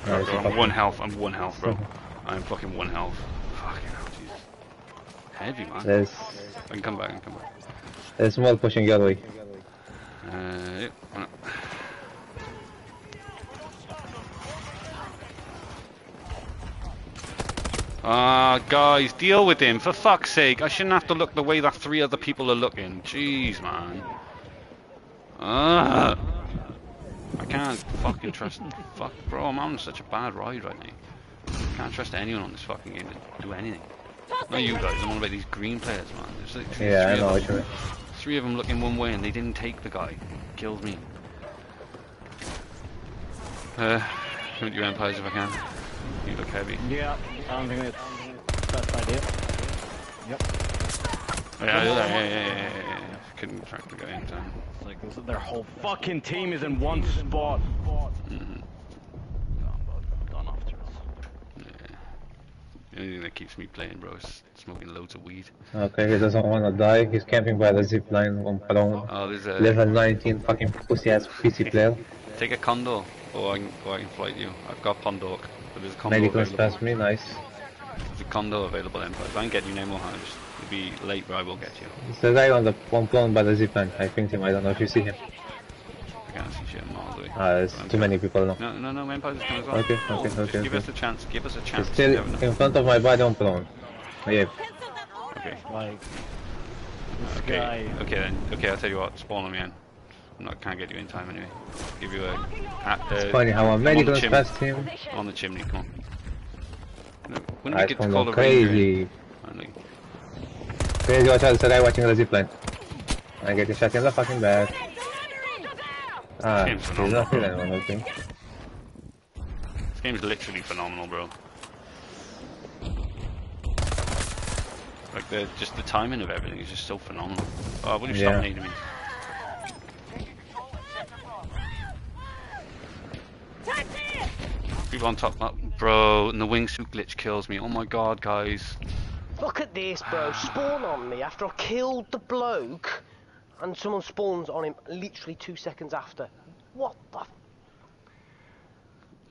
S1: Bro,
S10: Nice,
S1: bro, I'm one health. I'm one health, bro. I'm fucking one health. Fucking hell, Jesus. Heavy, man.
S10: There's
S1: I can come back. I can come back.
S10: there's more pushing your way.
S1: Uh, yep, why not? Ah, guys, deal with him, for fuck's sake. I shouldn't have to look the way that three other people are looking. Jeez, man. Ah. I can't fucking trust. *laughs* Fuck, bro, I'm on such a bad ride right now. I Can't trust anyone on this fucking game to do anything. Not you guys, I'm on about these green players, man. There's like three,
S10: Yeah,
S1: three
S10: I
S1: of
S10: know
S1: them.
S10: what.
S1: Three of them looking one way and they didn't take the guy. Killed me. Uh, shoot your empires if I can. You look heavy.
S9: Yeah, Oh, I don't think that's best idea. Yep.
S1: Yeah, yeah, yeah, yeah, yeah, yeah. Couldn't track the guy in time.
S9: It's like their whole fucking team is in one spot.
S1: Mm-hmm. The only thing that keeps me playing, bro, is smoking loads of weed.
S10: Okay, he doesn't want to die. He's camping by the zip line on Palong.
S1: Oh, there's a
S10: level 19 fucking pussy ass PC player.
S1: Take a condo, or I can, or I can flight you. I've got Pondhawk but there's a condor
S10: Medicals
S1: available.
S10: past me, nice.
S1: There's a condor available, Empire. If I can get you no more hands, it'll be late, but I will get you.
S10: It's the guy on the one prone by the zip line. I think him. I don't know if you see him.
S1: I can't see shit miles away.
S10: Ah, there's too many people now.
S1: No, no, no, Empire's coming as well.
S10: Okay,
S1: Oh,
S10: okay,
S1: just
S10: okay,
S1: Give
S10: okay.
S1: us a chance. Give us a
S10: He's
S1: chance.
S10: still
S1: You never
S10: in front of my body on prone. Yeah.
S1: Okay.
S9: Like, this
S1: Okay.
S9: guy.
S1: Okay then. Okay, I'll tell you what. Spawn on me in. Not. Can't get you in time anyway. I'll Give you a. At, uh,
S10: It's funny how
S1: I'm
S10: medicals
S1: chimney.
S10: past him.
S1: On the chimney. Come on. No, when do
S10: I
S1: get to call
S10: him
S1: the ranger
S10: crazy.
S1: Finally.
S10: Crazy watch out, a watching the zipline. I get shot in the fucking back. Ah,
S1: Game's
S10: he's
S1: phenomenal,
S10: not
S1: bro.
S10: one, I think.
S1: This game's literally phenomenal, bro. Like the just the timing of everything is just so phenomenal. Oh, will you
S10: Yeah.
S1: stop needing me? People on top, uh, bro, and the wingsuit glitch kills me. Oh my god, guys.
S6: Look at this, bro. Spawn on me after I killed the bloke, and someone spawns on him literally two seconds after. What the? F-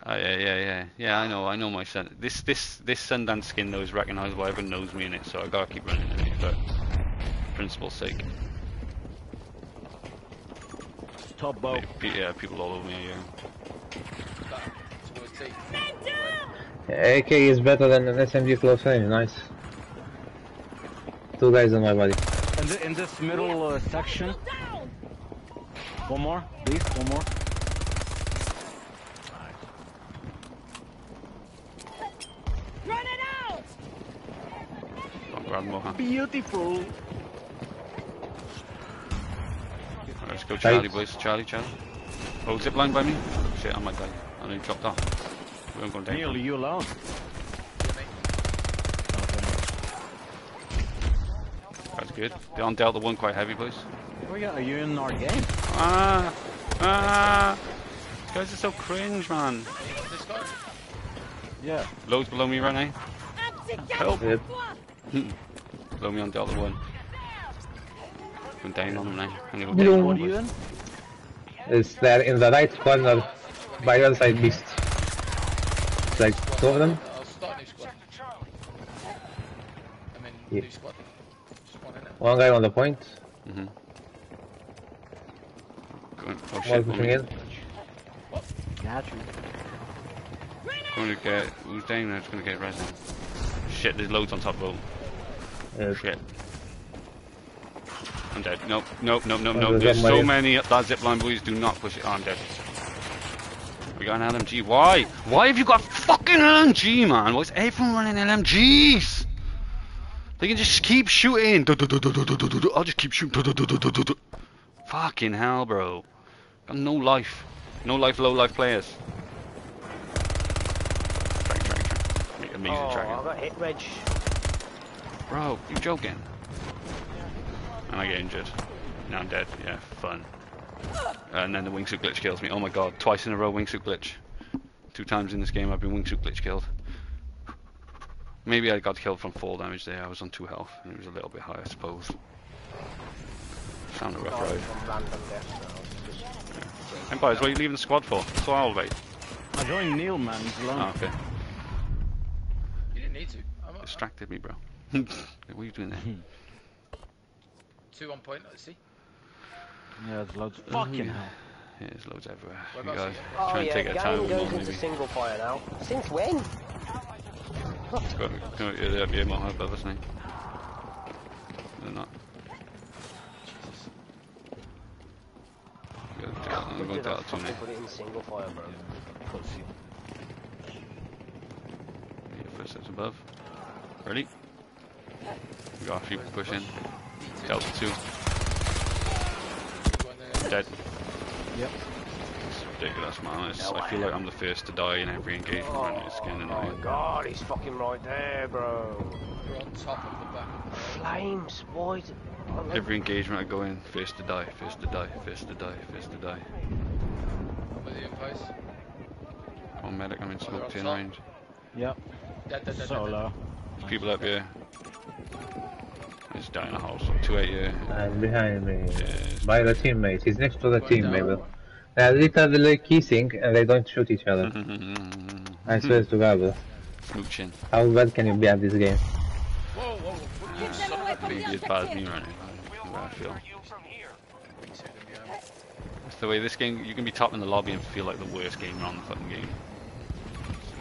S1: Oh yeah, yeah, yeah, yeah. I know, I know my son. This, this, this Sundance skin though is recognisable. Everyone knows me in it, so I gotta keep running it for principle's sake.
S9: Top bow.
S1: Yeah, people all over me. Yeah.
S10: AK is better than an SMG close range, nice. Two guys on my body.
S9: In, the, in this middle uh, section. One more, please. One more.
S4: Run it out!
S1: I'll grab more. Huh?
S9: Beautiful.
S1: Let's go, Charlie, boys. Charlie, Charlie. Oh, zip line by me. Shit, I might die. I know you dropped off. We aren't going down.
S9: Neil, you alone.
S1: That's good. They're on Delta 1 quite heavy, boys.
S9: Oh yeah, are you in our game?
S1: Ah! Ah! These guys are so cringe, man.
S5: This guy?
S9: Yeah.
S1: Loads below me right now. Help!
S10: Yep. *laughs*
S1: below me on Delta 1. Going down on them. I'm gonna go
S10: Boom.
S1: down
S9: What
S1: on
S9: are you in?
S10: It's there in the right corner, by the other side beast. It's like two of them.
S5: I'll start a new squad. I mean,
S10: Yeah.
S5: new squad. Just one.
S10: One guy on the point,
S1: Mm-hmm. Going, oh
S10: one
S1: shit,
S10: pushing
S1: one
S10: in.
S9: Got you.
S1: Going to get, who's down there? It's going to get resin. Shit, there's loads on top row.
S10: Uh,
S1: Shit. I'm dead. Nope, nope, nope, nope,
S10: Oh,
S1: nope.
S10: there's
S1: There's so many up that zipline, boys. Do not push it. Oh, I'm dead. We got an LMG. Why? Why have you got a fucking LMG, man? Why is everyone running LMGs? They can just keep shooting. Du- du- du- du- du- du- du- du- I'll just keep shooting. Du- du- du- du- du- du- Fucking hell, bro. Got no life. No life, low life players. Track, track, track. Amazing
S6: oh,
S1: tracking.
S6: I got hit, Reg.
S1: Bro, you joking? And I get injured. Now I'm dead. Yeah, fun. And then the wingsuit glitch kills me. Oh my god, twice in a row wingsuit glitch. Two times in this game I've been wingsuit glitch killed. Maybe I got killed from fall damage there. I was on two health. And it was a little bit high, I suppose. Found a rough ride.
S6: from random deaths now. It's just-
S1: Empires, what are you leaving the squad for? So I'll wait.
S9: I joined Neil, man. He's.
S1: Oh, okay.
S5: You didn't need to. I'm uh,
S1: Distracted me, bro. *laughs* what are you doing there? *laughs*
S5: two on point. Let's see.
S9: Yeah, there's loads.
S1: Oh,
S9: Fucking hell.
S1: Yeah, there's loads everywhere.
S5: What
S1: You
S5: about
S1: guys?
S6: Oh
S1: try and
S6: yeah,
S1: take
S6: the
S1: a time
S6: goes into single fire now. Since when?
S1: Go, go, yeah, yeah, more help others now. They're not. Go to- I'm going to
S6: I
S1: out two
S6: fucking put it in single fire, bro?
S9: Pussy.
S1: Yeah, first steps above. Ready? We got a few push in. Delta 2.
S5: Go on there.
S1: Dead.
S9: Yep.
S1: It's ridiculous, man. It's, I feel like I'm the first to die in every engagement
S6: Oh,
S1: right now. It's getting
S6: my
S1: annoying.
S6: god, he's fucking right there, bro.
S5: We're on top of the back.
S6: Flames, why? d- I like-
S1: Every engagement I go in, first to die, first to die, first to die, first to die.
S5: I'm with you in place.
S1: One medic, I'm in smoke
S5: on
S1: 10
S5: top.
S1: range.
S9: Yep.
S5: Dead, dead, dead, dead,
S9: So
S5: dead.
S9: low.
S1: There's people up here. He's down in a house. 2 8 here.
S10: and behind me,
S1: Yes.
S10: by the teammate. He's next to the
S5: Going down.
S10: teammate. They're literally kissing and they don't shoot each other. *laughs* I swear to God.
S1: Smooching.
S10: How bad can you be at this game?
S5: Whoa, whoa, whoa.
S4: Get them away from
S1: Maybe
S4: the
S1: as bad as me
S4: objective.
S1: right now. That's I feel.
S5: Me too, gonna be out.
S1: That's the way this game, you can be top in the lobby and feel like the worst gamer on the fucking game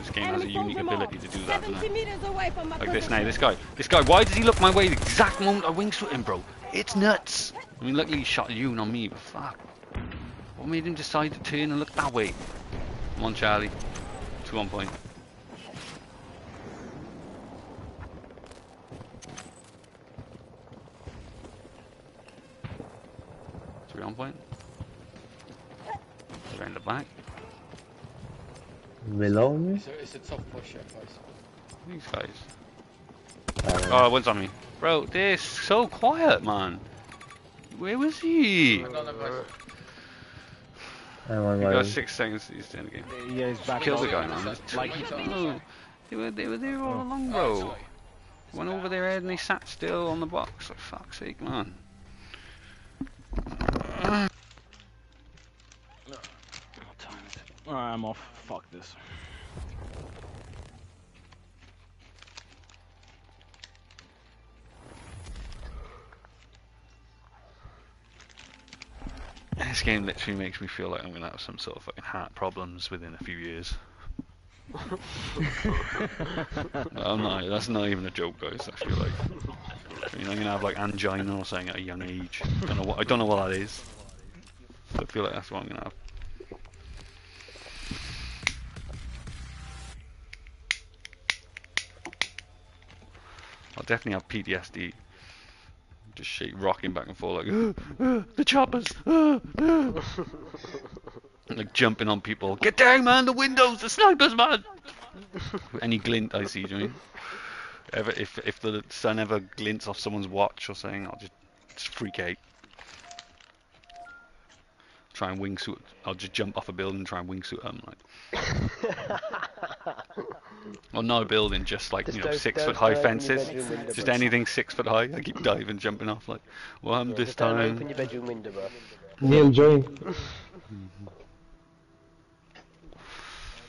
S1: this game has a unique ability to do that. Like this now, this guy. This guy, why does he look my way the exact moment I wingsuit him, bro? It's nuts! I mean, luckily he shot you Yoon on me, but fuck. What made him decide to turn and look that way? Come on, Charlie. To one point. Three on point. Around the back.
S10: Below me?
S11: So it's a tough push, yeah, guys.
S1: These guys.
S10: Uh,
S1: Oh, one's on me. Bro, they're so quiet, man. Where was he?
S11: Hang on, guys.
S10: I'm on
S1: You
S10: my
S1: got six seconds to end the game.
S9: Yeah, he's back.
S1: Kill the guy, man.
S9: Like,
S1: No, they were they were there all along,
S11: Oh,
S1: bro.
S11: sorry.
S1: Went over their head and they sat still on the box. For fuck's sake, man.
S9: It? I'm off. Fuck this.
S1: This game literally makes me feel like I'm gonna have some sort of fucking heart problems within a few years. *laughs* I'm not. That's not even a joke, guys. I feel like you know, I'm gonna have like angina or something at a young age. Don't know what. I don't know what that is. I feel like that's what I'm gonna have. Definitely have PTSD. Just shake, rocking back and forth like "Ah, *gasps* ah, *gasps* the choppers, ah." *gasps* like jumping on people. Get down, man! The windows, the snipers, man! *laughs* Any glint I see, do you mean? Ever, if if the sun ever glints off someone's watch or something, I'll just, just freak out. Try and wingsuit. I'll just jump off a building and try and wingsuit them, like. *laughs* Well, no building, just like
S6: Just
S1: you know,
S6: don't-
S1: six
S6: don't
S1: foot high fences. Just anything six foot high. I keep diving, jumping off like, well, I'm this
S6: Just don't
S1: time.
S6: open your bedroom window, bro.
S10: Neil join.
S11: I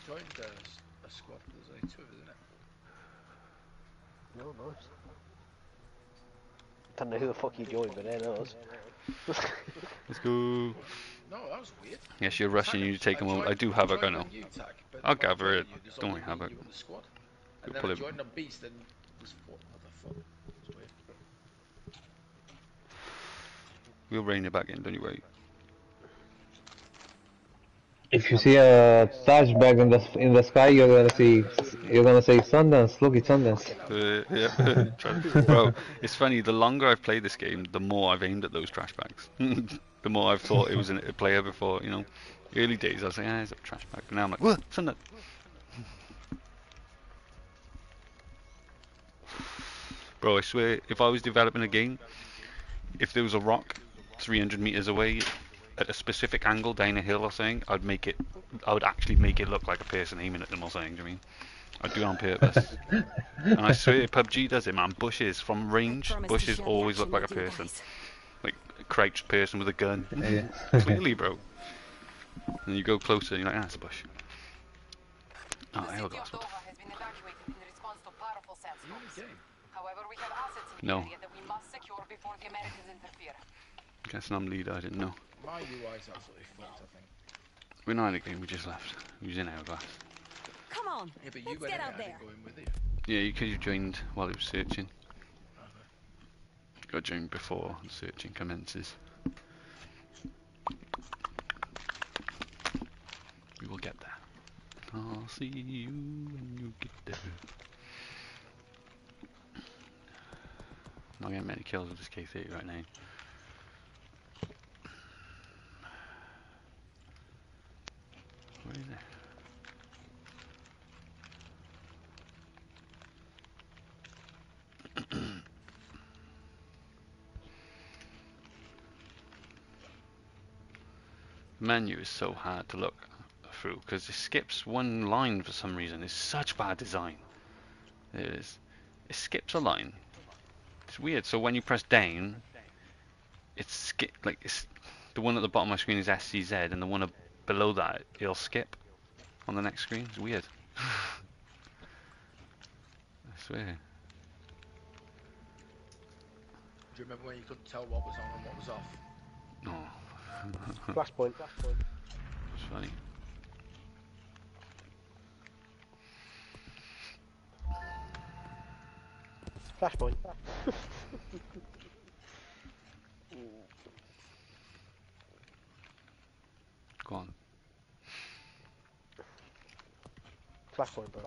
S11: joined uh, s- a squad. There's only two of us, isn't it?
S6: No, nice. Don't know who the fuck you joined, but they're us.
S1: Let's go.
S11: No, that was weird.
S1: Yes, you're rushing. You need to take a moment. I do have a gun now. I'll gather it. Don't worry, have it.
S11: The squad.
S1: We'll
S11: And then
S1: pull
S11: I
S1: it-
S11: joined on Beast and was what the fuck? It's weird.
S1: We'll rein it back in. Don't you worry.
S10: If you see a Taj bag in the in the sky, you're gonna see you're gonna say Sundance. Look, it's Sundance.
S1: Uh, yeah, *laughs* bro. It's funny. The longer I've played this game, the more I've aimed at those trash bags. *laughs* the more I've thought it was in a player before. You know, early days I was like, ah, it's a trash bag. Now I'm like, what? Send Bro, I swear, if I was developing a game, if there was a rock 300 meters away at a specific angle down a hill or something, I'd make it. I would actually make it look like a person aiming at them or something. Do you mean? I'd do it on purpose. *laughs* and I swear, PUBG does it, man. Bushes from range, bushes always look like a person, like a crouched person with a gun. *laughs*
S10: Yeah.
S1: Clearly, bro. And you go closer, and you're like, ah, it's a bush. Oh,
S7: The
S1: hell,
S7: city
S1: that's
S7: of
S1: what.
S7: Doha has been evacuated in response to powerful sandstorms. However, we have assets in the
S1: No.
S7: area that we must secure before the Americans interfere.
S1: Guessing I'm leader. I didn't know.
S11: My UI is absolutely fucked, I think.
S1: We're not in the game. We just left. Using hourglass.
S4: Come on.
S11: Yeah, but you
S4: Let's
S11: went
S4: get out
S11: there. I
S4: there.
S11: didn't go in with you.
S1: Yeah, you could have joined while it was searching. Uh-huh. Got joined before searching commences. We will get there. I'll see you when you get there. I'm not getting many kills with this K30 right now. It? The *coughs* menu is so hard to look through because it skips one line for some reason. It's such bad design. It is. It skips a line. It's weird. So when you press down, it's skip like it's the one at the bottom of my screen is SCZ, and the one ab- below that it'll skip on the next screen. It's weird. *laughs* I swear.
S11: Do you remember when you couldn't tell what was on and what was off?
S1: No. *laughs*
S6: Flashpoint. Flashpoint.
S1: It's funny.
S6: Flashpoint.
S1: Go on.
S6: Flashpoint, bro.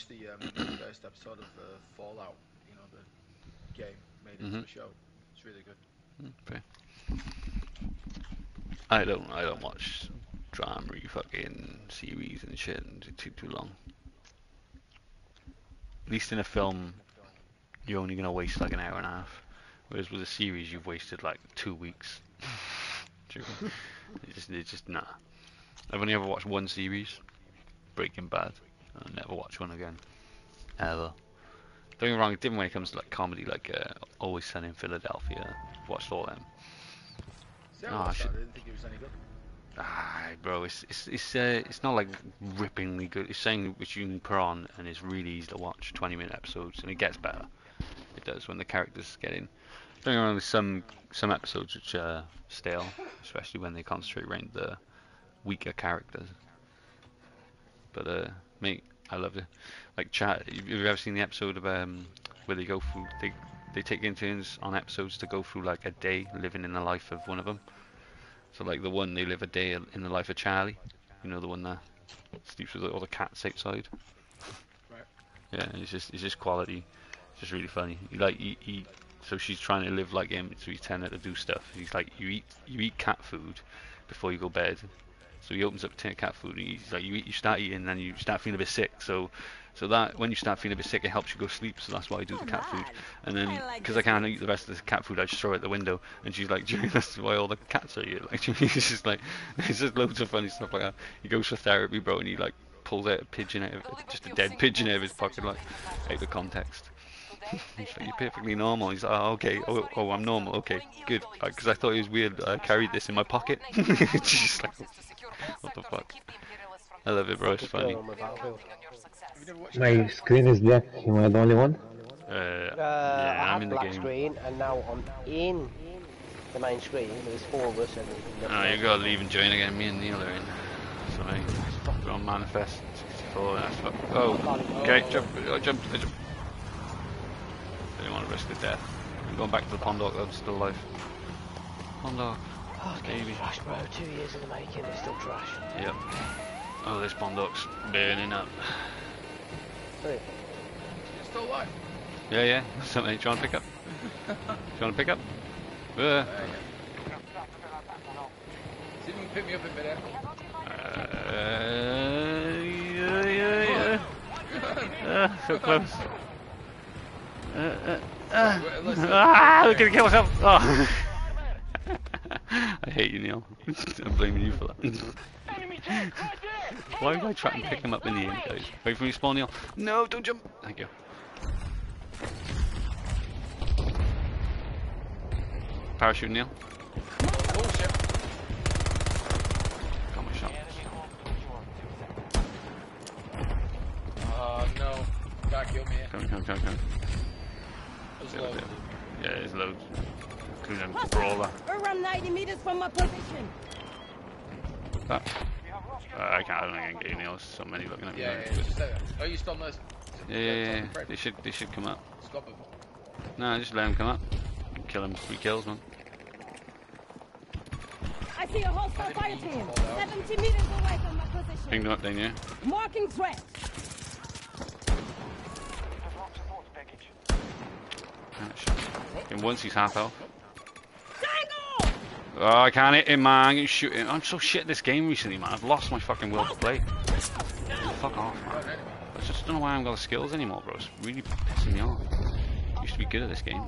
S11: Watched the um, *coughs* first episode of uh, Fallout. You know the game made into
S12: Mhm.
S11: a show. It's really good.
S12: Okay.
S1: I don't I don't watch drama fucking series and shit and it's too too long. At least in a film you're only gonna waste like an hour and a half. Whereas with a series you've wasted like two weeks. *laughs* It's just it's just nah. I've only ever watched one series, Breaking Bad, I'll never watch one again. Ever. Don't get me wrong, even when it comes to like comedy like uh, Always Sunny in Philadelphia, I've watched all them.
S11: See, I
S1: should...
S11: I didn't think it was any good.
S1: Ah, bro, it's it's it's uh, it's not like rippingly good. It's something which you can put on and it's really easy to watch. 20 minute episodes and it gets better. It does when the characters get in. Don't get me wrong, there's some some episodes which are stale, especially when they concentrate around the weaker characters. But uh, mate, I loved it. Like chat, have you ever seen the episode of um where they go through they they take in turns on episodes to go through like a day living in the life of one of them. So like the one they live a day in the life of Charlie, you know the one that sleeps with all the cats outside.
S11: Right.
S1: Yeah, it's just it's just quality. It's just really funny. He, like he, he so she's trying to live like him, so he's telling her to do stuff. He's like you eat you eat cat food before you go bed. So he opens up a tin of cat food. And he's like you eat, you start eating, and then you start feeling a bit sick. So so that when you start feeling a bit sick, it helps you go sleep. So that's why I do the cat food. And then because I can't eat the rest of the cat food, I just throw it out the window. And she's like, *laughs* that's why all the cats are here. *laughs* Like *laughs* it's just like it's just loads of funny stuff like that. He goes for therapy, bro, and he like pulls out a pigeon out of just a dead pigeon out of his pocket, like out of context. He's like, you're perfectly normal. He's like, oh, okay. Oh, oh, I'm normal. Okay, good. Because uh, I thought it was weird. Uh, I carried this in my pocket. just like, what the fuck? I love it, bro. It's funny.
S11: Have you never watched
S10: My screen is black. Am I the only one?
S1: Uh,
S6: Uh,
S1: yeah,
S6: I
S1: I'm
S6: had
S1: in the
S6: black
S1: game.
S6: screen, and now I'm in the main screen. There's four of us, and
S1: Oh, you gotta leave and join again. Me and Neil are in. Sorry. We're on Manifest 64. That's fuck. Oh, okay. Jump. I jumped. I jumped. Didn't want to risk the death. I'm going back to the Pondhawk. I'm still alive. Pondhawk.
S6: Oh, it's getting
S1: Baby.
S6: trash, bro. Two years in the making, it's still trash.
S1: Yep. Oh, this Pondhawk's burning up.
S6: Hey,
S11: You're still alive.
S1: Yeah, yeah. Something. Do you want to pick up? Do you want to pick up? Uh,
S11: There you go. See if you can pick me up in midair.
S1: uh, yeah, yeah, yeah. *laughs* Uh, so close. Uh, uh, uh.
S11: Wait, listen.
S1: Ah, I'm gonna kill myself. Oh. *laughs* *laughs* I hate you, Neil. *laughs* I'm blaming you for that. *laughs* Why would I try and pick him up in the end, guys? Wait for me to spawn, Neil. No, don't jump. Thank you. Parachute, Neil.
S11: Bullshit.
S1: Got my shot.
S11: Oh no. Can't kill me.
S1: Come, come, come, come.
S11: There's
S1: Yeah,
S11: loads.
S1: yeah. Yeah, there's loads. Including a brawler.
S4: Around 90 meters from my position.
S1: That. Uh, I can't. I don't think I can get any else. So many looking at me.
S11: Yeah, yeah, just there. Oh, you still on this?
S1: Yeah, yeah, yeah, yeah. They should. They should come up.
S11: Stop him.
S1: No, just let them come up. Kill him. Three kills, man.
S4: I see a hostile fire team. 70 meters away from my position.
S1: Ping them up, then, yeah.
S4: Marking threat.
S1: Ah, shit. And once he's half health.
S4: Tango!
S1: Oh, I can't hit him, man. I'm getting shooting. I'm so shit at this game recently, man. I've lost my fucking will to play. Fuck off, man. I just don't know why I haven't got the skills anymore, bro. It's really pissing me off. Used to be good at this game.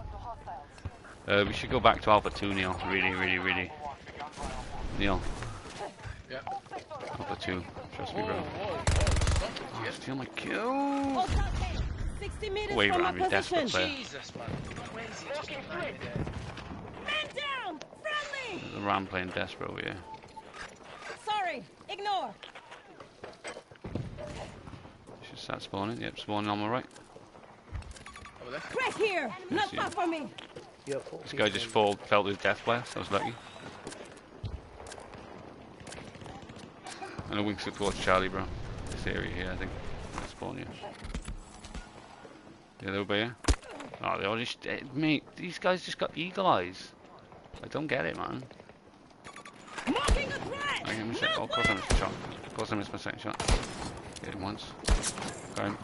S1: Uh, we should go back to Alpha 2, Neil. Really, really, really. Neil,
S11: Yeah.
S1: Alpha 2. Trust me, bro.
S11: whoa, whoa. Stop
S1: Oh,
S11: Jim.
S1: steal my kill.
S4: Hostile 60 meters
S1: Wait,
S4: from my
S1: Ram, you're desperate
S4: position.
S1: player.
S11: Jesus, man. Where is he? Just lying there.
S4: Man down! Friendly!
S1: The Ram playing desperate over here.
S4: Sorry, ignore.
S1: Should start spawning. Yep, spawning on my right.
S11: Over there.
S4: Crack here! Not far from me.
S6: you have four
S1: This guy just fall, felt his death blast. I was lucky. And a wingsuit towards Charlie, bro. This area here, I think. Let's spawn you. Yeah, they'll be here. Oh, they all just. eh, Mate, these guys just got eagle eyes. I don't get it, man. I missed it. Oh, course I missed a shot. Of course I missed my second shot. Hit him once. Got him.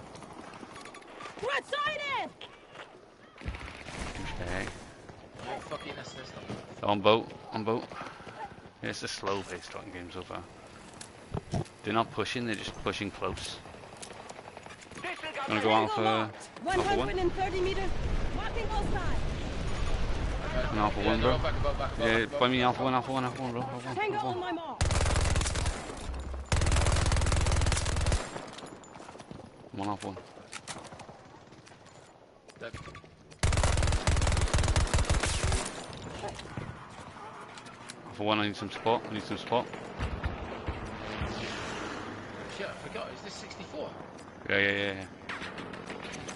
S4: Right side it!
S1: Okay.
S11: Oh, fucking them.
S1: On boat, on boat. Yeah, it's a slow paced fucking game so far. They're not pushing, they're just pushing close. Wanna go out for alpha one?
S4: 130 meters. Marking all sides.
S1: An alpha one,
S11: go
S1: bro?
S11: back, go back, go
S1: Yeah,
S11: go
S1: me alpha one, alpha one, alpha one, bro. Alpha one, alpha
S4: on
S1: one.
S4: my mark.
S1: One alpha one.
S11: Dead.
S1: Alpha one, I need some support, I need some support.
S11: Shit, I forgot. Is this 64?
S1: Yeah, yeah, yeah, yeah.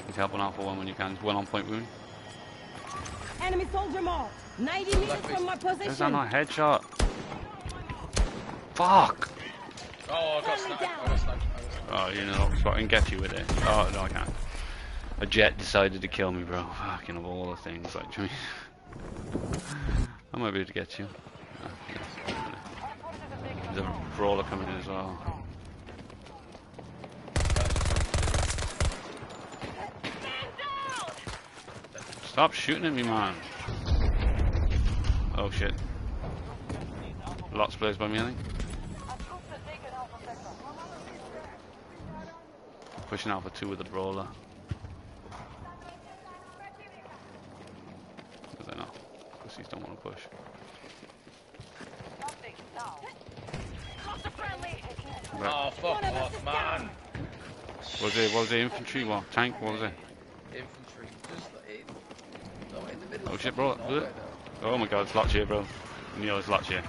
S1: Need help on alpha one when you can. One on point wound.
S4: Enemy soldier marked. 90 meters from my
S1: Is that
S4: position.
S1: not a headshot? Fuck!
S11: Oh, I got sniped. I got sniped. I got sniped.
S1: Oh, you know, so I can get you with it. Oh, no, I can't. A jet decided to kill me, bro. Fucking of all the things, like, do you mean? I might be able to get you. Uh, yeah. There's a brawler coming in as well. Stop shooting at me, man. Oh shit. Lots of players by me, I think. Pushing Alpha 2 with the brawler. I don't know. Pussies don't want to push.
S11: Oh, fuck off, man.
S1: What was it? What was it? Infantry? What? Tank? What was it?
S11: Infantry. Just like in, no, in the middle.
S1: Oh shit, bro. Oh my god, it's lots here, bro. Neil, it's lots here.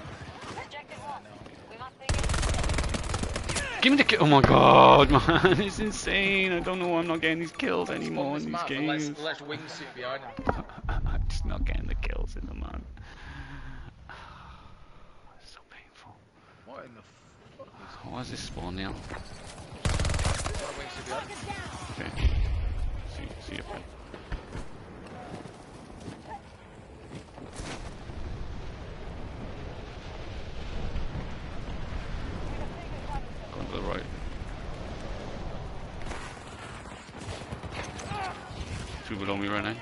S1: Give me the kill. Oh my god, *laughs* man. It's insane. I don't know why I'm not getting these kills anymore in these
S11: map,
S1: games.
S11: Let's, let's wingsuit behind him. *laughs*
S1: I'm just not getting the kills in them, man. *sighs* It's so painful.
S11: What in the fuck is
S1: Why is this spawn now?
S11: Got a wingsuit behind him.
S1: Okay. See, see you. friend. Going to the right. Two below me right now.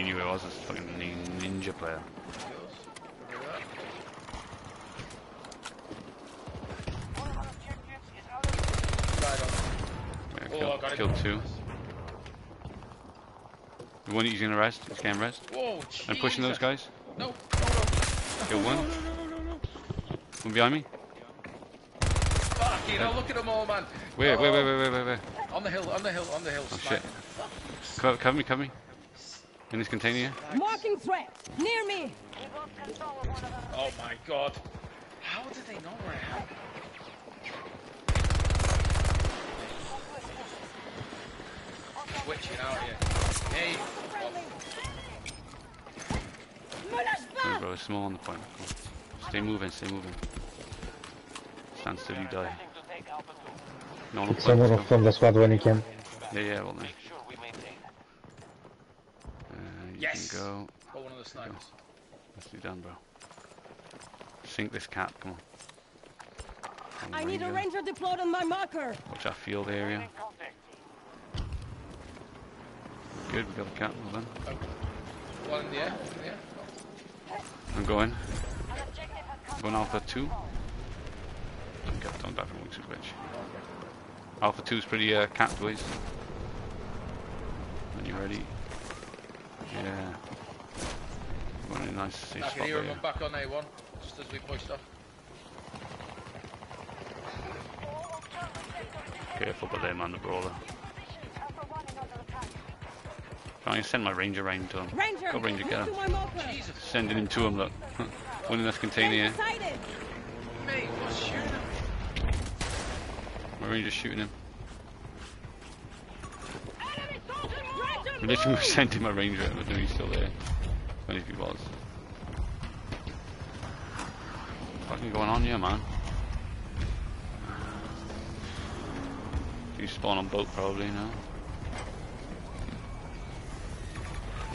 S1: He knew it was. It's a fucking ninja player.
S11: Right Oh,
S1: killed,
S11: I
S1: killed two. The one he's gonna rest. He's getting rest.
S11: Whoa,
S1: I'm pushing those guys.
S11: No, no, no.
S1: Kill one.
S11: No, no, no, no, no, no.
S1: One behind me.
S11: Fucking hell, look at them all, man.
S1: Where,
S11: Oh,
S1: where, where, where, where, where, where?
S11: On the hill, on the hill, on the hill.
S1: Oh shit. Co- cover me, cover me. In this container here.
S4: Marking threat. Near me.
S11: Oh my god. How did they know where I am? Switching out here. Hey.
S1: Move, bro. It's small on the point. Come on. Stay moving, stay moving. Stand still, you die. No, no
S10: It's
S1: point.
S10: someone
S1: Let's go.
S10: from the squad when you can.
S1: Yeah, yeah, well then. You
S11: Yes.
S1: can go.
S11: Got one of the snipers.
S1: Let's do done, bro. Sink this cap, come on. Come
S4: I
S1: on,
S4: need a
S1: Ranger.
S4: ranger deployed on my marker.
S1: Watch that field area. Good, we got the cap, well done.
S11: One in the air. In the air.
S1: I'm going. Going Alpha 2. Don't don't die from wingsuit. Alpha 2 is pretty uh, capped ways. When you're ready. Yeah. Going in a nice safe
S11: I can hear
S1: there.
S11: him back on A1, just as we pushed off.
S1: Careful but them on the brawler. I'm gonna send my ranger around to him.
S4: Ranger,
S1: Go ranger, get him. Sending him to him, look. *laughs* One in this container here.
S4: Ranger sighted.
S11: Mate, what's shooting him?
S1: My ranger's shooting him. *laughs*
S4: Ranger,
S1: We literally were sending my ranger out, but no, he's still there. When if he was. Fucking going on here, man. You spawn on boat probably, no?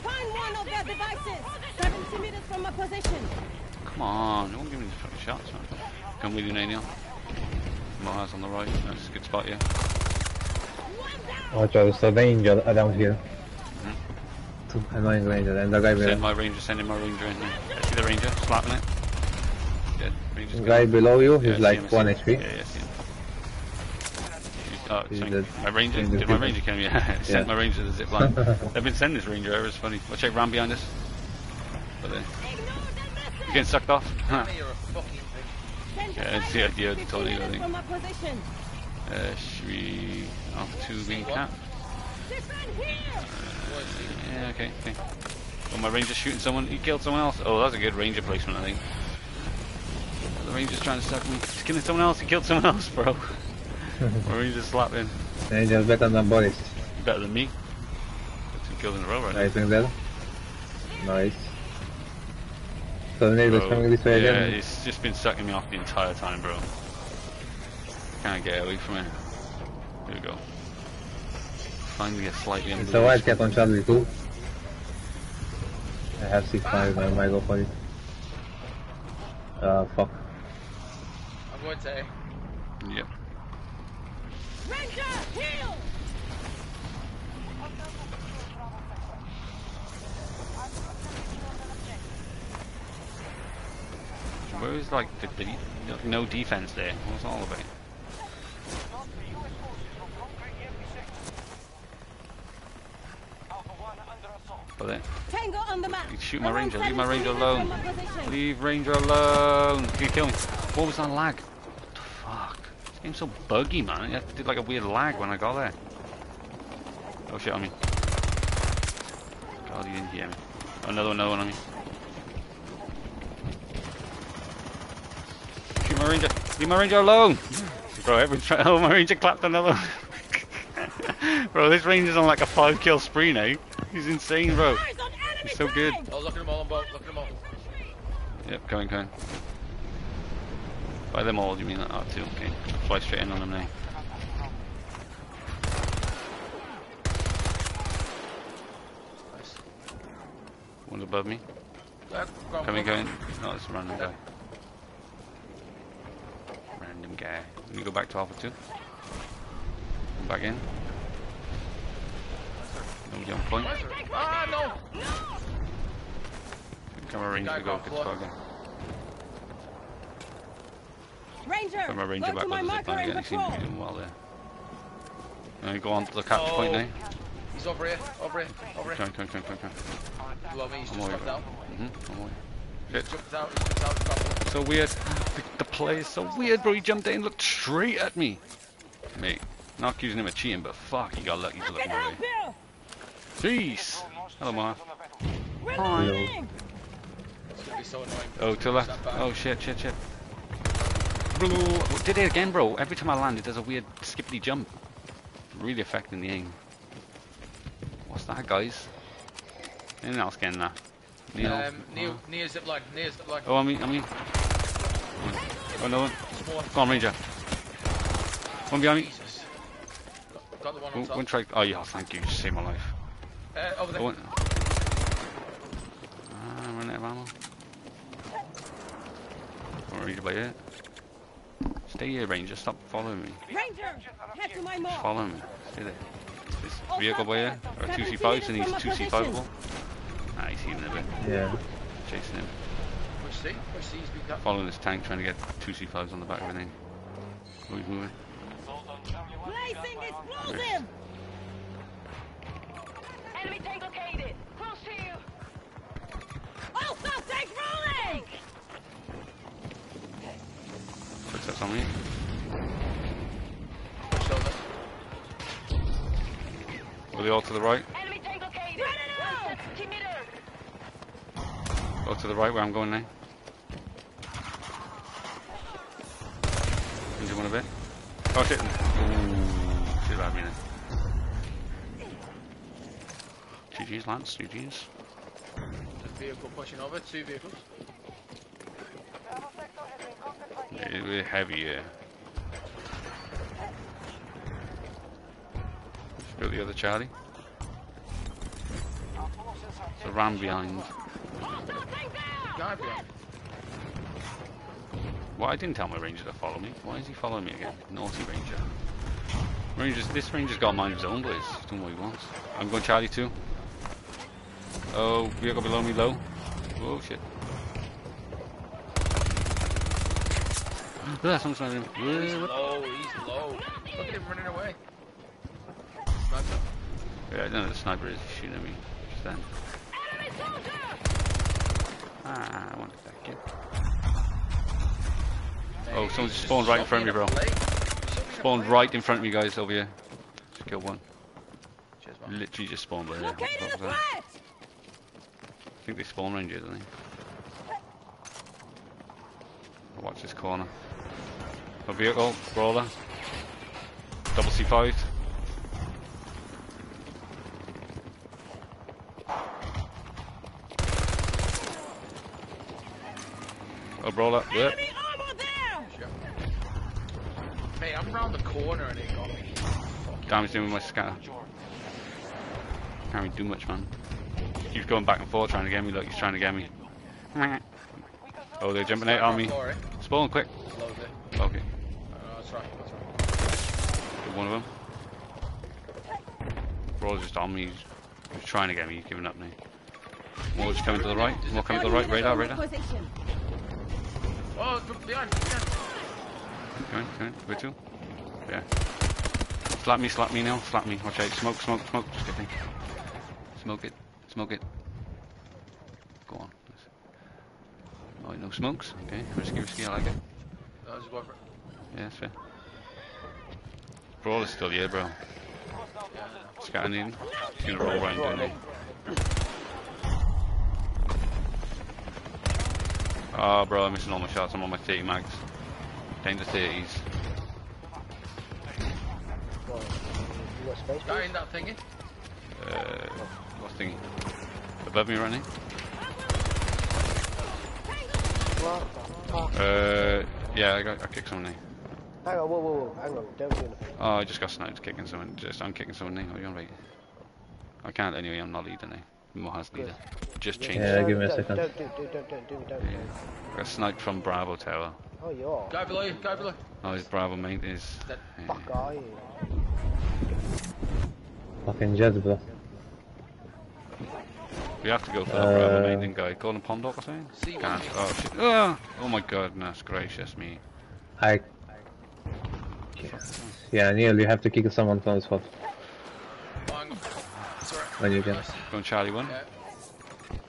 S4: Find one of their devices. 70 meters from my position.
S1: Come on, no one give me these fucking shots, man. Come with you, Daniel. Miles on the right, that's a good spot, yeah.
S4: Oh, one
S10: Watch out, there's a ranger around here. Two annoying ranger and the guy
S1: Send my ranger, sending my ranger in here. I see the ranger, slapping it. Dead. Ranger's
S10: The guy below you, he's
S1: I see
S10: like
S1: him,
S10: 1. HP.
S1: Yeah, yeah, see him. Oh,
S10: He's dead.
S1: My ranger,
S10: He's the
S1: did my ranger kill me? Yeah, sent
S10: Yeah.
S1: my ranger to the zip line. *laughs* They've been sending this ranger over, it's funny. Watch out, ram behind us. But then, you're getting sucked off. *laughs*
S11: Danny, you're a fucking thing.
S1: yeah, it's the idea of the
S4: 15
S1: Tony, I think.
S4: from my position.
S1: Uh, should we off to being cap?
S4: Defend here!
S1: Yeah, okay, okay. Well, my ranger's shooting someone. He killed someone else. Oh, that's a good ranger placement, I think. The ranger's trying to suck me. He's killing someone else. He killed someone else, bro. my ranger's slapping.
S10: Ranger's better than Boris.
S1: Better than me. Got two kills in a row right now.
S10: Think. Nice. So the neighbor's coming this way
S1: yeah,
S10: again.
S1: it's just been sucking me off the entire time, bro. Can't get away from it. Here we go. Finally get slightly
S10: It's a white cat on Charlie too. I have 6-5, I might go for it. Uh, fuck.
S11: I'm going to A.
S1: Yep.
S4: Ranger, heal!
S1: Where is like the, the no defense there? What's it all about? But then,
S4: Tango on the map.
S1: you shoot my ranger. Leave my ranger alone.
S4: from my position.
S1: Leave ranger alone. You kill me. What was that lag? What the fuck? This game's so buggy, man. It did like a weird lag when I got there. Oh shit on me. God, you didn't hear me. Oh, another one, another one on me. Shoot my ranger. Leave my ranger alone. *laughs* Bro, every try. *laughs* Oh, my ranger clapped another one. *laughs* bro, this ranger's on like a five kill spree now. He's insane, bro. He's so good.
S11: Oh, look at them all on boat. Look at them all.
S1: Yep, coming, coming. By them all, you mean that? Oh, two, okay. Fly straight in on them now. One's above me.
S11: Go
S1: Coming,
S11: go
S1: No, it's a random guy. Random guy. Can you go back to Alpha 2? Come back in. Nobody on point.
S11: Ah, no!
S1: Camera range to go,
S11: got
S1: good
S11: caught.
S1: target.
S4: Ranger,
S1: Camera ranger back
S4: to
S1: on the zip line again. He seems to be doing well there. Can we go on to the capture point
S11: Oh.
S1: now?
S11: He's over here, over here, over here.
S1: Come, come, come, come, come.
S11: Below me, he's
S1: I'm
S11: just
S1: away,
S11: jumped out.
S1: Mm-hmm, I'm away. Shit.
S11: jumped out, he's jumped out, jumped out.
S1: So weird. The, the play is so weird, bro. He jumped in, looked straight at me. Mate, not accusing him of cheating, but fuck, he got lucky to look my way. Jeez. Hello, Marv.
S4: Reloading!
S11: It's gonna be so annoying.
S1: Oh, to the left. Oh, shit, shit, shit. Did it again, bro. Every time I land, it does a weird skippity jump. Really affecting the aim. What's that, guys? Anything else getting that? Neil?
S11: Um, near, near zip line, near zip line.
S1: Oh, I mean, I mean. Oh, no one. Go on, Ranger. One behind me.
S11: Jesus. Got, got the one on top.
S1: one try. Oh, yeah, thank you. You just saved my life.
S11: Uh, over there.
S1: Oh, one. Ah, I'm running out of ammo. Don't worry about it. Stay here, Ranger. Stop following me.
S4: Ranger, head to my mark.
S1: Follow me. Stay there. This vehicle by here. Or 2C5s and he's 2C5able. Ah, he's healing a bit.
S10: Yeah.
S1: Chasing him.
S11: Which C? Which C's been cut?
S1: Following this tank, trying to get 2C5s on the back of everything. Oh, he's moving.
S4: Placing explosive!
S7: Enemy tank located. Close to you.
S4: Also, tank rolling!
S1: Footsteps on me.
S11: Which shoulder?
S1: Are they all to the right?
S7: Enemy tank located. 170 meters.
S1: Go to the right where I'm going eh? now. Into one a bit. Oh shit. Ooh, shit about me then. GG's Lance, GG's.
S11: The vehicle pushing over, two vehicles.
S1: Yeah, we're heavy, yeah. Got the other Charlie. So ram behind.
S11: Guy behind.
S1: Well, I didn't tell my ranger to follow me. Why is he following me again? Naughty ranger. Ranger's, this Ranger's got a mind of his own, boys. He's doing what he wants. I'm going Charlie too. Oh, vehicle below me, low. Oh shit. Ah, someone's sniping him.
S11: He's
S1: Yeah, what-
S11: low, he's low. Look at him running away. Sniper.
S1: Yeah, I don't know the sniper is shooting at me. Just then. Ah, I wanted that kill. Oh, someone's spawned right in front of me, bro.
S11: shot me in the leg. He's shot me in the
S1: Spawned right in front of me, guys, over here. Just killed one. Literally just spawned right there.
S4: Located
S1: What
S4: a
S1: was that?
S4: threat!
S1: I think they spawn rangers, I think. I'll watch this corner. A vehicle, brawler. Double C5. A brawler, yep.
S4: Enemy armor there!
S11: Sure. Mate, I'm round the corner and it got me.
S1: Damage doing with my scatter. Can't really do much, man. He's going back and forth trying to get me. Look, he's trying to get me. *laughs* Oh, they're jumping out on me.
S11: Sorry.
S1: Spawn quick. Okay,
S11: uh, that's right, that's right.
S1: one of them. Brawler's just on me. He's, he's trying to get me. He's giving up now. More just coming to the right. More coming to the right. Radar, radar.
S11: Oh, behind, behind.
S1: Come on, come on. To? Yeah. Slap me, slap me now. Slap me. Watch out. Smoke, smoke, smoke. Just get me. Smoke it. Smoke it. Go on. Oh, no smokes. Okay. Risky, risky. I like it.
S11: Oh, just go for it.
S1: Yeah, that's fair. Brawler's still here, bro.
S11: Yeah,
S1: in. He's gonna roll around doing it. Oh, ah, bro, I'm missing all my shots. I'm on my 30 mags. Down to 30s.
S6: Well, you got space,
S11: Guy in that thingy.
S1: Uh, what's thingy? Above me running?
S6: What?
S1: Uh, yeah, I got, I kicked someone now.
S6: Hang on, whoa, whoa, whoa, hang on, don't do anything.
S1: Oh, I just got sniped kicking someone. Just, I'm kicking someone now. What are you on right? I can't anyway, I'm not leader now. Moha's leader. Just changed.
S10: Yeah, give me a
S6: don't,
S10: second.
S6: Don't, do, do, don't, don't, do, don't,
S1: Yeah.
S6: don't.
S1: Got sniped from Bravo Tower.
S6: Oh, you are?
S11: Guy below you, guy below.
S1: Oh, his Bravo mate is.
S11: That
S1: yeah.
S6: Fuck are you?
S10: Fucking Jets.
S1: We have to go for that
S10: Uh,
S1: Bravo maiden guy. Golden Pond Dog or something?
S11: See
S1: Can't. Oh, shit. Ah! oh my goodness gracious me.
S10: I. Yeah, Neil, you have to kick someone from the spot
S11: Oh, hang on.
S10: When you can.
S11: Nice.
S1: Going Charlie 1.
S11: Yeah.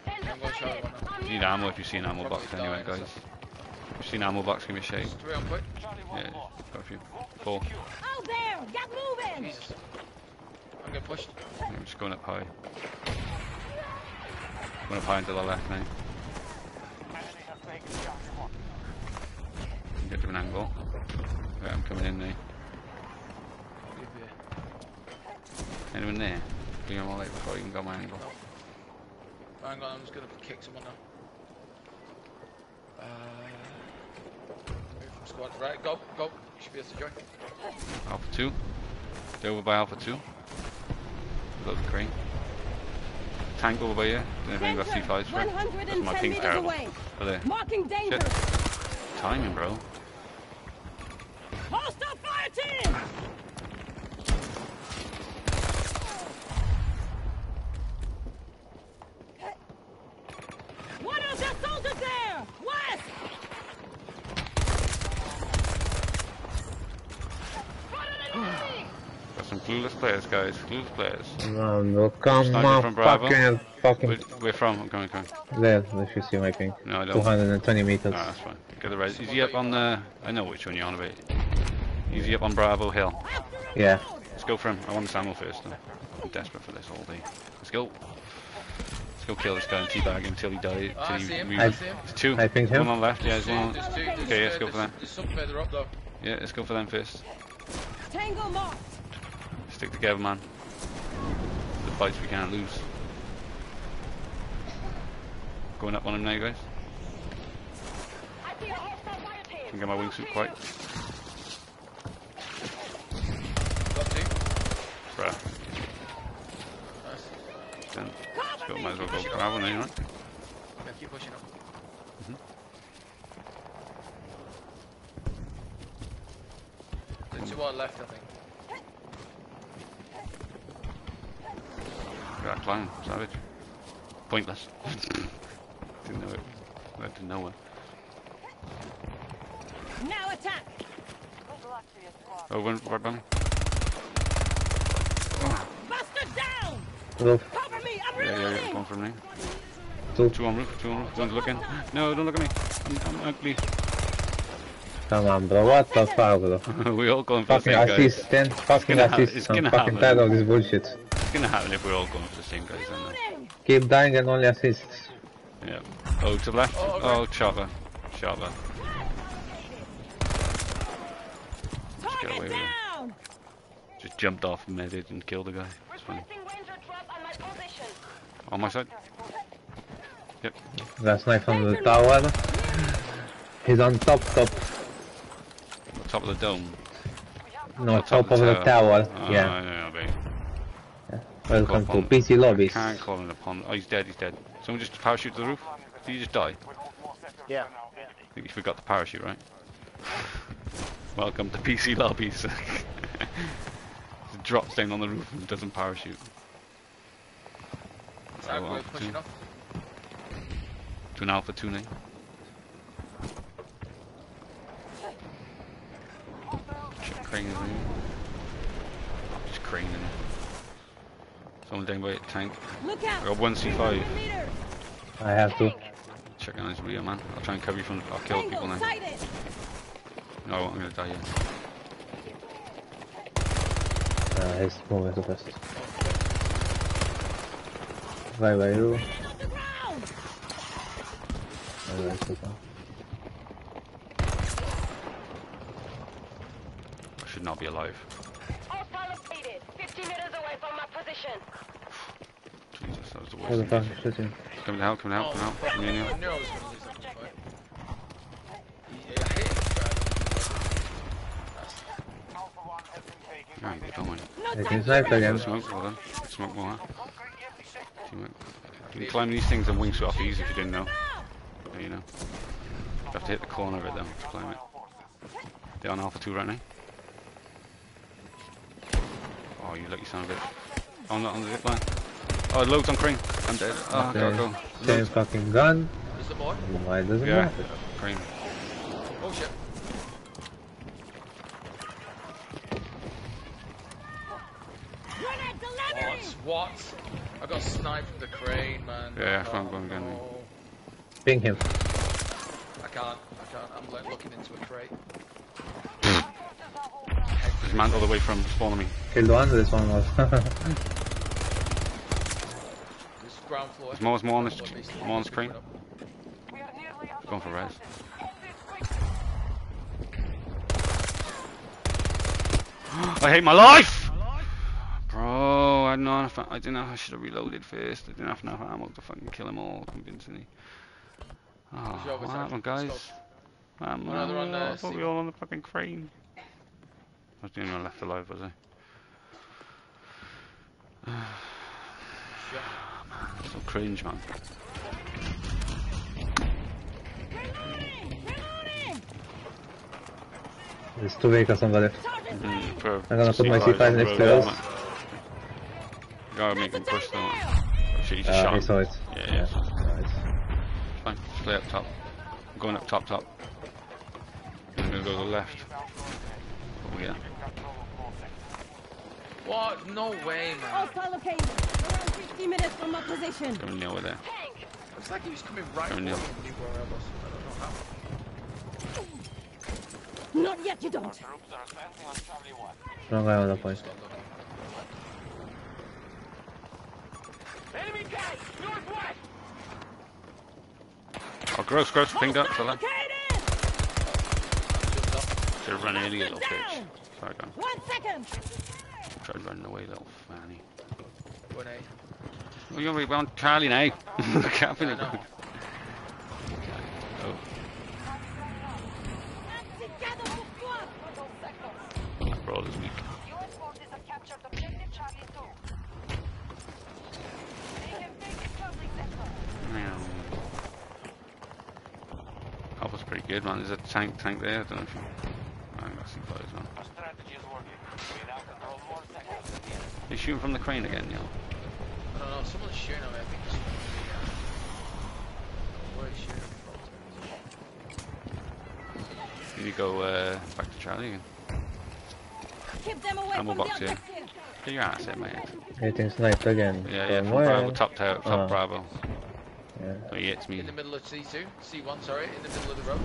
S11: I'm Charlie one.
S1: You need ammo if you see an ammo box anyway,
S11: die,
S1: guys. If you see an ammo box, give me a.
S11: Three on quick.
S1: Yeah, got a few. Four.
S4: Out there! Get moving!
S11: Jesus. I'm getting pushed.
S1: I'm just going up high. Going up high and to the left now. Get to an angle. Right, I'm coming in now. Anyone there? Bring them all out before I even got my angle.
S11: Hang on, I'm just gonna kick someone now. Uh, move squad. Right, go, go. You should be able to join.
S1: Alpha 2. They're over by Alpha 2. Load the crane. Tank over by here. Don't know if anyone got
S4: Center,
S1: C5s for it. That's my ping
S4: meters
S1: terrible.
S4: away.
S1: There.
S4: Marking danger!
S1: Shit. Timing, bro.
S4: Hostile fire team! One of the soldiers there! West! Spotted an enemy!
S1: Got some clueless players, guys. Clueless players.
S10: Man, well, come on,
S1: from Bravo.
S10: fucking, fucking.
S1: Where, where from? I'm coming, coming.
S10: There, if you see my ping.
S1: No, I don't.
S10: 220 meters.
S1: Ah, that's fine. Get the res. Is he up on the? I know which one you're on about. Is he up on Bravo Hill?
S10: Yeah.
S1: Let's go for him. I want this ammo first. Though. I'm desperate for this all day. Let's go. Let's go kill this guy and teabag him till he dies.
S11: Ah,
S1: Till
S11: I see him, I see him.
S1: There's two.
S10: I think him.
S1: One on left. Yeah, there's one. On...
S11: There's two. There's,
S1: Okay, let's go for
S11: there's,
S1: them.
S11: There's some further up though.
S1: Yeah, let's go for them first.
S4: Tango marked!
S1: Stick together, man. The fights we can't lose. Going up on him now, guys.
S4: I see a hostile fire team!
S1: Can get my wingsuit quite.
S11: Got two.
S1: Bruh.
S11: Nice.
S1: Then let's. Might as well go grab one now, right?
S11: Yeah, keep pushing up.
S1: Mhm.
S11: The two are left, I think.
S1: That savage. Pointless. Didn't know it. Led to nowhere.
S4: Now attack!
S1: Oh, one right by me.
S4: Buster down!
S10: Roof.
S4: Cover me! I'm
S1: Yeah, yeah, yeah,
S4: reloading!
S1: one from me.
S10: Two.
S1: Two on roof, two on roof. One's looking. No, don't look at me. I'm, I'm ugly.
S10: Come on, bro. What the fuck, bro? *laughs*
S1: we all going for the
S10: Fucking
S1: same guy.
S10: Eh? Fucking
S1: gonna ha- it's.
S10: I'm fucking tired of this bullshit.
S1: It's gonna happen if we're all going for the same guys, I know.
S10: Keep dying and only assists.
S1: Yeah. Oh, to the left.
S11: Oh,
S1: Oh,
S11: okay.
S1: chopper. Chopper. Just get away with it. Just jumped off, meted, and killed the guy. It's fine. On my side. Yep.
S10: Last night from the tower. He's on top, top.
S1: On top of the dome.
S10: No, top of the tower.
S1: Oh,
S10: Yeah.
S1: I know, babe.
S10: Welcome
S1: Call
S10: to PC lobbies.
S1: Can't call him upon. Oh, he's dead. He's dead. Someone just parachute to the roof. Did he just die?
S6: Yeah.
S1: I think you forgot the parachute, right? Welcome to PC lobbies. He drops down on the roof and doesn't parachute.
S11: Zach,
S1: uh,
S11: Oh, pushing
S1: two.
S11: up.
S1: To an alpha tuning. Check crane is in. Just craning. Someone down by a tank.
S4: Look out!
S1: I got one C5.
S10: I have to.
S1: Checking on his rear, man. I'll try and cover you from. I'll kill people now.
S4: sighted!
S1: No, I'm gonna die here.
S10: Uh, he's moving too fast. Vai, vai, eu.
S4: On the ground!
S10: Vai, vai, super.
S1: I should not be alive.
S7: Hostile located. 50 meters away from my position.
S1: Jesus, that was the
S10: What the
S1: worst.
S10: fuck
S1: thing.
S10: is shooting?
S1: Coming out, coming out, coming out.
S11: fuck,
S1: Me and you.
S11: I knew I was gonna lose that fight. Yeah, I hate it.
S1: Yeah, you don't mind.
S4: No
S10: They
S4: time
S10: can snipe again.
S1: Smoke, well done. Smoke more, huh? You can climb these things and wing swap easy if you didn't know. But you know. You have to hit the corner of it though to climb it. They're on Alpha 2 right now. Oh, you lucky son of a bitch. On the, on the zip line. Oh, loads on crane. I'm dead. Oh, I gotta go.
S10: Okay. Same fucking gun.
S11: Is there more?
S10: Why doesn't
S1: Yeah,
S10: matter?
S1: crane.
S11: Oh shit.
S4: Grenade!
S11: What? What? I got sniped from the crane, man.
S1: Yeah,
S11: oh,
S1: I'm going again.
S11: no.
S10: Ping him.
S11: I can't. I can't. I'm like looking into a crate.
S1: There's man all the way from spawning me.
S10: Killed one, this one was.
S11: This ground floor.
S1: There's more, there's more on this,
S11: Ground floor, basically.
S1: more on the screen.
S7: We are nearly
S1: Going for res. *gasps* I hate my life! Bro, I know if I, I didn't know I should have reloaded first. I didn't have enough ammo to fucking kill them all convincingly. Oh,
S11: Good
S1: what happened, guys?
S11: go.
S1: Man, man, I thought we were all on the fucking crane. I was the only one left alive, was I? So cringe, man.
S4: Reloading! Reloading!
S10: There's two vehicles on the left.
S4: Sergeant
S1: Mm, for-
S10: I'm gonna put my
S1: C5
S10: C5 next to us.
S1: man. Gotta make him push though.
S4: there!
S1: Oh shit,
S10: Uh,
S1: shot
S10: he saw it.
S1: Yeah, yeah.
S10: Nice.
S1: Fine. Just play up top. I'm going up top, top. I'm gonna go to the left. Oh yeah.
S11: What? No way, man.
S4: Hostile located. Around 50 minutes from my position.
S1: Going nowhere there.
S11: It's like he was coming right
S1: Going
S11: for me
S1: nil.
S11: when we were at us. I don't know how.
S4: Not yet, you don't.
S10: Wrong guy on the point.
S7: Enemy tank! Northwest!
S1: Oh, gross, gross. Pinged up. Fella.
S4: Located!
S1: Should have run early, little bitch.
S4: Down.
S1: Sorry, gone.
S4: One second.
S1: Tried running away, little fanny.
S11: One A.
S1: Oh, you're right, we're on Charlie now. *laughs* Capping
S11: I
S1: it.
S11: know.
S1: Oh,
S4: Together for squad.
S1: that brawl is weak.
S7: U.S. forces have captured objective Charlie 2. They can take Charlie sector.
S1: Meow. Alpha's pretty good, man. There's a tank, tank there. I don't know if you. I think that's C5 as well.
S5: Our strategy is working. We now control more sectors than the enemy.
S1: They shooting from the crane again, yo.
S11: I know. don't know. Someone's shooting at me. I think it's someone in the, uh, where is shooting from?
S1: You need to go uh, back to Charlie again.
S4: Keep them away
S1: Ammo
S4: from
S1: box
S4: the
S1: here.
S4: objective.
S1: Get your ass in, mate.
S10: Getting sniped again.
S1: Yeah, yeah,
S10: From
S1: from? Bravo, top tower, top
S10: Oh.
S1: Bravo.
S10: Yeah.
S1: Oh, he hits me.
S11: In the middle of C2, C1, sorry, in the middle of the road.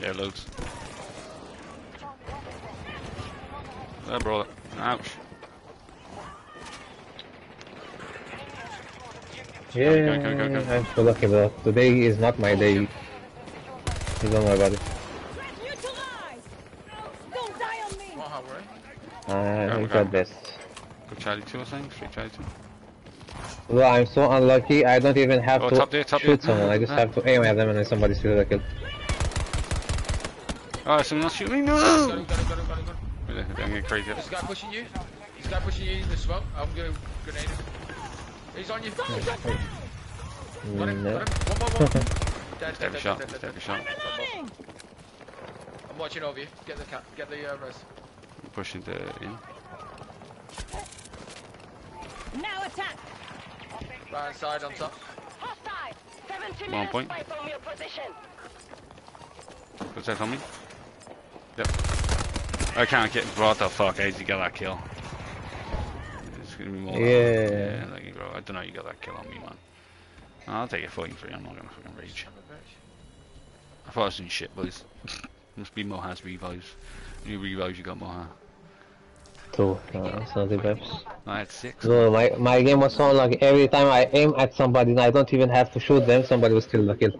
S1: Yeah, loads. There, bro. Ouch.
S10: Yeah,
S1: Go, go, go, go.
S10: I'm so lucky though. Today is not my day. You don't worry about it.
S4: Threat neutralized. Don't die on me.
S11: What, how we're?
S10: I
S1: we
S10: got this.
S1: Go Charlie 2 or something? Straight Charlie 2.
S10: Well, I'm so unlucky. I don't even have
S1: Oh,
S10: to
S1: top there, top
S10: shoot
S1: there.
S10: someone. I just
S1: Ah.
S10: have to aim at them and then somebody shoots a kill.
S1: Oh, someone else shooting me?
S11: Got
S1: No!
S11: him, got him, got him, got him, got him.
S1: I'm getting crazy.
S11: This guy pushing you. This guy pushing you in the smoke. I'm gonna grenade him. He's on you. Got him, got him. One more,
S10: no.
S11: one. Dead, *laughs* dead,
S1: Take
S11: dead,
S1: a shot.
S11: dead, dead,
S1: Take a
S11: dead.
S1: shot.
S4: Reloading.
S11: I'm watching over you. Get the cat, get the uh, res.
S1: Pushing the in.
S4: Now attack.
S11: Right hand side on top.
S13: Hostile. 70
S1: One point.
S13: away from your position.
S1: What's that on me? Yep. I can't get. What the fuck? How did you get that kill? It's gonna be more.
S10: Yeah.
S1: Yeah, like, bro. I don't know. You got that kill on me, man. I'll take fighting for you. I'm not gonna fucking rage. I thought I was doing shit, boys. *laughs* Must be Moha's revives. New revives, you got Moha.
S10: Two. No, it's not the best.
S1: I had six.
S10: No, my my game was so unlucky. Every time I aim at somebody, and I don't even have to shoot them. Somebody will steal the kill.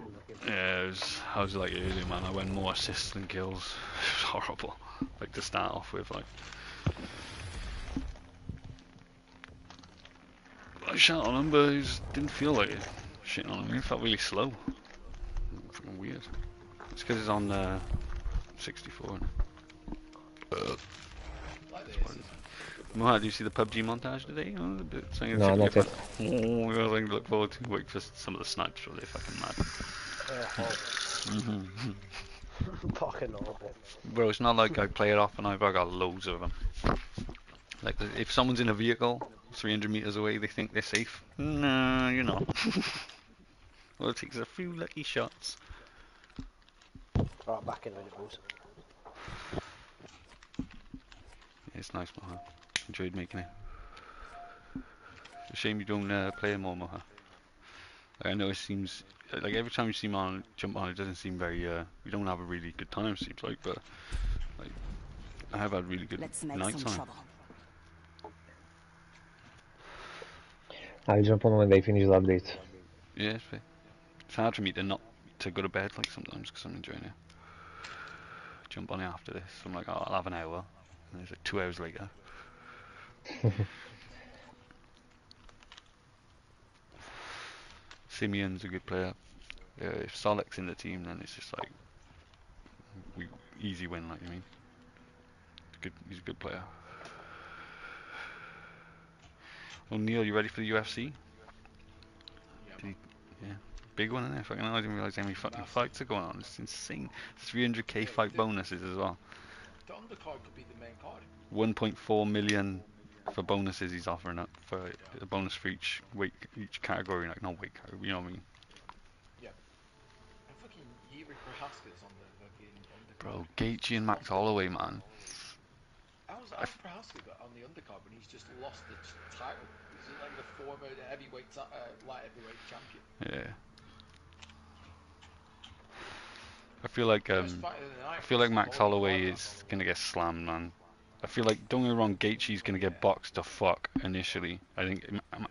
S1: Yeah, it was, I was like earlier, man. I went more assists than kills. *laughs* It was horrible. Like to start off with, like. I shot on him, but he just didn't feel like it. Shitting on him. He felt really slow. Fucking weird. It's because it's on uh, 64. Uh, Mohad, do you see the PUBG montage today? Oh, the bit saying it's
S10: No, not yet. *laughs*
S1: Oh, I think to look forward to. Wait for some of the snipes, really fucking mad. Mhm. *laughs*
S6: Fucking awful.
S1: Bro, it's not like I play it off and I've got loads of them. Like, if someone's in a vehicle 300 meters away, they think they're safe. No, you're not. *laughs* well, it takes a few lucky shots.
S6: Right, back in minute, boys.
S1: It's nice, Moha. Enjoyed making it. It's a shame you don't uh, play it more, Moha. Like, I know it seems like every time you see him on jump on, it doesn't seem very. Uh, we don't have a really good time, seems like, but like I have had really good
S4: Let's make
S1: night
S4: some
S1: time.
S4: trouble.
S10: I'll jump on when they finish the update.
S1: Yeah, it's. It's hard for me to not to go to bed like sometimes because I'm enjoying it. Jump on it after this. I'm like, oh, I'll have an hour, and it's like two hours later. *laughs* Simeon's a good player. Uh, if Solec's in the team, then it's just like we easy win. Like you mean, good. He's a good player. Well, Neil, you ready for the UFC? He, yeah, big one in there. Fucking, hell, I didn't realize how many fucking fights are going on. It's insane. 300k fight bonuses as well.
S11: The undercard could be the main card.
S1: 1.4 million for bonuses he's offering up for a bonus for each week, each category, like not category, you know what I mean?
S11: Yeah. And fucking Yuri Prochazka's on the fucking undercard.
S1: Bro, Gaethje and Max Holloway, man.
S11: How's how's Prochazka got on the undercard when he's just lost the title? He's like the former heavyweight, uh, light heavyweight champion.
S1: Yeah. I feel like um,
S11: fight of the night
S1: I feel like Max Holloway is gonna get slammed, man. I feel like don't get me wrong, Gaethje's gonna get boxed to fuck initially. I think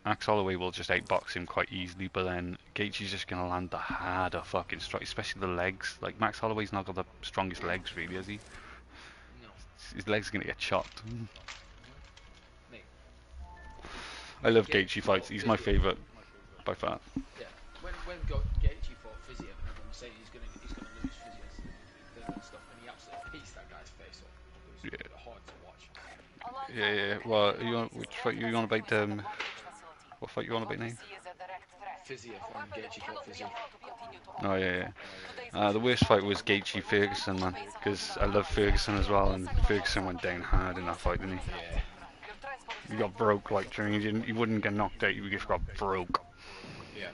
S1: Max Holloway will just outbox him quite easily, but then Gaethje's just gonna land the harder fucking strike, especially the legs. Like Max Holloway's not got the strongest legs, really, has he?
S11: No.
S1: His legs are gonna get chopped. I love
S11: Gaethje
S1: fights. He's my favourite by far.
S11: yeah.
S1: Yeah, yeah. Well, you want which fight you want about? Um, what fight you want about now?
S11: Fiziev when Gaethje fought
S1: Oh yeah, yeah. Uh, the worst fight was Gaethje Ferguson, man, because I love Ferguson as well, and Ferguson went down hard in that fight, didn't he?
S11: Yeah.
S1: You got broke like during. You wouldn't get knocked out. You just got broke.
S11: Yeah.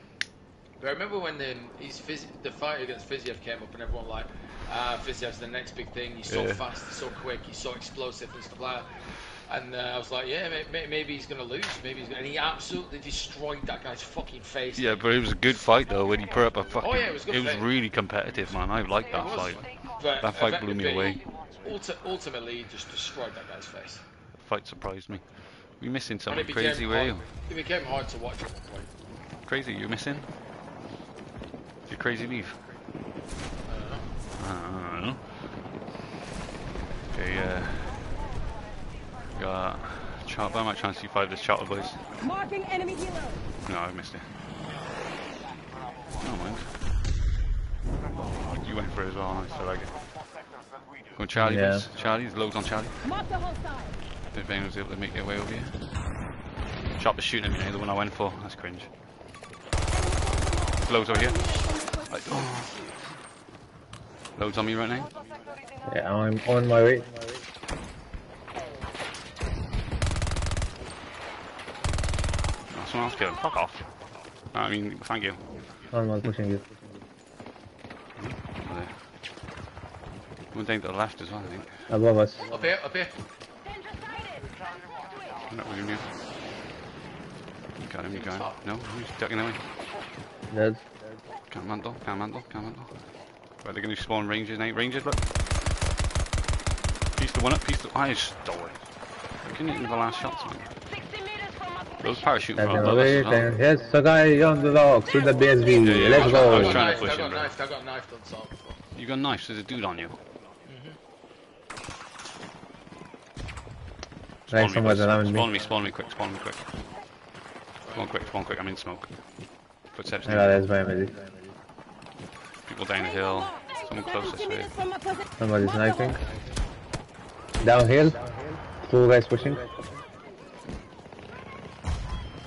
S11: But I remember when um, he's Fizz- the fight against Fiziev came up and everyone like, ah, Fiziev's the next big thing. He's so
S1: Yeah.
S11: fast, he's so quick, he's so explosive and stuff like that. And uh, I was like, yeah, may- may- maybe he's gonna lose. Maybe he's gonna. And he absolutely destroyed that guy's fucking face.
S1: Yeah, but it was a good fight though. When he put up a fucking.
S11: Oh, yeah, it was good fight.
S1: really competitive, man. I liked that fight.
S11: But
S1: That fight blew me away.
S11: ulti- ultimately, he just destroyed that guy's face.
S1: The Fight surprised me. You missing something
S11: it
S1: crazy, were you?
S11: It became hard to watch at one point.
S1: Crazy, you missing? You crazy leave? I don't know. Okay, uh, got charter. I might try and see five this charter boys.
S4: Marking enemy helo.
S1: No, I missed it. No mind. You went for it as well, nice, I like it. Go Charlie,
S10: Yeah.
S1: please. Charlie, there's loads on Charlie.
S4: Mark the hostile.
S1: If anyone was able to make their way over here. Chop was shooting at me now, the one I went for. That's cringe. Loads over here. I- oh. Loads on me right now.
S10: Yeah, I'm on my way.
S1: Someone else killed him. Fuck off. I mean, thank you.
S10: Oh, I'm not pushing you.
S1: Over there. One thing to the left as well, I think.
S10: Above us.
S11: Up here, up here.
S1: Not with him, yeah. Got him, you got him. No, he's ducking away.
S10: Dead.
S1: Can't mantle, can't mantle, can't mantle. Right, they're going to spawn rangers now. Rangers, look. Piece the one up, piece the... I stole it. I couldn't hit the last shots, man. Those parachuting
S10: Dead
S1: from
S10: in
S1: above
S10: the
S1: us
S10: way.
S1: as well.
S10: Guy on the rocks with the BSV.
S1: Yeah, yeah,
S10: Let's
S1: I
S10: go.
S1: I was trying to
S11: Knifed,
S1: push
S11: I
S1: him,
S11: got
S1: bro.
S11: knifed, I got knifed on before.
S1: You got knives, there's a dude on you. Mm-hmm.
S10: Right,
S1: Spawn me,
S10: somewhere me.
S1: Spawn me, spawn me quick, spawn me quick. Spawn quick, spawn quick, I'm in smoke. Footsteps
S10: Yeah, there's my medic.
S1: People down the hill. Someone close this way.
S4: meters from my position.
S10: Somebody's sniping. Downhill. Two guys pushing.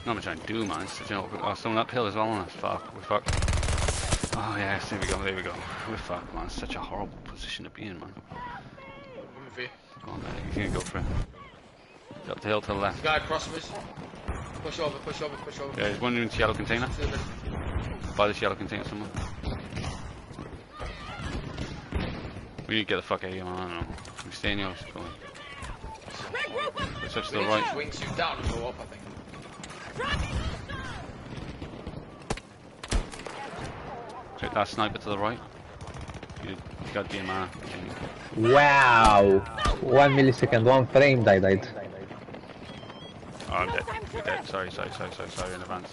S1: Not much I can do, man. It's such an awkward... Oh, someone uphill as well. Oh, fuck, we're fucked. Oh, yes, there we go, there we go. We're fucked, man. It's such a horrible position to be in, man.
S11: Coming for you.
S1: Go on, man. You can go for it. Up the hill to the left.
S11: Guy across from us. Push over, push over, push over.
S1: Yeah, there's one in this yellow container.
S11: To the middle.
S1: By this yellow container somewhere. We need to get the fuck out of here, man. I don't know. We stay in yours. Go on. Switch to the
S11: We
S1: right.
S11: to wingsuit down and go up, I think.
S1: Take that sniper to the right. You goddamn man.
S10: Wow. One millisecond, one frame, I died.
S1: Oh, I'm dead. You're dead. Sorry, sorry, sorry, sorry, sorry in advance.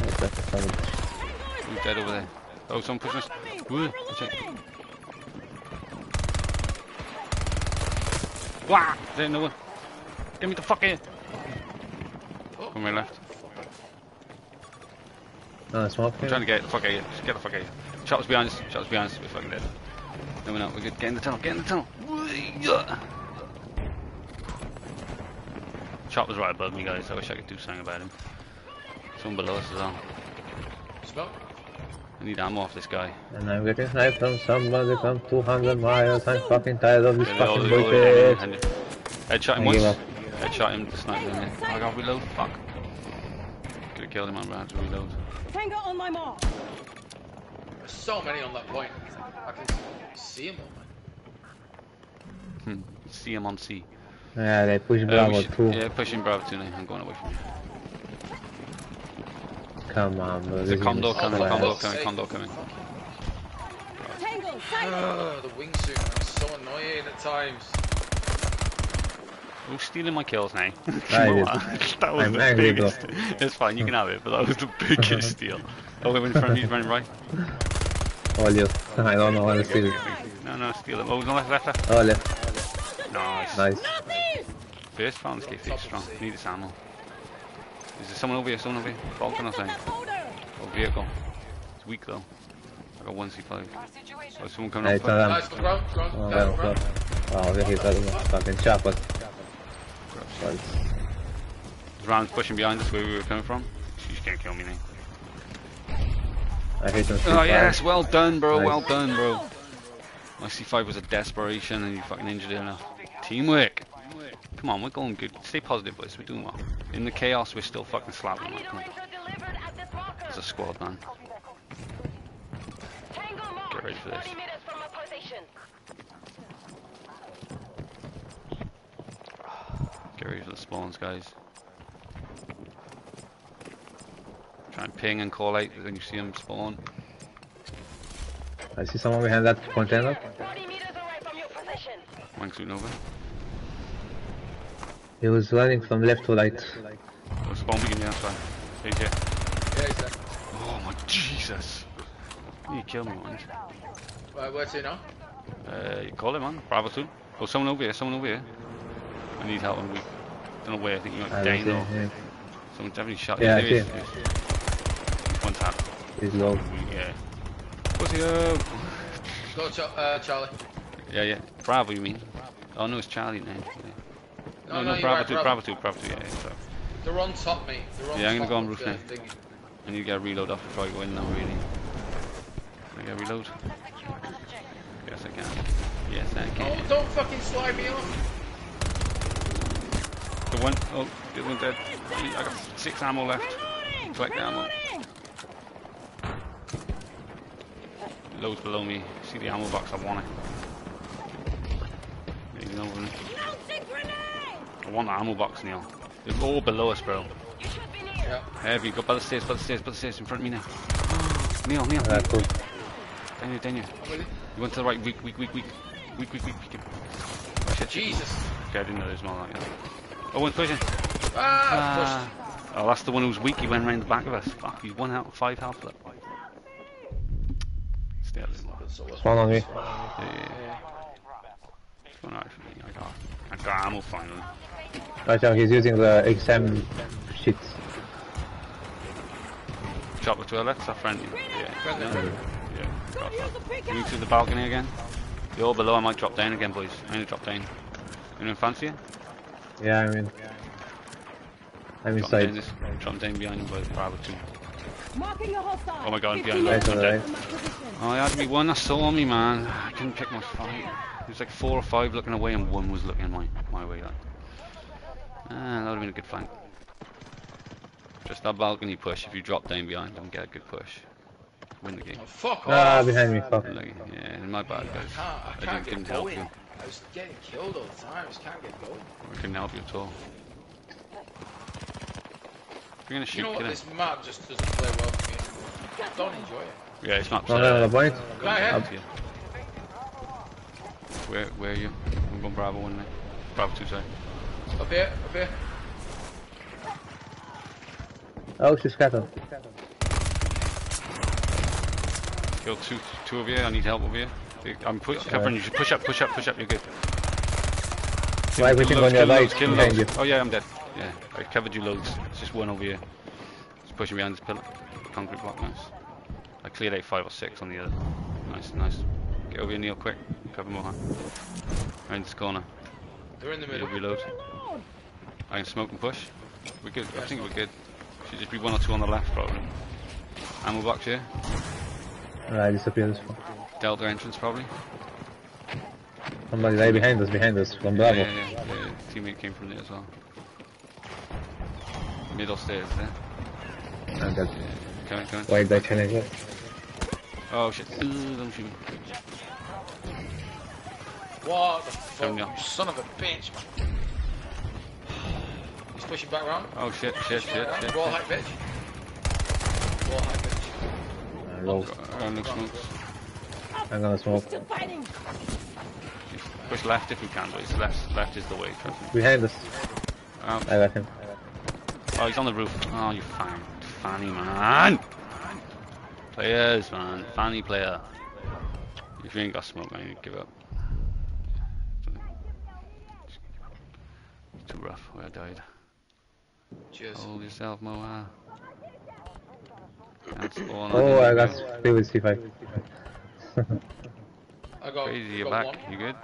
S1: Who's dead over there? Oh, someone pushing us. Woo. Wah! There no one? Get me the fuck in! On my left.
S10: No, smoke.
S1: I'm trying to get the fuck out of here. Just get the fuck out of here. Shots behind us. Shots behind us. We're fucking dead. No, we're not. We're good. Get in the tunnel. Get in the tunnel. Yeah. Chop was right above me, guys. I wish I could do something about him. Someone below us as well.
S11: Smoke.
S1: I need ammo off this guy.
S10: And I'm getting sniped from somebody from 200 miles. I'm fucking tired of this
S1: Yeah,
S10: fucking
S1: they're all behind
S10: bullshit.
S1: him, behind him. Headshot him once.
S10: Give up.
S1: Headshot him to snipe him. I got reload. Fuck. Could have killed him on round to reload.
S4: Tango on my mark.
S11: There's so many on that point. I can see them all, man.
S1: Hmm. See him on C.
S10: Yeah, they push
S1: Uh,
S10: Bravo
S1: should-
S10: too.
S1: Yeah, pushing Bravo 2 now. I'm going away from you.
S10: Come on, bro.
S1: There's a
S10: this
S1: condor
S10: is
S1: coming,
S10: fast.
S1: condor coming,
S11: sake.
S1: condor coming.
S4: Tango, silent.
S11: Ugh, the wingsuit man, is so annoying at times.
S1: Who's stealing my kills now?
S10: I
S1: Come
S10: did.
S1: on. that was
S10: I'm
S1: the
S10: angry, bro.
S1: biggest. It's fine, you can have it, but that was the biggest steal. Oh, we're in front of you, running right.
S10: All you. I don't know how to steal it.
S1: No, no, steal them. Oh, no, left, left, left.
S10: All left.
S1: Nice.
S10: Nice.
S1: First found this KFC strong. Need this ammo. Is there someone over here? Someone over here? Falcon or something? Oh, vehicle. It's weak though. I got one C5. Oh, someone coming
S10: Hey,
S1: up.
S11: Nice,
S10: them.
S11: the ground, ground,
S10: Oh,
S11: down,
S10: well,
S11: ground.
S10: well. Oh, yeah, he's got a fucking chopper. Well,
S1: There's rounds pushing behind us where we were coming from. You just can't kill me now.
S10: I hate him.
S1: Oh yes, well done, bro.
S10: Nice.
S1: Well done, bro. My C5 was a desperation, and you fucking injured it enough. Teamwork. Come on, we're going good. Stay positive, boys. We're doing well. In the chaos, we're still fucking slapping. man. Come on. It's a squad, man. Get ready for this. Get ready for the spawns, guys. Try and ping and call out when you see them spawn.
S10: I see someone behind that container.
S1: Wangsuit Nova.
S10: He was running from left to right.
S1: Oh, spawn begin, yeah, that's fine. He's here.
S11: Yeah, he's there.
S1: Oh my Jesus. You killed me once.
S11: Right, where's he now?
S1: Uh, you call him on. Bravo 2. Oh, someone over here, someone over here. I need help and we don't know where, I think you might
S10: I
S1: be
S10: was
S1: down
S10: there,
S1: or
S10: yeah.
S1: someone definitely shot
S10: Yeah, I
S1: you. There he
S10: see
S1: is, One tap.
S10: He's low.
S1: Yeah. What's he up?
S11: Go, Ch- uh, Charlie.
S1: Yeah, yeah. Bravo, you mean? Oh no, it's Charlie now. Yeah.
S11: No,
S1: No,
S11: no,
S1: no, Bravo
S11: right,
S1: 2,
S11: Bravo.
S1: Bravo 2, Bravo 2, yeah, yeah. So.
S11: They're on top, mate. They're on
S1: Yeah, I'm gonna go on roof now.
S11: thingy.
S1: I need to get a reload off before I go in now, really. Can I get a reload? Yes, I can. Yes, I can.
S11: Oh, don't fucking slide me off.
S1: The one, oh, the other one dead. I got six ammo left. Collect the ammo. Loads below me. See the ammo box, I want it. Maybe over me. I want the ammo box, Neil. They're all below us, bro.
S11: Yeah.
S1: Heavy, go by the stairs, by the stairs, by the stairs, in front of me now. *gasps* Neil, Neil,
S10: Ah, cool.
S1: down here, down here.
S11: I'm with you.
S1: You went to the right, weak, weak, weak, weak. Weak, weak, weak, weak. Shit, shit.
S11: Jesus.
S1: Okay, I didn't know there was more like that. Oh, one's pushing.
S11: Ah,
S1: Oh, that's the one who's weak. He went round the back of us. Fuck, he's one health, five health left. Stay out there.
S11: pushed.
S10: Spawn on me.
S1: Yeah, yeah, yeah. It's going alright for me. I got, I got ammo finally.
S10: Right now he's using the XM shit.
S1: Chopper to our left, that friendly. Yeah.
S11: Friendly.
S1: Yeah. yeah. Got that. You to the balcony again. You're below. I might drop down again, boys. I'm gonna drop down. Anyone fancy it?
S10: Yeah, I mean. I'm
S1: Drop down
S10: inside.
S1: this. Drop down behind him, boys. Bravo two.
S4: Marking a hostile.
S1: Oh my god,
S4: 15
S1: behind
S10: Right
S1: us. I'm
S10: the
S1: dead.
S10: right.
S1: Oh, I had me one that saw me, man. I couldn't pick my fight. There was like four or five looking away, and one was looking my my way. Like, ah, that would have been a good fight. Just that balcony push. If you drop down behind them, get a good push, win the game.
S11: Oh, fuck
S10: Ah, behind me, fuck.
S1: Like, yeah, my bad, guys.
S11: I can't, I
S1: I didn't, didn't
S11: get
S1: help
S11: going.
S1: you.
S11: I was getting killed all the time. I just can't get going.
S1: I couldn't help you at all. You're gonna shoot,
S11: You know what?
S1: kill him.
S11: This map just doesn't play well for me. I don't enjoy it.
S1: Yeah, it's not.
S10: No, no, no, point.
S11: Go ahead.
S1: Up to you. Where, where are you? I'm going Bravo one now. Bravo two, sorry.
S11: Up here, up here.
S10: Oh, she's scattered.
S1: Kill two, two of you. I need help over here. I'm push, covering you. Push up, push up, push up. You're good. Kill-
S10: Right,
S1: kill
S10: waiting
S1: loads,
S10: on your
S1: kill loads,
S10: right,
S1: kill loads.
S10: you.
S1: Oh yeah, I'm dead. Yeah, I covered you loads. It's just one over here. Just pushing behind this pillar. Concrete block, nice. I cleared out five or six on the other. Nice, nice. Get over here, Neil, quick. Cover more. Around this corner.
S11: They're in the
S1: Need
S11: middle.
S1: to reload. I can smoke and push. We're good. I think we're good. Should just be one or two on the left, probably. Ammo box here.
S10: Alright, disappears.
S1: Delta entrance, probably.
S10: Somebody right behind us, behind us, from Bravo.
S1: Yeah, yeah, yeah. yeah. Teammate came from there as well. Middle stairs there.
S10: I'm dead.
S1: Yeah. Come on, come on.
S10: Why did I challenge it?
S1: Oh shit. Ooh, don't shoot me.
S11: What the fuck?
S1: up.
S11: You son of a bitch, man. He's pushing back round.
S1: Oh shit, shit, shit, shit.
S11: Wall height bitch. Wall height bitch.
S10: Uh, low.
S1: Uh, no smokes.
S10: I'm gonna smoke.
S4: Still fighting.
S1: Push left if we can, boys. Left, left is the way, trust me.
S10: Behind us.
S1: Um,
S10: I got him.
S1: oh, he's on the roof. Oh, you fan, fanny man. Players, man. Fanny player. If you ain't got smoke, man, you give up. Too rough. Where I died.
S11: Cheers.
S1: Hold yourself, Moa. Can't.
S10: Oh, I got
S1: do.
S10: stay with C5.
S11: I got,
S1: Crazy, you're back.
S11: one.
S1: You good?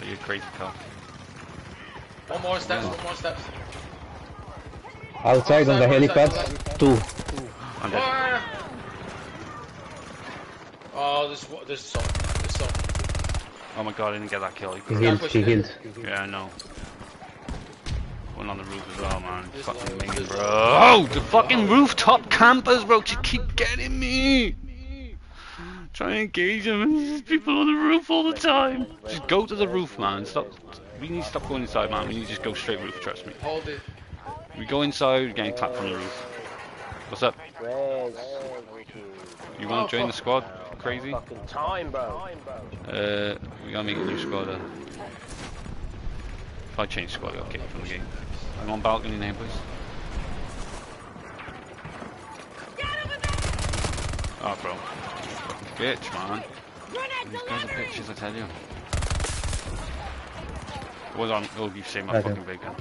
S1: Are you crazy cock?
S11: One more steps, one more steps.
S10: Outside on the helipad, two.
S1: I'm dead.
S11: Ah! Oh, there's, wa- there's some, there's some.
S1: Oh my god, I didn't get that kill.
S10: He healed, he healed.
S1: Yeah, I know. One on the roof as well, man. Fucking me, bro. Oh, the fucking rooftop campers, bro. You keep getting me. Try and engage them. and *laughs* There's people on the roof all the time. Just go to the roof, man. Stop. We need to stop going inside, man. We need to just go straight roof. Trust me.
S11: Hold it.
S1: We go inside, we're getting clapped from the roof. What's up?
S6: Where's
S1: You want
S11: Oh,
S1: to join the squad? Crazy?
S6: fucking time, bro?
S1: Uh, we gotta make a new squad. Uh. If I change squad, I'll kick from the game. I'm on balcony name, please. Oh, bro. Fucking bitch, man. These guys are bitches, I tell you. It Was on. Oh, you say my
S10: Okay.
S1: fucking big gun.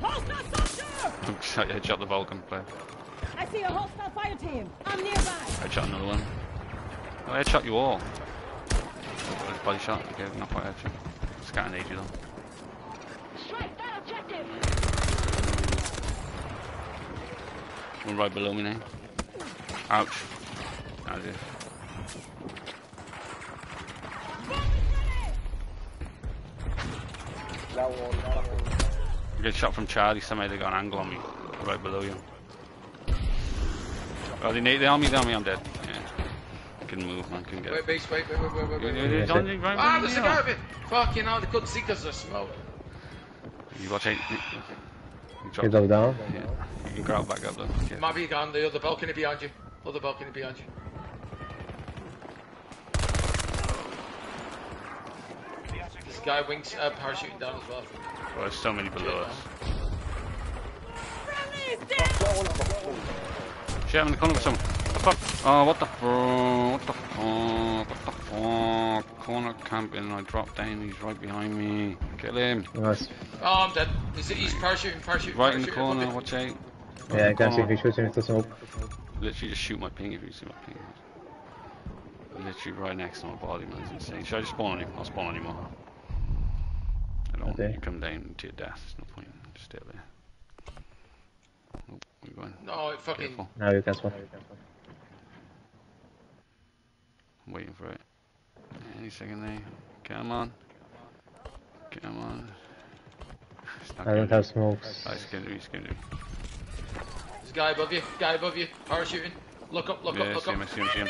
S4: Hostile soldier!
S1: I headshot the Vulcan player.
S4: I see a hostile fire team. I'm nearby.
S1: I shot another one. Oh, I headshot you all. Oh, Body shot. Okay, not quite headshot. Scatting AG though. One right below me now. Ouch. That's it.
S6: That one, that one.
S1: You get shot from Charlie, somebody got an angle on me. Right below you. Oh, they, they on me, they on me, I'm dead. Yeah. I can't move, man, couldn't get
S11: Wait, base, wait, wait, wait, wait, wait,
S1: You-
S11: wait.
S1: you-
S11: wait.
S1: you don't need- right
S11: Ah,
S1: below
S11: there's a
S1: you.
S11: guy of it. Fucking hell, they couldn't see because of smoke.
S1: You watch it. You
S10: You
S1: drop.
S10: go down.
S1: Yeah. You can grab back up though. Yeah.
S11: Might be gone, the other balcony behind you. Other balcony behind you. This guy wings uh, parachuting down as well.
S1: Oh, there's so many below us. Shit, I'm in the corner with someone. What the fuck? Oh, what the fuck? What the fuck? What the fuck? Corner camping, I dropped down, he's right behind me. Kill him.
S10: Nice.
S11: Oh, I'm dead. He's, he's parachuting, parachuting,
S1: Right in the corner,
S11: above
S1: watch out.
S10: Yeah, I can see if
S1: Corner.
S10: he shoots him into smoke.
S1: Literally just shoot my ping if you see my ping. Literally right next to my body, man. It's insane. Should I just spawn on him? I'll spawn on him more. I don't want you to come down to your death. There's no point. Just stay there. Oh, we're going.
S11: No, it fucking...
S1: Careful.
S10: Now you can spawn.
S1: I'm waiting for it. Any second there. Come on. Come on.
S10: I don't have smokes.
S1: Oh, it's gonna do, it's gonna do.
S11: There's a guy above you, guy above you, parachuting. Look up, look
S1: yeah,
S11: up, look
S1: see him,
S11: up.
S1: I see him, see him.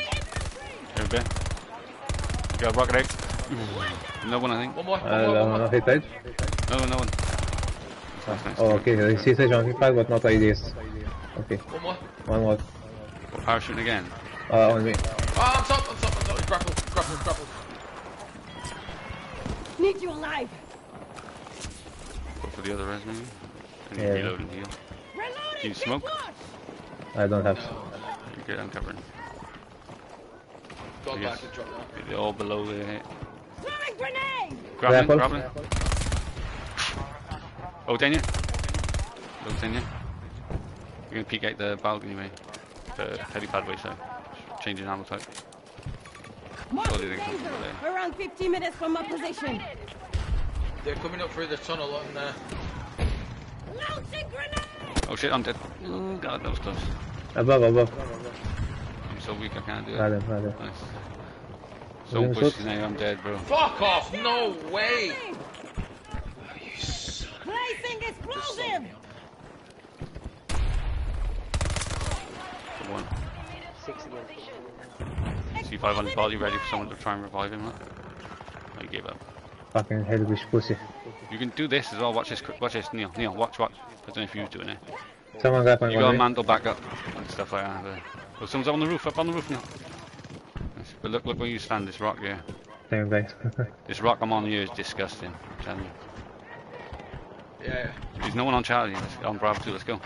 S1: Here, bit. Got rocket egg. No one, I think.
S11: One more,
S10: Uh,
S11: one more, one
S10: no,
S11: more.
S10: no hit edge.
S1: No no one. Nice, nice.
S10: Oh, okay. I see Sage on hit five, but not IDs. Okay.
S11: One more.
S10: One more.
S1: We're parachuting again.
S10: Uh, on me.
S11: Oh, I'm top, I'm top, I'm top. Grapple, grapple, grapple.
S4: Need you alive.
S1: Go for the other res maybe. And
S10: Yeah.
S1: reload and heal.
S4: Reloading.
S1: Do you smoke?
S10: I don't have.
S1: You're good, I'm covering.
S11: Go back and drop down.
S1: They're all below the hit.
S4: Throwing grenade.
S1: Grappling,
S10: Grapple.
S1: grappling. Oh, Daniel. Oh, Daniel. You're gonna peek out the balcony way. The helipad way, so. Changing ammo type.
S4: Marking
S1: Surely they come
S4: danger.
S1: from there.
S4: Around 50 minutes from my position.
S11: They're coming up through the tunnel on uh,
S4: Launching grenade.
S1: Oh shit, I'm dead. Oh god, that was close.
S10: Above, above.
S1: I'm so weak I can't do it.
S10: Got him, got him.
S1: Nice.
S10: William
S1: So pushed
S10: Schultz?
S1: now, I'm dead, bro.
S11: Fuck off! No way!
S4: Placing explosive.
S1: Good one.
S6: 60 and
S1: C5 on his body, ready for someone to try and revive him. Huh? Oh, he gave up.
S10: Fucking Hedwig pussy.
S1: You can do this as well. Watch this. Watch this, Neil. Neil, watch, watch. I don't know if you was doing it.
S10: Someone got my
S1: You got a
S10: one.
S1: mantle back up and stuff like that. But, oh, someone's up on the roof. Up on the roof now. But look, look where you stand. This rock here.
S10: Same guys. *laughs*
S1: This rock I'm on here is disgusting. I'm telling you.
S11: Yeah.
S1: There's no one on Charlie. Let's, on Bravo 2. Let's go.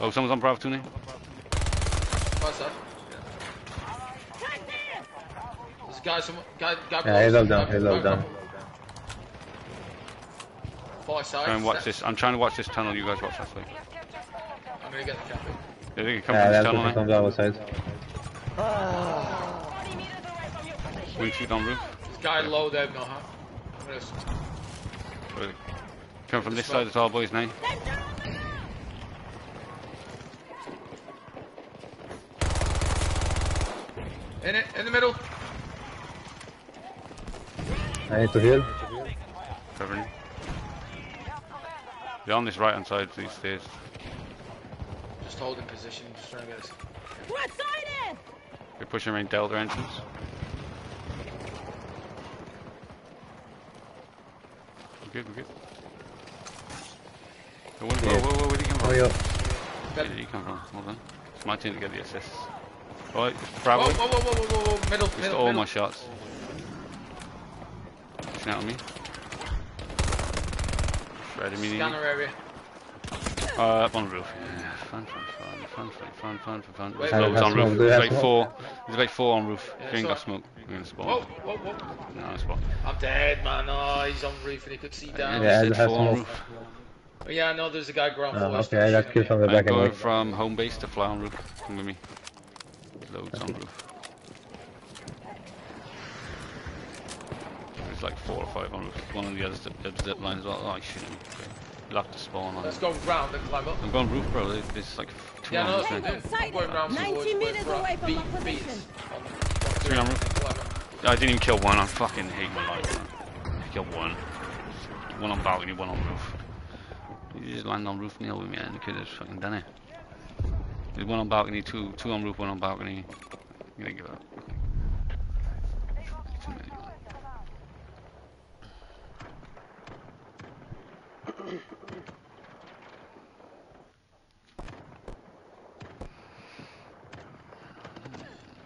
S1: Oh, someone's on Bravo 2 now.
S11: What's that? There's a guy, some guy, guy
S10: yeah, he's
S11: below-
S10: up down,
S11: guy-
S10: he's
S11: guy
S10: up down.
S11: Below. Far side.
S1: Try and watch this. I'm trying to watch this tunnel. You guys watch that way.
S11: I'm gonna get the captain.
S1: Yeah, they can come
S10: Yeah,
S1: from this
S10: that's
S1: tunnel
S10: what
S1: now.
S10: comes our side. Ah.
S1: Wingsuit on roof.
S11: There's a guy low there, no, huh? I'm gonna
S1: Really. Come from this side, the tall boys now.
S11: In it, in the middle.
S10: I need to heal.
S1: Covering. You're on this right hand side, these stairs.
S11: Just holding position, just trying to get us.
S4: We're sighted!
S1: You're pushing around Delta entrance. We're good, we're good. Oh, whoa, whoa, whoa, whoa, where did he come from?
S10: Oh, yeah.
S1: Where did he come from? Hold on. It's my turn to get the assists. Right, Bravo.
S11: Whoa, whoa, whoa, whoa, whoa, whoa, whoa, middle,
S1: Missed
S11: middle,
S1: all
S11: middle.
S1: my shots. Pushing out on me. Shredding me.
S11: Scanner area.
S1: Uh, up on the roof. Yeah, fun, fun, fun, fun, fun, fun, fun, fun, fun. There's loads on roof.
S10: Do you
S1: There's
S10: have
S1: like
S10: smoke?
S1: four. There's like four on roof.
S11: Yeah,
S1: you ain't got smoke, we're gonna spawn.
S11: Whoa, whoa, whoa.
S1: No, it's spawn.
S11: I'm dead, man. Oh, he's on roof and he could see down.
S10: Yeah,
S1: Said
S10: I have
S1: four on roof.
S11: Oh, yeah, I know there's a guy ground
S10: Oh,
S11: floor.
S10: okay, I got killed from the
S1: I'm going from home base to fly on roof. Come with me. Loads on roof. There's like four or five on. One of the other zip, zip lines as well. Oh, I shouldn't. Okay. You'll have to spawn on
S11: Let's
S1: it.
S11: go round and climb up.
S1: I'm going roof, bro. There's, there's like two
S11: Yeah,
S1: on
S11: no,
S1: roof.
S11: that's
S1: now.
S11: I'm going round
S4: 90 meters away from
S11: Beat-
S4: my position.
S11: us
S1: Three on roof. I didn't even kill one. I fucking hate my life. Man. I killed one. One on balcony, one on roof. You just land on roof Neil with me and you could have fucking done it. There's one on balcony, two two on roof, one on balcony. I'm gonna give up.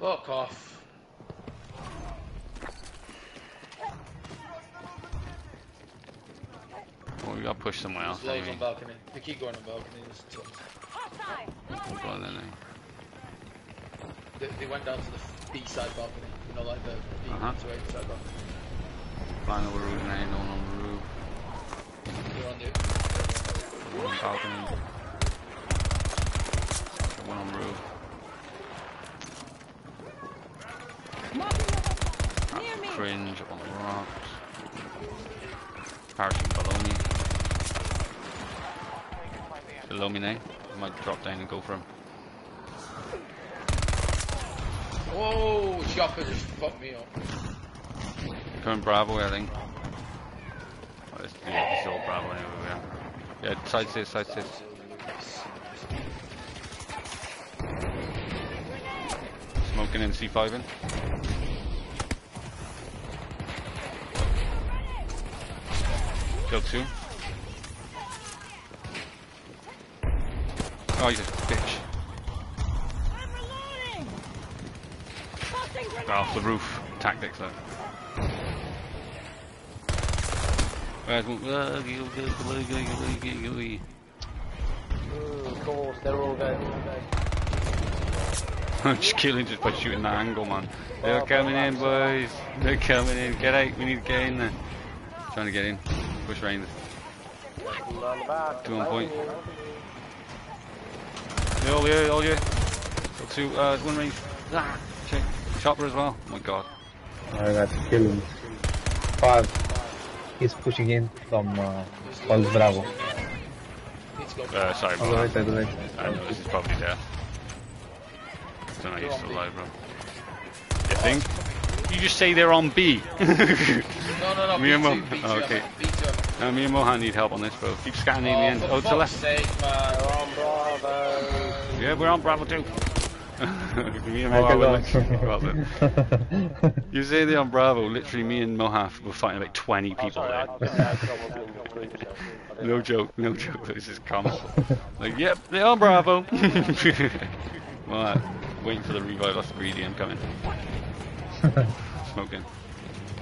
S11: Fuck off.
S1: Well, we got to push somewhere else.
S11: There's loads on balcony. They keep going on balcony. There's tons.
S1: We'll go then?
S11: They, they went down to the B side balcony. You know, like the B
S1: Uh-huh.
S11: to A side balcony.
S1: Flying over roof now, no one on the roof.
S11: They're on the.
S1: One on balcony. One on roof.
S4: Near me.
S1: Fringe up on the rocks. Parachute below me. Below me now. I might drop down and go for him.
S11: Whoa! Chopper just fucked me up.
S1: Coming Bravo, I think. Oh, this, yeah, this is all Bravo anyway. Yeah, side stairs, side stairs. Smoking in C5 in. Killed two. Oh, he's a bitch. Got off the roof. Tactics, though. Where's one?
S6: Of course, they're all going.
S1: I'm just killing just by shooting that angle, man. They're coming in, boys. They're coming in. Get out. We need to get in there. Trying to get in. Push round.
S6: Round the back.
S1: Two on point. Yeah, all you, all you. Got two, uh, one range. Ah, check. Chopper as well. Oh my god.
S10: I got killed. Five. He's pushing in from uh, Pulse Bravo.
S1: Uh, sorry, bro.
S10: right side, the right
S1: I know this is probably there. Don't know you're still alive, bro. You think? You just say they're on B. *laughs*
S11: No, no, no.
S1: Me and Mo.
S11: B2, B2,
S1: oh, okay.
S11: B2.
S1: No, me and Mohan need help on this, bro. Keep scanning in the end. Oh, to the left.
S11: sake, man.
S6: They're on Bravo.
S1: Yeah, we're on Bravo too. *laughs* me and Mohan were literally- *laughs* well, then. You say they're on Bravo, literally me and Mohan were fighting like 20
S6: Oh,
S1: people there.
S6: I, I wasn't in the group, so I didn't
S1: No joke, no joke, this is comical. like, yep, they're on Bravo. *laughs* uh, waiting for the revive, that's greedy, I'm coming. Smoking.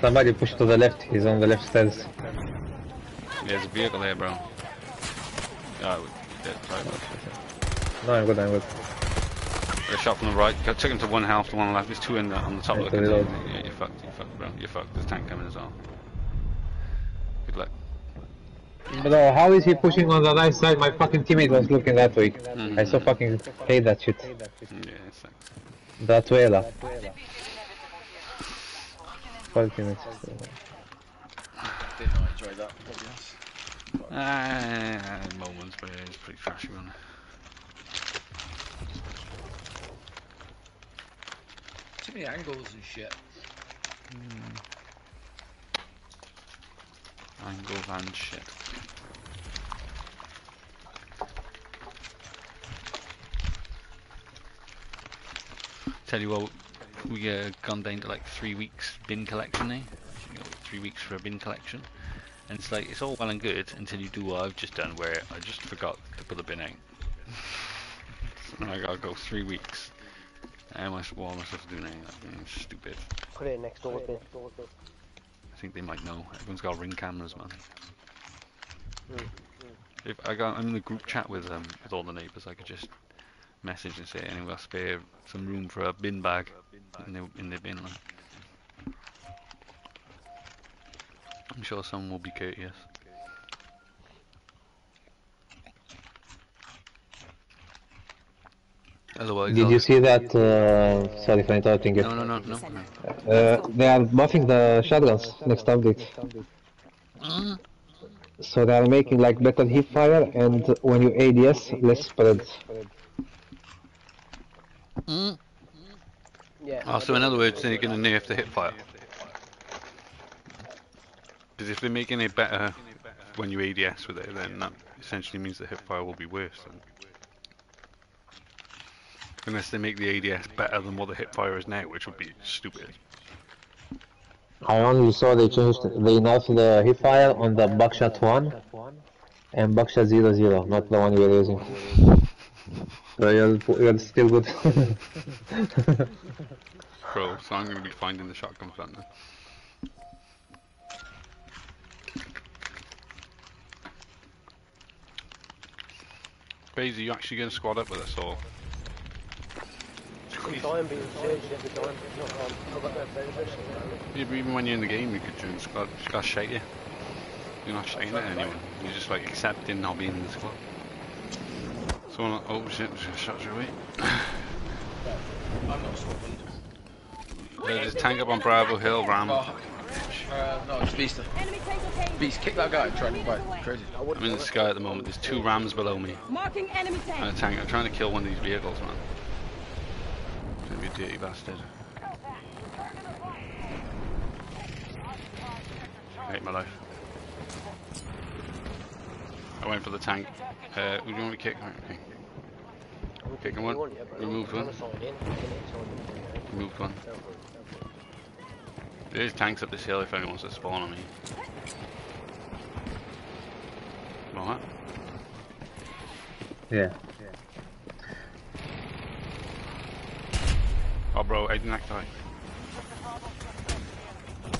S10: Somebody pushed to the left. He's on the left stairs.
S1: There's a vehicle there, bro. Oh, dead, sorry, bro.
S10: No, I'm good. I'm good.
S1: Got a shot from the right, got, took him to one half, to one left, there's two in the, on the top
S10: Yeah,
S1: of the container. Yeah, you're fucked, you're fucked, bro. You're fucked, there's a tank coming as well. Good luck.
S10: Bro, oh, how is he pushing on the right side? My fucking teammate was looking that way. Mm-hmm. I so fucking hate that shit.
S1: Yeah, it's like,
S10: That way, la. Fuck teammates.
S11: Did not enjoy that, to be honest.
S1: Ah, moments, but it's pretty trashy one.
S11: Too many angles and shit.
S1: angles and shit. Tell you what, we uh, gone down to like three weeks bin collection now. You three weeks for a bin collection, and it's like it's all well and good until you do what I've just done, where I just forgot to put the bin out. *laughs* and I gotta go three weeks. And my, what am I supposed to do now? That's stupid.
S6: Put it next door bin.
S1: I think they might know. Everyone's got ring cameras, man.
S6: Mm.
S1: If I got, I'm in the group chat with um with all the neighbours, I could just message and say, anyone got spare some room for a bin bag in the in the bin. Like. I'm sure someone will be courteous. Otherwise,
S10: Did
S1: I'll-
S10: you see that? Uh, sorry for interrupting you.
S1: No, no, no, no.
S10: Uh, they are buffing the shotguns next update. So they are making like better hip fire and when you ADS, less spread.
S6: Yeah.
S1: Oh, so in other words, they're going to nerf the hip fire. Because if they're making it better when you ADS with it, then that essentially means the hip fire will be worse. Then. Unless they make the ADS better than what the hip fire is now, which would be stupid.
S10: I only saw they changed, they nerfed the hip fire on the buckshot 1 and buckshot 0 0, not the one we're using. *laughs* So you're, you're still good. *laughs*
S1: Bro, so I'm going to be finding the shotgun plant now. Basie, you actually going to squad up with us or?
S6: I'm being surged every time. Not on. I've got no benefits.
S1: Yeah, but even when you're in the game, you could join the squad. Just gotta shake you. You're not shaking at anyone. You're just like accepting not being in the squad. Someone, oh shit, just shot you away.
S11: I'm not swapping.
S1: There's a tank up on Bravo Hill, Ram.
S11: Oh, uh, no, it's Beast. Beast, kick that guy and try to fight. Crazy.
S1: I'm in the sky at the moment. There's two Rams below me.
S4: Marking enemy tank.
S1: And a tank. I'm trying to kill one of these vehicles, man. It's gonna be a dirty bastard. I hate my life. I went for the tank. Uh, who do you want me to kick? Right, okay. Kicking one. Removed one. Removed one. There's tanks up this hill if anyone wants to spawn on me. What?
S10: yeah.
S1: Oh, bro, I didn't die.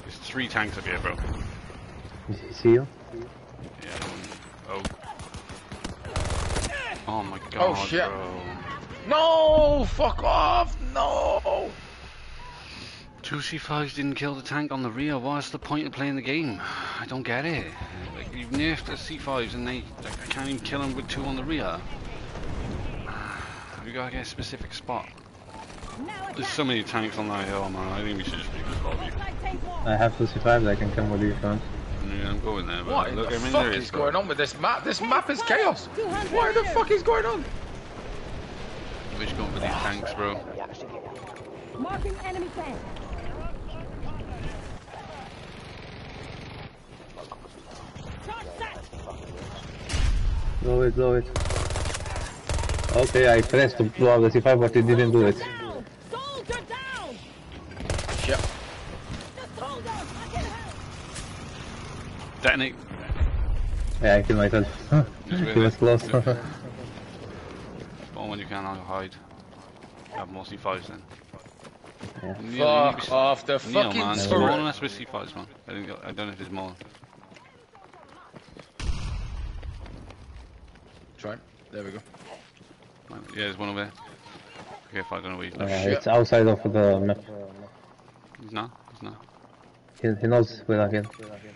S1: There's three tanks up here, bro.
S10: See you?
S1: Yeah. um, Oh. Oh my god,
S11: Oh, shit.
S1: bro.
S11: No! Fuck off! No!
S1: Two C5s didn't kill the tank on the rear. What's the point of playing the game? I don't get it. Like, you've nerfed the C5s and they, like, I can't even kill them with two on the rear. You gotta get a specific spot. There's so many tanks on that hill, man. I think we should just make this lobby.
S10: I have 2C5s, I can come with you if you want.
S1: Yeah, I'm going there, but
S11: What
S1: look,
S11: the
S1: I mean,
S11: fuck
S1: there
S11: is
S1: is
S11: going on with this map? This map is chaos! What the fuck is going on?
S1: We're just going for these tanks, bro.
S4: Marking enemy tank.
S10: Blow it, blow it. Okay, I pressed to blow up the C5, but it didn't do it.
S4: Soldier down.
S11: Yep.
S4: Just hold on. I can help.
S1: Detonate.
S10: Yeah, I killed myself.
S1: Just
S10: he was close. *laughs*
S1: Spawn when you can, I'll hide. Have more C5s then.
S10: Yeah.
S1: Neil, you need to
S11: Fuck
S1: be-
S11: off the
S1: Neil,
S11: fucking
S1: man,
S11: spirit.
S1: spawn us with C5s, man. I, I don't know if there's more.
S11: Try. There we go.
S1: Man, Yeah, there's one over there. Okay, if I don't know where he's
S10: Yeah, it's outside of the map.
S1: He's not, he's not.
S10: He, he knows we're not here.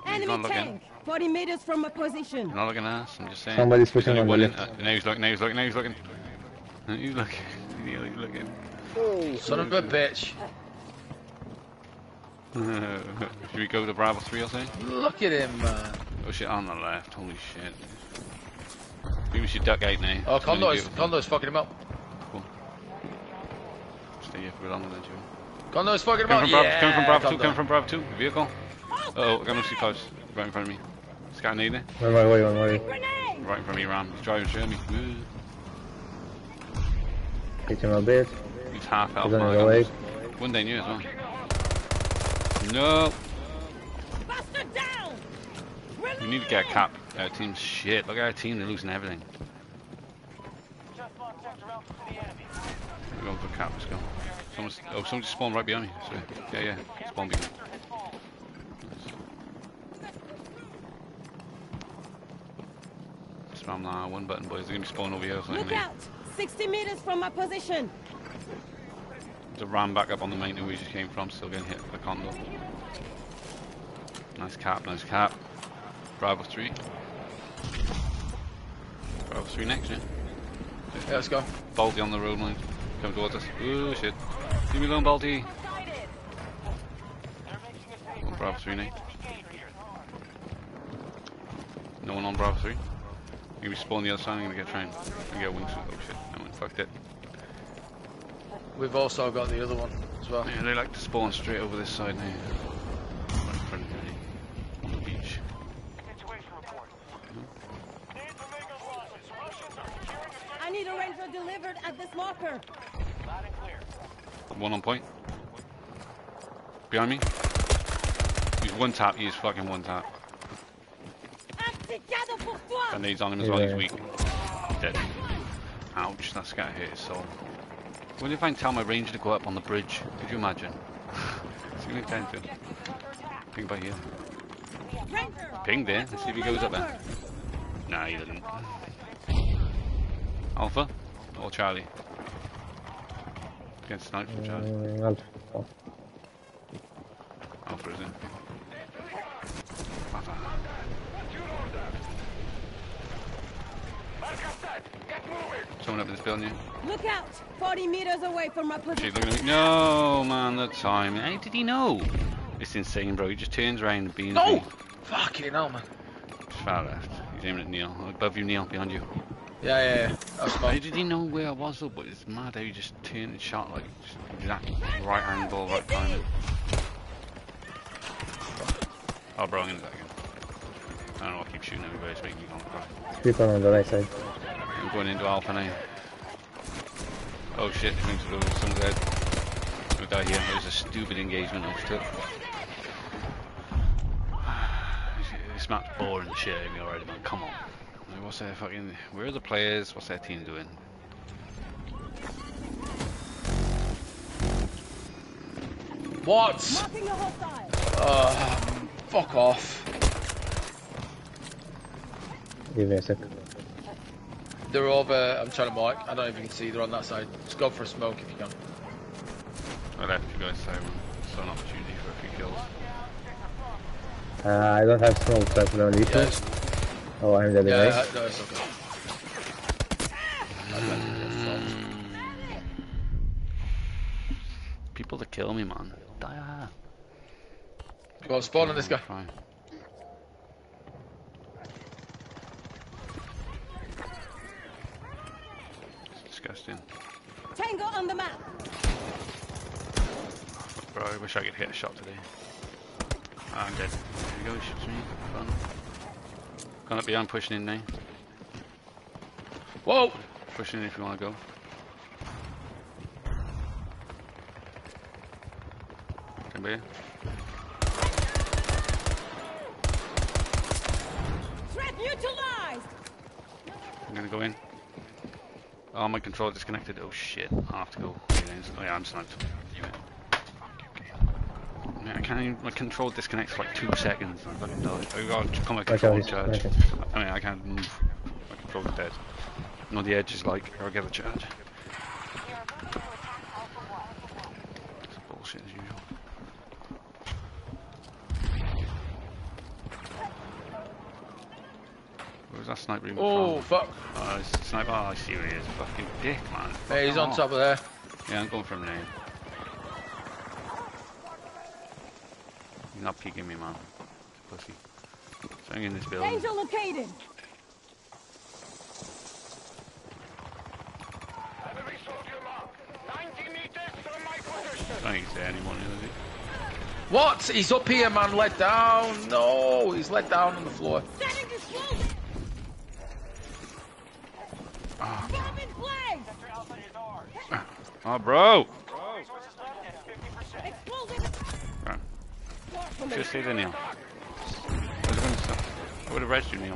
S4: Enemy
S1: not looking.
S4: tank. 40 meters from my position.
S1: You're not looking at us, I'm just saying.
S10: Somebody's
S1: There's
S10: pushing
S1: only
S10: on the left.
S1: uh, now he's looking, now he's looking, now he's looking. *laughs* Now he's looking. Neil, he's looking.
S11: Oh, Son of a bitch. *laughs*
S1: Should we go to Bravo 3 or something?
S11: Look at him, man.
S1: Oh shit, on the left, holy shit. Maybe we should duck out now.
S11: Oh,
S1: It's really
S11: Condor's,
S1: beautiful.
S11: Condor's fucking him up. Cool.
S1: Stay here for longer than you.
S11: Condor's fucking him
S1: Coming
S11: up.
S1: from Bravo,
S11: Yeah,
S1: coming from Bravo 2,
S11: Condo.
S1: coming from Bravo 2. Vehicle. Uh oh, I got no C5s right in front of me. Sky needed.
S10: One more way, one more way.
S1: Right in front of me, Ram. He's driving through me. Woo.
S10: Hit him a bit.
S1: He's half health.
S10: He's on
S1: man, I
S10: the
S1: got
S10: way.
S1: One day new as well. No.
S4: Bastard down!
S1: We need to get a cap. Our team's shit. Look at our team. They're losing everything. We're going for a cap. Let's go. Someone's, oh, someone just spawned right behind me. Sorry. Yeah, yeah. Spawn behind. Spam that one button, boys. They're gonna be spawning over here.
S4: Look out! 60 meters from my position.
S1: There's a ram back up on the main where we just came from, still getting hit with the condor. Nice cap, nice cap. Bravo 3. Bravo 3 next, yeah?
S11: Yeah, let's go.
S1: Baldy on the road line. Come towards us. Ooh, shit. Leave me alone, Baldy. On Bravo 3 next. No one on Bravo 3. You're gonna be the other side, I'm gonna get trained. I'm gonna get wings. Oh shit, no one fucked it.
S11: We've also got the other one as well.
S1: Yeah, they like to spawn straight over this side now. Right in front of me, on the beach.
S4: I ranger delivered at this marker.
S1: One on point. Behind me. He's one tap, he's fucking one tap.
S4: And pour toi!
S1: Grenades on him as well, he's weak. Dead. Ouch, that's gotta hit his soul. What if I can tell my ranger to go up on the bridge? Could you imagine? It's gonna turn to. Ping by here.
S4: Ranger!
S1: Ping there, let's see if he goes up there. Nah, he doesn't. Alpha? Or Charlie? Getting sniped from Charlie.
S10: Mm, Alpha.
S1: Alpha is in. Someone up in this building here.
S4: Look out! 40 meters away from my
S1: She's
S4: position.
S1: looking at me. No, man, the time. How did he know? It's insane, bro. He just turns around and beams
S11: No!
S1: me.
S11: Fucking hell, man.
S1: Far left. He's aiming at Neil. Above you, Neil. Behind you.
S11: Yeah, yeah, yeah. That's
S1: How
S11: fine.
S1: did he know where I was, though? But it's mad how he just turned and shot like just exact right angle, right timing. Oh, bro, I'm gonna die again. I don't know. I keep shooting everybody. It's making me go cry.
S10: People on the right side.
S1: I'm going into Alpha now. Oh shit, it means someone's dead. We'll die here. It was a stupid engagement I took. *sighs* This map's boring the shit me already, man. Come on. Like, what's their fucking. Where are the players? What's their team doing?
S11: What?
S4: Marking a hostile.
S11: Uh, fuck off.
S10: Give me a sec.
S11: They're over. I'm trying to mark. I don't even see. They're on that side. Just go for a smoke if you can.
S1: I left you guys, so saw an opportunity for a few kills.
S10: Uh, I don't have smoke, but no issue.
S11: Yes.
S10: Oh, I'm dead
S11: Yeah,
S10: anyway.
S11: uh, no, it's okay.
S1: People to kill me, man. Die.
S11: Go on, spawn on this guy.
S1: Fine. It's disgusting.
S4: Tango on the map.
S1: Bro, I wish I could hit a shot today. Ah, I'm dead. There you go, shoots me. Fun. Gone up behind, pushing in now.
S11: Whoa!
S1: Pushing in if you want to go. Come here.
S4: Threat neutralized.
S1: I'm gonna go in. Oh, my controller disconnected. Oh shit. I'll have to go. Oh yeah, I'm sniped. Oh, Damn it. Man, I can't even, my control disconnects for like two seconds. Oh, I fucking die. I got to come my
S10: Watch
S1: control
S10: out,
S1: in
S10: he's
S1: charge.
S10: connected.
S1: I mean, I can't move. My controller's dead. And on the edge is like, or get a charge. It's bullshit as usual. Where's that sniper even
S11: Oh,
S1: from?
S11: fuck.
S1: Oh, sniper. Oh, I see where he is. Fucking dick, man.
S11: Hey, he's
S1: Fuck
S11: on top of there.
S1: Yeah, I'm going for him now. He's not peeking me, man. Pussy. So I'm in this building.
S4: Danger located.
S1: I don't think he's there anymore, he?
S11: What? He's up here, man. Let down. No, he's let down on the floor.
S4: Setting ah. Bomb in! Ah.
S1: Oh, bro!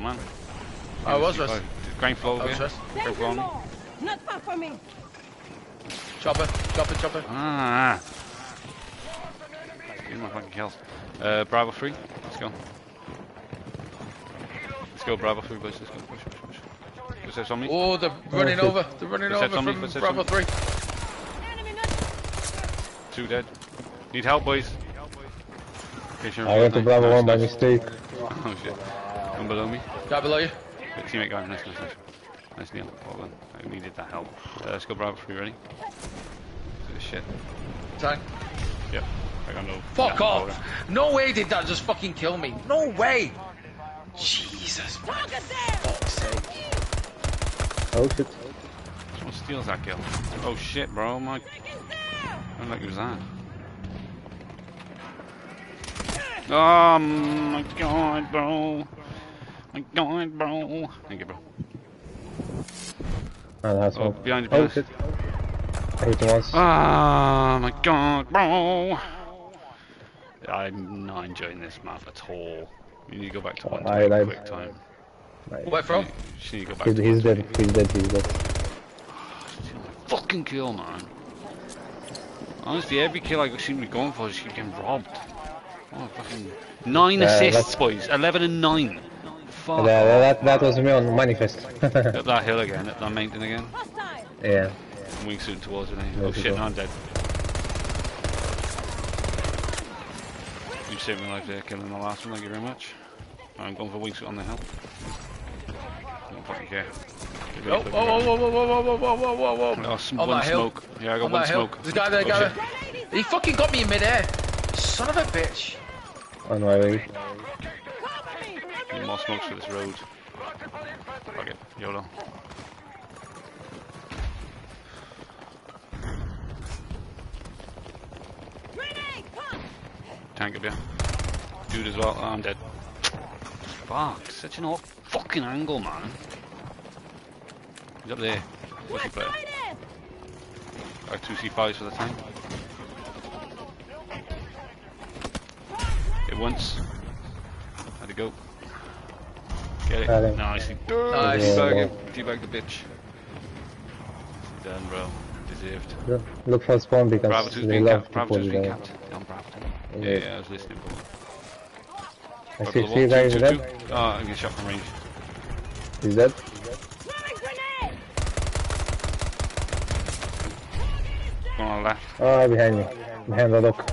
S1: Man.
S11: I was
S1: rest.
S11: rested.
S1: Ground floor
S11: I was
S1: here. Ground floor on
S4: Not far from me!
S11: Chopper, chopper, chopper.
S1: Ah. Give my fucking kills. Uh, Bravo 3. Let's go. Let's go, Bravo 3, boys. Let's go. Push, push, push. Footsteps on me.
S11: Oh, they're running
S10: shit.
S11: over. They're running over
S1: on me,
S11: from Bravo 3.
S1: Two dead. Need help, boys. Okay, sure,
S10: I went to Bravo 1 by mistake. *laughs*
S1: Oh shit. One below me.
S11: Guy below you.
S1: Good teammate guy. Nice, nice, nice. Nice, Neil. Well done. I needed that help. Uh, let's go Bravo 3, ready? Do this shit.
S11: Tank.
S1: Yep. I got no.
S11: Fuck
S1: no
S11: off! No way did that just fucking kill me. No way! Jesus, man. Fuck's sake.
S10: Oh shit.
S1: Someone steals that kill. Oh shit, bro. My. I don't like it was that. Oh my god, bro. My god, bro. Thank you, bro.
S10: Oh, that's
S1: Oh,
S10: one.
S1: behind you,
S10: Oh
S1: behind.
S10: shit. I hit him once.
S1: Oh my god, bro. I'm not enjoying this map at all. You need to go back to oh, one
S10: I- I-
S1: quick time.
S10: Right.
S11: Where from?
S1: You need to go back
S10: He's,
S1: to
S10: he's dead. He's dead. He's dead. *sighs*
S1: fucking kill, man. Honestly, every kill I seem to be going for, is getting robbed. Oh, fucking nine
S10: Yeah,
S1: assists,
S10: that's-
S1: boys. Eleven and nine. Fuck.
S10: That, that, that was me on manifest.
S1: Up that hill again, up that mountain again.
S4: Hostile!
S10: yeah.
S1: Wingsuit towards it. eh?
S10: Yeah,
S1: Oh shit, no, I'm dead. You saved my life there, killing the last one. Thank you very much. I'm going for wingsuit on the hill. Don't fucking care. Get ready
S11: Oh,
S1: for the
S11: oh,
S1: ground.
S11: whoa, whoa, whoa, whoa, whoa, whoa, whoa, whoa, whoa.
S1: Oh, some
S11: On
S1: one
S11: that hill.
S1: smoke. Yeah, I got
S11: On
S1: one
S11: that hill.
S1: smoke.
S11: There's a guy there,
S1: Oh,
S11: guy
S1: shit.
S11: there. He fucking got me in midair. Son of a bitch.
S10: On my way.
S1: Need more smokes for this road. Fuck it, YOLO. Tank up here. Dude as well. Oh, I'm dead. Fuck, such an off fucking angle, man. He's up there. What's he player?
S4: Sighted!
S1: Got two C5s for the tank. Hit once. Had to go. Get it.
S10: Got him.
S1: Nicely.
S11: Nice.
S1: Teabag it. Teabag the bitch. Done, bro. Deserved.
S10: Look- Look for spawn
S1: Bravo
S10: because
S1: 2's being capped. Bravo
S10: put
S1: 2's being capped. Yeah, on Bravo 2.
S10: Yeah.
S1: Yeah, yeah, I was listening, bro.
S10: I
S1: Right
S10: see
S1: below
S10: three guys
S1: Two, two,
S10: dead.
S1: two. Ah, oh, I'm getting shot from range.
S10: He's dead.
S4: Throwing grenade!
S1: One on the left.
S10: Oh, behind me. Behind the dock.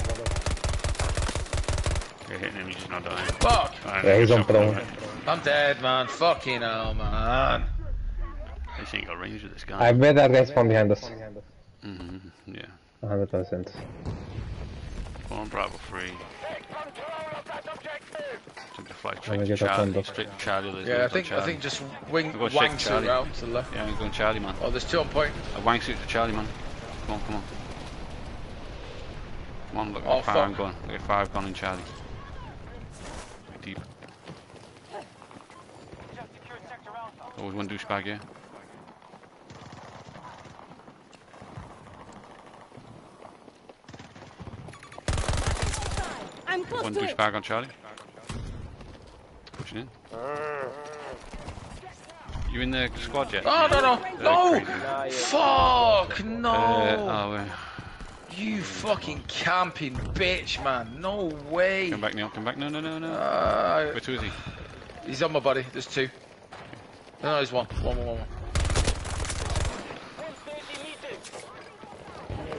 S1: You're hitting him, he's not dying.
S11: Fuck.
S1: Alright,
S10: Yeah, he's on prone.
S1: right.
S11: I'm dead, man. Fucking hell, man.
S1: This ain't got range with this guy.
S10: I bet that guy spawned behind us.
S1: hmm Yeah.
S10: 100%.
S1: Come on, Bravo 3. Took the flight
S10: Let
S1: straight
S10: me
S1: to
S10: get up on
S1: Charlie. Straight to Charlie. there's
S11: Yeah, I
S1: loads on
S11: think I think just wing
S1: We'll
S11: wang
S1: shake
S11: suit round to the left.
S1: Yeah, I'm going Charlie, man.
S11: Oh, there's two on point.
S1: A wang suit to Charlie, man. Come on, come on. Come on, look
S11: Oh,
S1: how far I'm
S11: fuck.
S1: going. Look how far I've gone in Charlie. Always one douchebag, yeah.
S4: I'm close
S1: One douchebag on Charlie. Pushing in. You in the squad yet?
S11: Oh no no
S1: Uh,
S11: no! Fuck no!
S1: Uh, oh, wait.
S11: You fucking camping bitch, man. No way.
S1: Come back, Neil. Come back. No, no, no, no.
S11: Uh,
S1: Where to is he?
S11: he's on my body. There's two. No, there's one. One, one, one, one.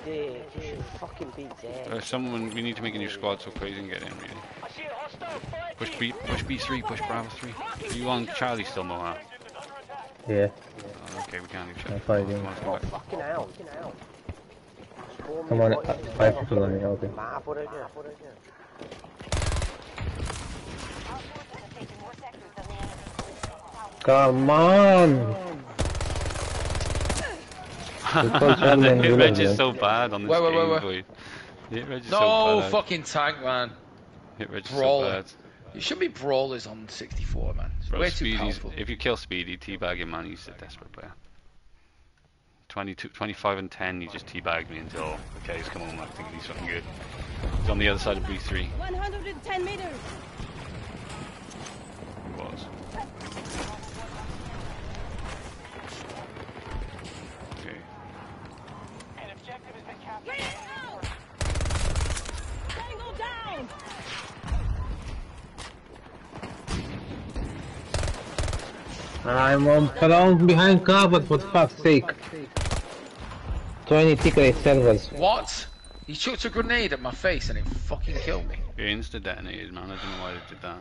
S6: You should fucking be dead.
S1: Uh, someone, we need to make a new squad so Crazy can get in, really. Push B, push B3, push Bravo 3. Are you on Charlie still, Moha?
S10: Yeah.
S1: Oh, okay, we can't do
S10: I'm
S1: shit.
S10: fighting.
S1: Come on, come back.
S6: Fucking hell. Fucking hell.
S10: Come on,
S6: what?
S10: uh, five people on me. Okay.
S6: Nah, put it there, put it there.
S10: Come on! They *laughs*
S1: the hit
S10: Gulag,
S1: reg is so bad on this
S11: Wait, wait,
S1: game,
S11: wait,
S1: boy. The hit reg is
S11: No
S1: so bad. Eh?
S11: fucking tank, man.
S1: Hit reg is
S11: Brawler.
S1: so
S11: You should be brawlers on 64, man. It's
S1: Bro,
S11: way too
S1: Speedy's,
S11: powerful.
S1: if you kill Speedy, teabag him, man, he's a desperate player. 22, 25 and 10, he just teabagged me until, okay, he's come on, I think he's something good. He's on the other side of B3.
S4: 110 meters.
S1: He was. Okay.
S4: Tango down.
S10: I'm on prone behind cover for fuck's sake. 20 ticket servers.
S11: What? He chucked a grenade at my face and it fucking killed me.
S1: He insta detonated, man. I don't know why they did that.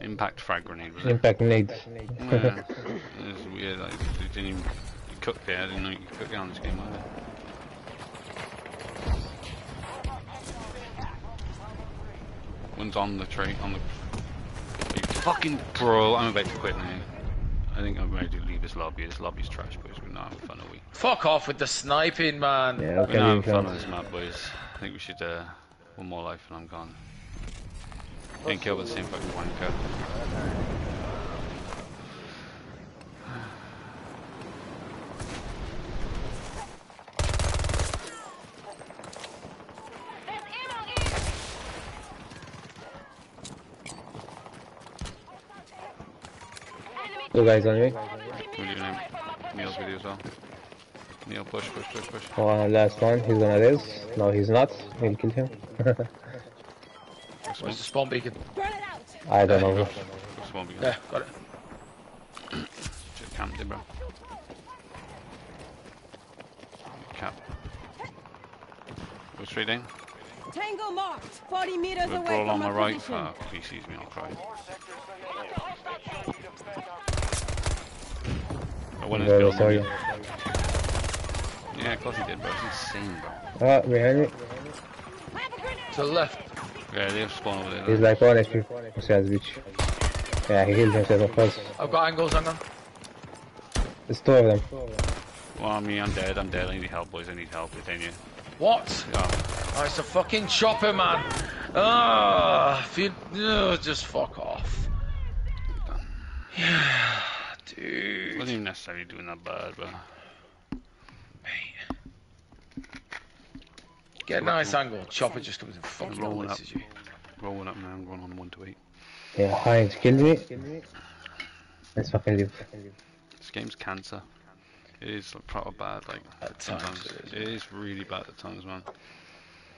S1: Impact frag grenade, was it?
S10: Impact nade.
S1: Yeah. it was weird. Like, they didn't even you cook there. I didn't know you could cook it on this game either. One's on the tree, on the. You fucking bro, I'm about to quit now. I think I'm ready to leave this lobby. This lobby's trash, boys. We're not having fun, are we?
S11: Fuck off with the sniping, man.
S10: Yeah,
S1: We're
S10: okay,
S1: not
S10: leave
S1: having fun
S10: that.
S1: on this map, boys. I think we should, uh, one more life and I'm gone. Getting killed with the same fucking wanker.
S10: Two guys on me.
S1: We're leaving. Neil's with you as well. Neil, push, push, push, push.
S10: Oh, uh, last one. He's gonna res. No, he's not. We'll kill him.
S11: Where's the spawn beacon?
S10: I don't
S1: There
S10: know.
S1: go. Just beacon.
S11: Yeah, got it.
S1: Just camped it, bro. Cap. Go straight in.
S4: Tango marked. 40 meters
S1: We'll
S4: away
S1: brawl
S4: from
S1: on my right.
S4: position.
S1: Oh, he sees me, I'll cry. I went in
S10: Very
S1: building.
S10: sorry.
S1: Yeah, of course he did, bro. It's insane, bro.
S10: Ah, behind me.
S11: To the left.
S1: Yeah, they have spawn over there.
S10: He's like one HP. Besides which. Yeah, he healed himself of course.
S11: I've got angles, hang on.
S10: There's two of them.
S1: Well, I mean, I'm dead. I'm dead. I need help, boys. I need help. It's in you.
S11: What?
S1: Yeah.
S11: Oh, it's a fucking chopper, man. Ah, if you oh, just fuck off. Yeah, dude.
S1: Wasn't even necessarily doing that bad, but.
S11: Get a nice angle. Chopper just comes and fucking
S1: rolling up.
S11: releases you.
S1: Rolling up now. I'm going on 1 to 8.
S10: Yeah, Heinz killed me. Let's fucking leave.
S1: This game's cancer. It is like, proper bad, like,
S11: At times
S1: sometimes.
S11: it is,
S1: It is really bad at times, man.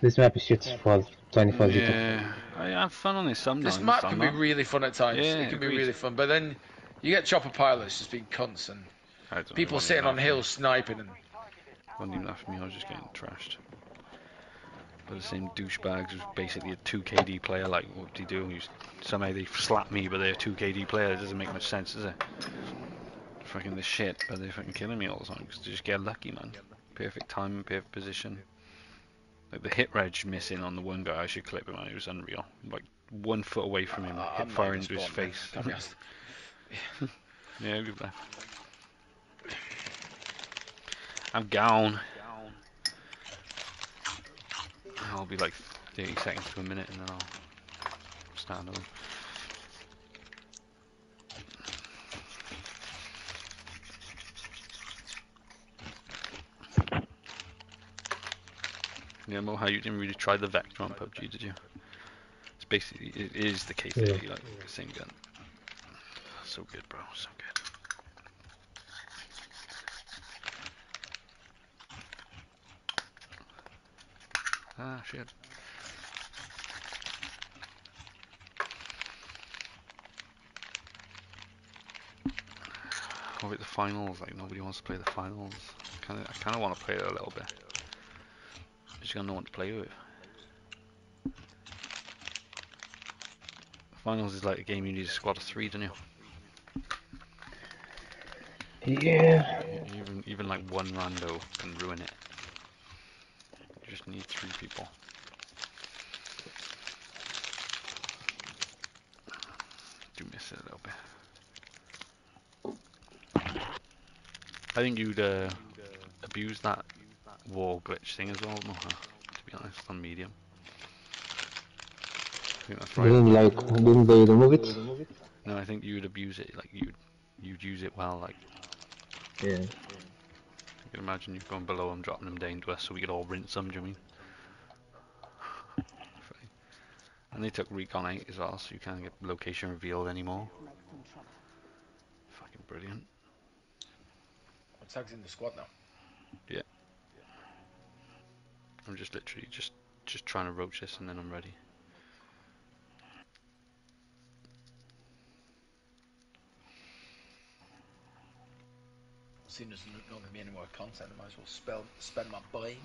S10: This map is shit for 24 GT.
S1: Yeah, I have fun on this sometimes.
S11: This map can be really fun at times.
S1: Yeah,
S11: it can be
S1: agreed.
S11: really fun, but then you get chopper pilots just being cunts and people sitting on hills sniping and
S1: wasn't even for me, I was just getting trashed. But the same douchebags who's basically a 2 KD player, like, what do you do? You, somehow they slap me, but they're a 2 KD player. It doesn't make much sense, does it? Fucking the shit, but they're fucking killing me all the time because they just get lucky, man. Perfect time, perfect position. Like the hit reg missing on the one guy, I should clip him, man. It was unreal. Like one foot away from him,
S11: Ah,
S1: hit fire into his face. *laughs* yeah, good play. I'm gone. I'll be like 30 seconds to a minute and then I'll start another. Yeah, Mo, how you didn't really try the Vector on PUBG, did you? It's basically, it is the K30, like, the same gun. So good, bro, so good. Ah, shit. What about the finals? Like nobody wants to play the finals. I kind of want to play it a little bit. Just got no one to play with. Finals is like a game you need a squad of three, don't you?
S10: Yeah.
S1: Even even like one rando can ruin it. You just need three people. Do miss it a little bit. I think you'd uh, abuse that wall glitch thing as well, Moha, to be honest, on medium. think that's right.
S10: Didn't like, didn't they remove it?
S1: No, I think you would abuse it. Like you'd you'd use it well. Like
S10: Yeah.
S1: you can imagine you've gone below them, dropping them down to us, so we could all rinse them. Do you mean? *laughs* And they took recon 8 as well, so you can't get location revealed anymore. Fucking brilliant.
S11: Tag's in the squad now.
S1: Yeah. I'm just literally just just trying to roach this and then I'm ready.
S11: Seeing there's not going to be any more content, I might as well spell, spend my brains.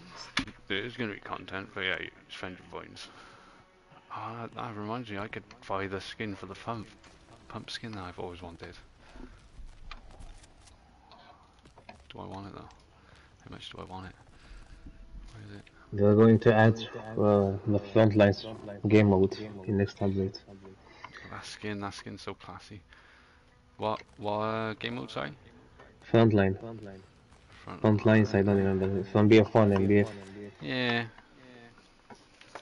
S1: There is going to be content, but yeah, you spend your points. Ah, that reminds me, I could buy the skin for the pump, pump skin that I've always wanted. Do I want it though? How much do I want it? Where is it?
S10: They're going to add uh, the frontlines game mode in next update.
S1: That skin, that skin's so classy. What, what uh, game mode, sorry?
S10: Frontline.
S1: Front.
S10: Frontlines, I don't remember. It's from BF1 and BF.
S1: Yeah.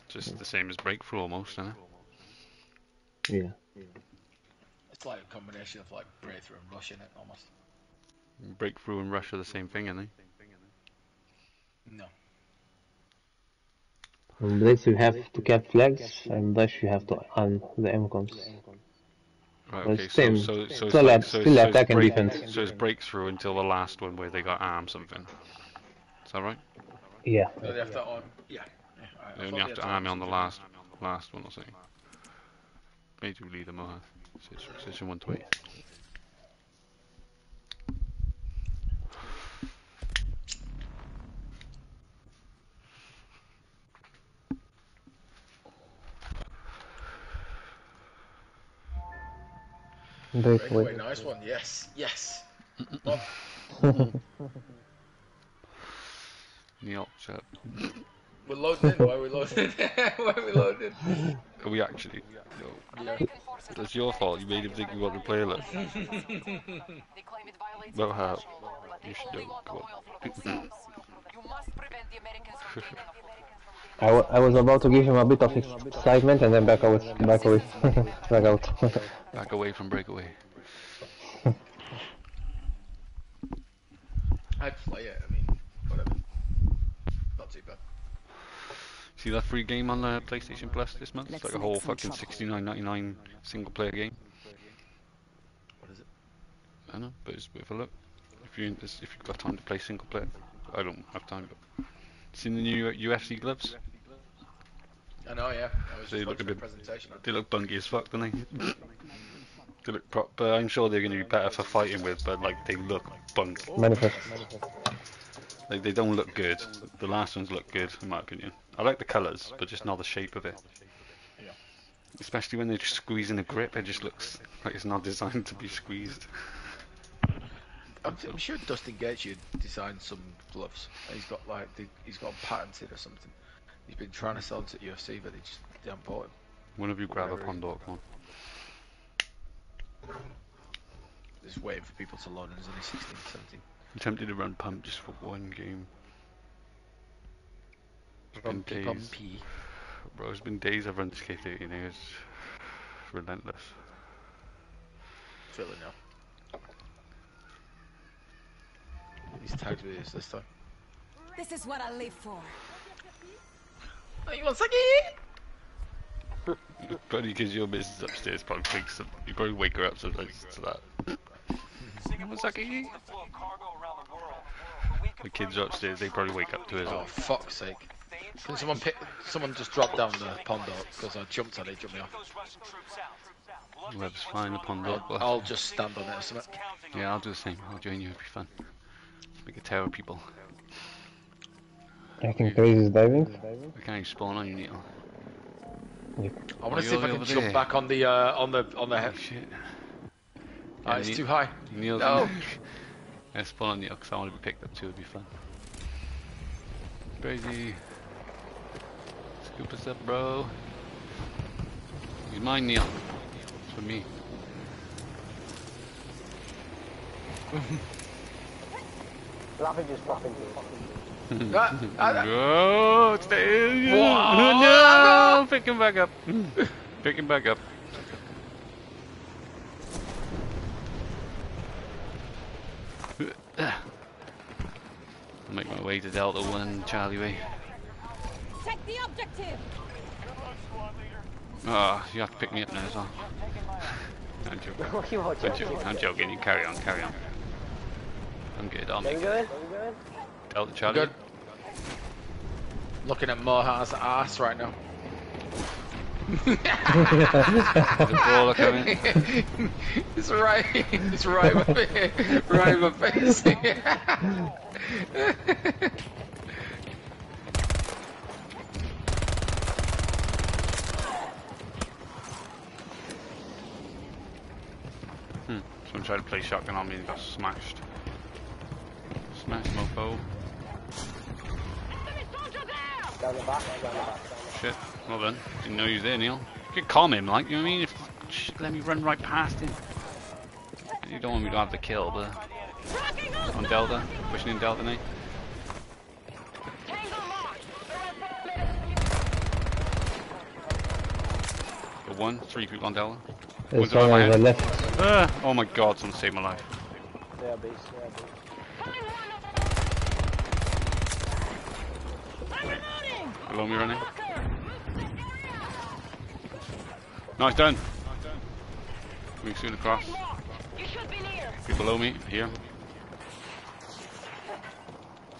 S1: Just the same as Breakthrough almost, isn't it?
S10: Yeah.
S11: It's like a combination of like breakthrough and rush in it almost.
S1: Breakthrough and Rush are the same thing, aren't they?
S11: No.
S10: On Blitz you have to cap flags, and Dash you have to arm the MCOMs.
S1: Right, okay,
S10: it's
S1: so,
S10: same.
S1: so, so it's
S10: Still
S1: like, so,
S10: still
S1: so it's
S10: attack and
S1: break-
S10: defense.
S1: So it's breakthrough until the last one where they got arm something. Is that right?
S10: Yeah.
S11: No, they have to arm. Yeah. yeah alright,
S1: They only have to
S11: arm
S1: arm on the last last one or something. Maybe lead them on. Session 120.
S10: Breakaway.
S11: Breakaway, nice one. Yes, yes. One.
S1: Neil, shut up.
S11: We're loading in. Why are we loading? *laughs* Why are we loading?
S1: Are we actually? No.
S11: Yeah.
S1: That's your fault. You made him think we wanted to play list.
S14: They claim it violates
S1: Well, how?
S14: international law, but they
S1: You should
S14: only
S1: know.
S14: want *laughs* *laughs* the
S1: Come
S14: oil for
S1: on.
S10: I, I was about to give him a bit of excitement and then back away, back away, *laughs* back out. *laughs*
S1: Back away from breakaway. *laughs*
S11: I'd play it. I mean, whatever. Not too bad.
S1: See that free game on the PlayStation Plus this month? It's like a whole fucking sixty nine ninety nine single player game.
S11: What is it?
S1: I don't know, but it's worth a look. If you if you've got time to play single player, I don't have time. But seen the new UFC gloves?
S11: I know, yeah. I was
S1: They
S11: just
S1: look a bit.
S11: presentation.
S1: They look bunky as fuck, don't they? *laughs* they look proper. I'm sure they're going to be better for fighting with, but like they look bunky.
S10: Manifest.
S1: Like they don't look good. The last ones look good, in my opinion. I like the colours, but just not the shape of it. Especially when they're just squeezing a grip, it just looks like it's not designed to be squeezed.
S11: I'm, I'm sure Dustin Gaethje designed some gloves. He's got like the, he's got patented or something. He's been trying to sell them to UFC, but they just they haven't bought him.
S1: One of you grab a
S11: Whatever.
S1: Pondhawk, come.
S11: Just waiting for people to load, and there's only 16, 17.
S1: I'm tempted to run pump just for one game. It's been days,
S11: pumpy.
S1: bro. It's been days I've run this K30 now. It's relentless.
S11: Feel it He's tagged with us this time.
S4: This is what I live for.
S11: Oh, you want sake?
S1: Probably because your missus upstairs probably thinks that you probably wake her up sometimes to that.
S15: Singapore's the flow of cargo around the
S1: kids are upstairs, they probably wake up to it as
S11: Oh,
S1: well.
S11: fuck's sake. Can someone pick, someone just drop down the pond because I jumped on it, jumped me off.
S15: Those Russian troops out.
S1: Web's fine, the Pondhawk.
S11: I'll, I'll just stand on it or something.
S1: Yeah, I'll do the same. I'll join you, it'll be fun. Make a terror people.
S10: Acting crazy is diving.
S1: I can't even spawn on you, Neil.
S11: I want to see if I can jump
S1: there.
S11: back on the uh, on the on the head.
S1: Oh, Shit.
S11: Ah, it's
S1: Ne-
S11: too high.
S1: Neil's
S11: No.
S1: I *laughs* spawn on Neil because I want to be picked up too, it'd be fun. Crazy. Scoop us up, bro. He's mine, Neil. It's for me. *laughs*
S6: Laughing just popping to
S11: Ah, ah, ah.
S1: No, stay.
S11: Whoa.
S1: No, *laughs* pick him back up. *laughs* Pick him back up. Make my way to Delta 1, Charlie Way.
S4: Take the objective.
S1: Ah, you have to pick me up now as well. *laughs* I'm joking.
S6: You are
S1: I'm
S6: joking.
S1: joking. I'm joking. You carry on, carry on. I'm good. I'll
S6: Where
S1: make
S6: you
S1: it.
S6: going? Where you going?
S1: Delta Charlie.
S11: Good. Looking at Mohar's ass right now.
S1: There's a brawler coming. *laughs*
S11: it's right. It's right. in my right in my face.
S1: Hmm. Someone tried to play shotgun on me and got smashed. Smash mofo.
S6: Down the back, down the back.
S1: Shit. Well done. Didn't know you was there, Neil. You could calm him, like, you know what I mean? If, just let me run right past him. You don't want me to have the kill, but... On Delta. Pushing in Delta now. Got one, three people on Delta.
S10: There's
S1: One's on
S10: one
S1: my
S10: on the left.
S1: Ah, oh my god, someone saved my life.
S6: They are beasts, they are beasts.
S1: Below me running. Nice done. Moving soon across. Be below me, here.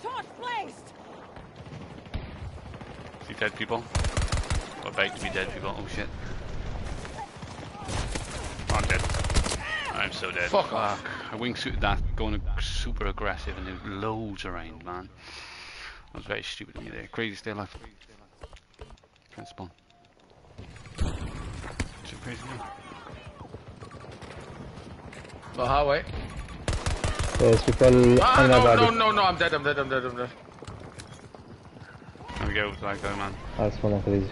S4: Torch placed.
S1: See dead people? Or about to be dead people. Oh shit. I'm dead. I'm so dead.
S11: Fuck off.
S1: I wingsuited that, going super aggressive, and there's loads around, man. That was very stupid of me there. Crazy stay alive. Can't spawn. Too crazy now.
S11: Mohar, wait.
S10: There's people
S11: Ah,
S10: on
S11: no, no, no, no, I'm dead, I'm dead, I'm dead, I'm dead.
S1: There we go, like that man.
S10: That's one of these.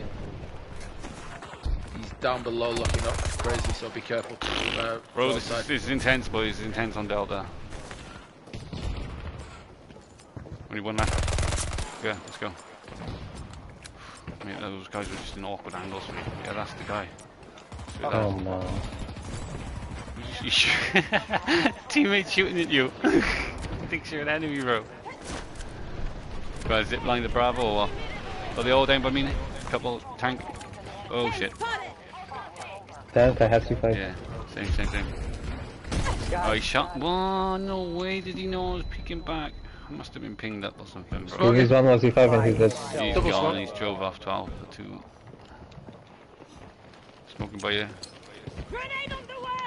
S11: He's down below looking up. Crazy, so be careful. Uh,
S1: Bro, this is, this is intense, boys. This is intense on Delta. Only one left. Yeah, let's go. Mate, those guys were just in awkward angles for me. Yeah, that's the guy. So that-
S10: Oh *laughs* no. *laughs*
S1: Teammate shooting at you. *laughs* Thinks you're an enemy, bro. Guys, zip line the Bravo or what? Oh, Are they all down by me? Couple tank. Oh shit.
S10: Tank, I have C5.
S1: Yeah, same, same, same. Oh, he shot. Whoa, no way did he know I was peeking back. I must have been pinged up or something, bro.
S10: Two his one was C5 and he's dead.
S1: He's
S11: Double
S1: gone,
S11: smoke.
S1: he's drove off 12 for 2. Smoking by you.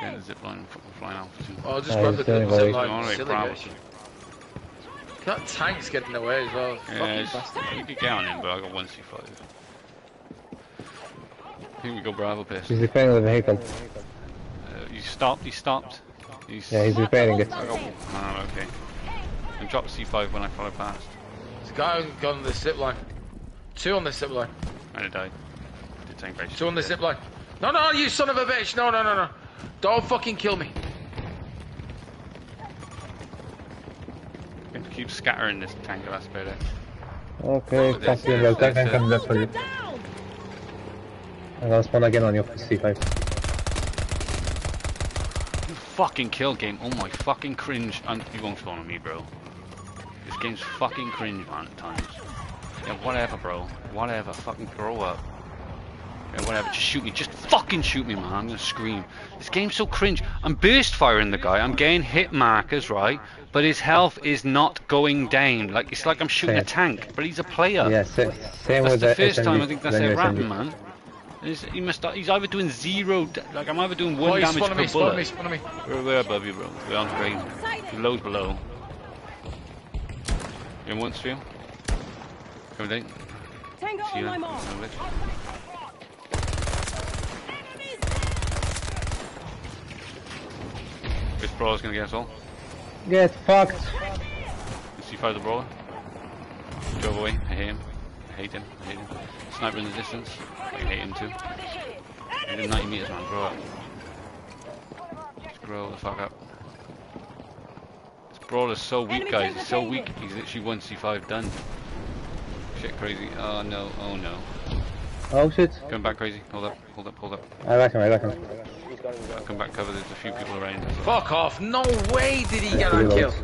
S1: Getting the zip line f- flying off 2.
S11: Oh, just
S10: Oh,
S11: grab the
S10: doing
S11: zip line. Silly
S1: Bravo.
S11: bitch. That tank's getting away as well.
S1: Yeah,
S11: Fucking
S1: it's-
S11: bastard.
S1: you could get on him, but I got 1 C5. Here we go, Bravo piss.
S10: He's repairing the vehicle.
S1: Uh, you stopped, he stopped. He's...
S10: Yeah, he's repairing it.
S1: I oh, okay. And drop C5 when I follow past.
S11: There's a guy on- on the zip line. Two on the zip line.
S1: And it died. Did tank very
S11: Two on the
S1: stupid
S11: zip line. No, no, you son of a bitch! No, no, no, no. Don't fucking kill me.
S1: there. Keep scattering this tank, that's about it.
S10: Okay,
S1: Oh,
S10: pass
S1: there's-
S10: the well tank
S1: there's,
S10: and come back for you. I'm gonna spawn again on your C5.
S1: You fucking kill game. Oh my fucking cringe. And you won't spawn on me, bro. This game's fucking cringe, man, at times. Yeah, whatever, bro. Whatever. Fucking grow up. Yeah, whatever. Just shoot me. Just fucking shoot me, man. I'm gonna scream. This game's so cringe. I'm burst firing the guy. I'm getting hit markers, right? But his health is not going down. Like it's like I'm shooting a tank, but he's a player.
S10: Yeah, sa- same
S1: That's
S10: with
S1: the
S10: the
S1: first
S10: SMG,
S1: time I think that's
S10: the
S1: it rapping, man. He's, he must. He's either doing zero. Like I'm either doing one
S11: Oh,
S1: damage per
S11: me, spawning
S1: bullet.
S11: me, spawning me.
S1: We're, we're above you, bro. We're on screen. You're loads below. In one stream. Come down.
S4: Tango
S1: See
S4: on my mark.
S1: Have a. This brawler's gonna get us all.
S10: Get fucked!
S1: You see fire the brawler? Drove away. I hate him. I hate him. I hate him. Sniper in the distance. I hate him too. He did 90 meters, man. Grow up. Just grow the fuck up. This brawler's so weak, guys. He's so weak. He's literally 1 C5 done. Shit crazy. Oh no. Oh no.
S10: Oh shit.
S1: Come back, crazy. Hold up, hold up, hold up.
S10: I got him, I got him.
S1: I'll come back, cover. There's a few people around.
S11: Fuck off! No way did he get
S10: Yeah,
S11: that kill.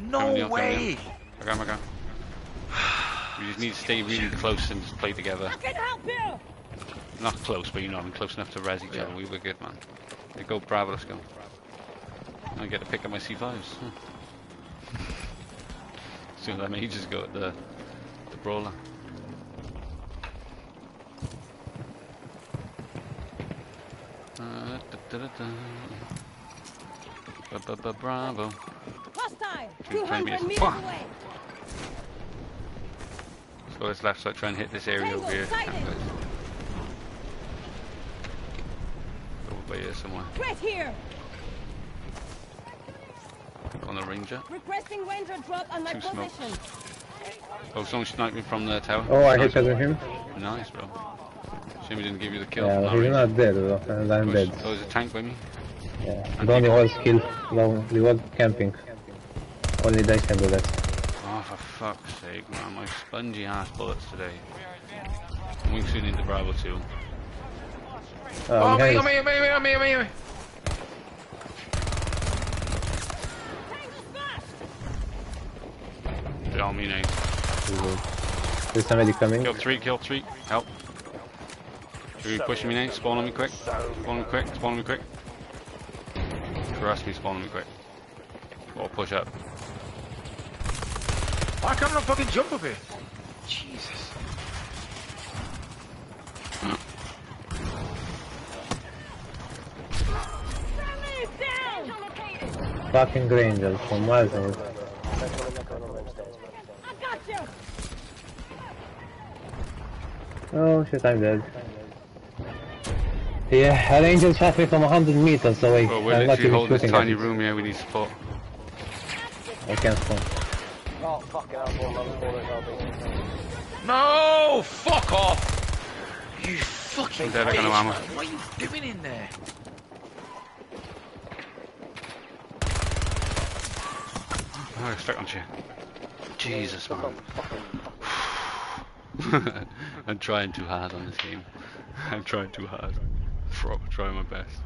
S11: No
S1: Coming down, coming
S11: way.
S1: down. I got him, I got him. We just need to stay really close and just play together.
S4: I can help you!
S1: Not close, but you know, I'm close enough to res each other. We were good, man. Yeah, go, Bravo, let's go. I get to pick up my C5s. Huh. Soon as I may just go at the, the brawler. Uh, da, da. Ba, ba, ba, Bravo.
S4: Hostile!
S1: Two
S4: 200
S1: meters.
S4: away!
S1: Let's go this left side, try and hit this area over here. over here somewhere.
S4: Right here!
S1: On the ranger.
S4: Requesting ranger drop on my position.
S1: Oh, someone sniped me from the tower.
S10: Oh, I
S1: Nice.
S10: hit with him.
S1: Nice, bro. Shame he didn't give you the kill.
S10: Yeah,
S1: from that
S10: he's
S1: range.
S10: not dead, bro. And uh, I'm
S1: Oh,
S10: dead.
S1: Oh, there's a tank by me.
S10: Yeah. Donnie was killed. He was camping. Only they can do that.
S1: Oh, for fuck's sake, man. My spongy ass bullets today. Wingsuit into Bravo 2.
S10: Oh,
S11: Oh, me,
S10: behind
S11: oh,
S10: us.
S11: me, me, me, me, me, me.
S1: Get on me now.
S10: There's somebody coming.
S1: Kill three, kill three. Help. Are you pushing me now? Spawn on me quick. Spawn on me quick. Spawn on me quick. Trust me, spawn on me quick. Or push up.
S11: Why can't I fucking jump up here? Jesus.
S10: Fucking Granger from miles away.
S4: I got you!
S10: Oh shit, I'm dead. Yeah, an angel shot me from 100 meters away.
S1: Well, we're
S10: I'm
S1: literally holding this tiny room here. We need support.
S10: I can't spawn.
S6: Oh, fucking hell, I'm on
S11: No! Fuck off! You fucking
S1: I'm dead, I got no
S11: bitch,
S1: ammo.
S11: What are you doing in there?
S1: Oh, I'm stuck on you. Jesus, man. *laughs* I'm trying too hard on this *laughs* game. I'm trying too hard. Pro- trying my best.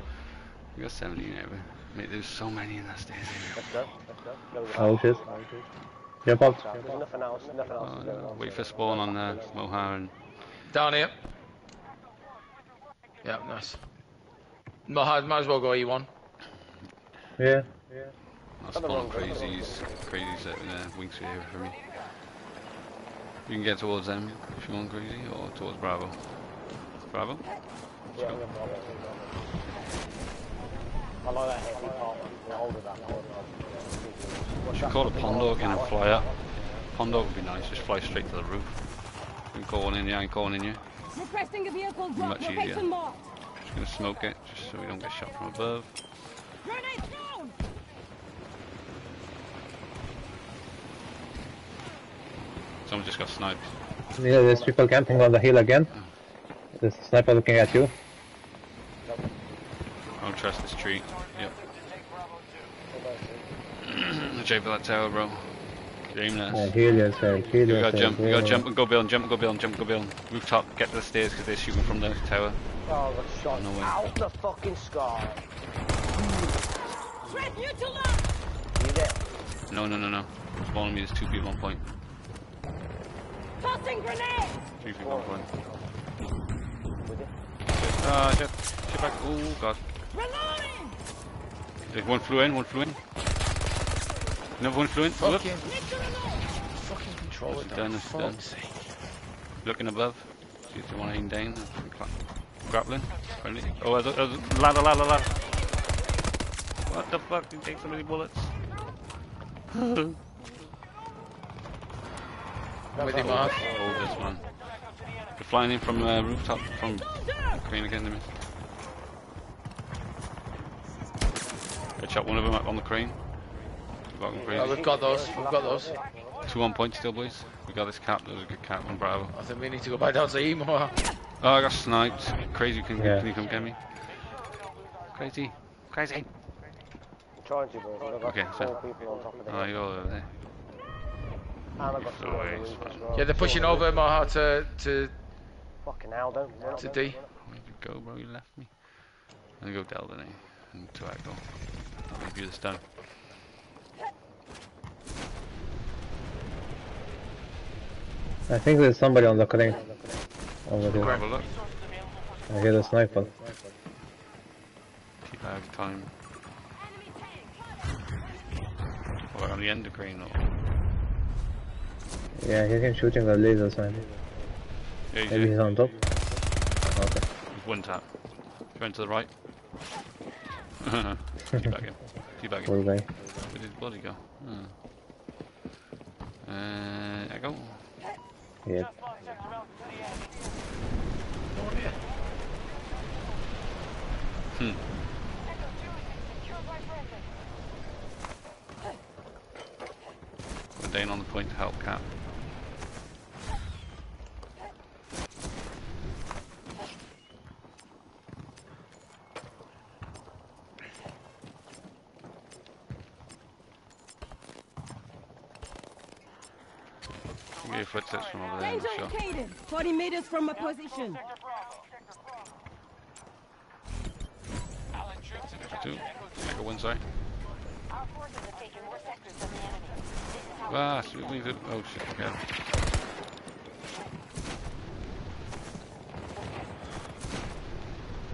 S1: We got 17 now, but mate, there's so many in that stairs
S6: Let's go, let's go. Go with
S10: Oh shit. Jump up.
S6: There's nothing else, nothing else.
S1: Oh,
S6: to
S1: no. Wait for spawn on there, Mohar and
S11: Down here. Yeah, nice. Might, might as well go E1.
S10: Yeah.
S1: I'll spawn on crazies. Crazies at uh, wings here for me. You can get towards them if you want crazy, or towards Bravo. Bravo?
S6: Yeah, I'm gonna follow it. I like that heavy part. We'll hold it that one.
S1: You should call a pondhawk in and fly up. Pondhawk would be nice, just fly straight to the roof. You can call one in, yeah, I can call in you.
S4: Requesting a vehicle drop.
S1: Much easier. Just gonna smoke it, just so we don't get shot from above.
S4: Grenade thrown!
S1: Someone just got sniped.
S10: Yeah, there's people camping on the hill again. There's a sniper looking at you.
S1: I don't trust this tree. Yep. *clears throat* Jay for that tower, bro. Aim
S10: Yeah,
S1: this.
S10: heal yourself, heal
S1: You
S10: yourself.
S1: gotta jump, you gotta jump and go build, jump and go build, jump and go build. Rooftop, get to the stairs because they're shooting from the tower.
S6: Oh, I got shot
S1: No way.
S6: out the fucking sky.
S4: Threat neutralized!
S6: You there?
S1: No, no, no, no. Spawning me, there's two people on point.
S4: Tossing grenade!
S1: Three people on point.
S6: With it?
S1: Ah, shit. Shit back. Oh, God.
S4: Reloading!
S1: There's one flew in, one flew in. Another one flew in. Look.
S11: Fucking, fucking control it,
S1: Done,
S11: done.
S1: it's done.
S11: Sake.
S1: Looking above. See if they want to aim down. Grappling. Friendly. Oh, there's a, there's a ladder, ladder, ladder. What the fuck? You take so many bullets. *laughs*
S11: With him, Mark.
S1: Oh, this one. They're flying in from uh, rooftop from Crane again. They missed. I shot one of them up on the crane. Got them
S11: Oh, we've got those. We've got those.
S1: Two on point still, boys. We got this cap. That was a good cap on Bravo.
S11: I think we need to go back down to E more.
S1: Oh, I got sniped. Crazy, can,
S10: Yeah.
S1: can you come get me? Crazy. Crazy.
S6: I'm Trying to, bro. I've
S1: Okay, so-
S6: people on top of the
S1: Oh, you're over there.
S6: And I've got two on the
S1: Always
S6: roof
S1: fun.
S6: as well.
S11: Yeah, they're pushing over Maha to to
S6: Fucking hell, don't run
S11: To
S6: there.
S11: D.
S1: Where'd you go, bro? You left me. I'm gonna go Delta now. Eh? And to Echo. I'll leave you this time.
S10: I think there's somebody on the crane. Over
S1: Go have a look.
S10: I hear the sniper.
S1: Keep out of time. What, on the end of green or?
S10: Yeah, he's him shooting the laser sign.
S1: Yeah, he's
S10: Maybe he's on top. Okay.
S1: There's one tap. Going to the right. *laughs* Teabag him. Teabag him.
S10: Poor guy.
S1: Where did his body go? Hmm. Uh, Echo.
S10: Yeah.
S1: Hmm. We're on the point to help Cap. Give you footsteps from over there,
S4: Danger
S1: sure.
S4: indicated. 40 meters from my position.
S1: Two. Echo one side.
S7: Our forces have taken more sectors than the enemy. This
S1: Ah, shoot me. Oh shit, okay.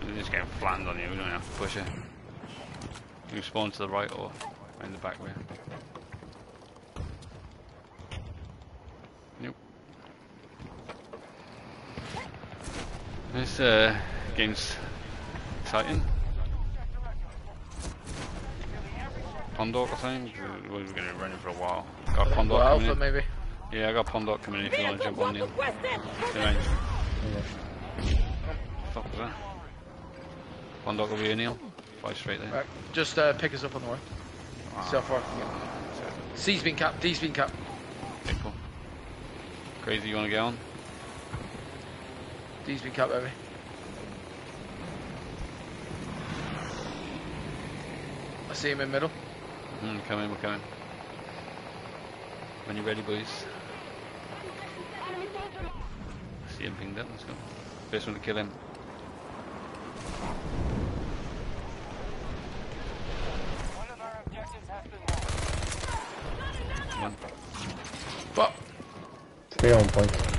S1: You're just getting flattened on you, we don't have to push it. You spawn to the right or in the back way. This uh, game's exciting. Pondhawk, I think. We- We're going to run it for a while. Got
S11: I think Pondhawk
S1: coming in.
S11: maybe.
S1: Yeah, I got Pondhawk coming in if you want to jump on Neil. Good night. Fuck was that? Pondhawk over here, Neil. Five straight there.
S11: Right, just uh, pick us up on the way. See how far I can get. C's been capped, D's been capped.
S1: Okay, cool. Crazy, you want to get on?
S11: D's been capped, baby. I see him in middle.
S1: Mm, we're coming, we're coming. When you're ready, boys. See him pinged up, let's go. First one to kill him. One.
S11: Fuck.
S10: Three on point.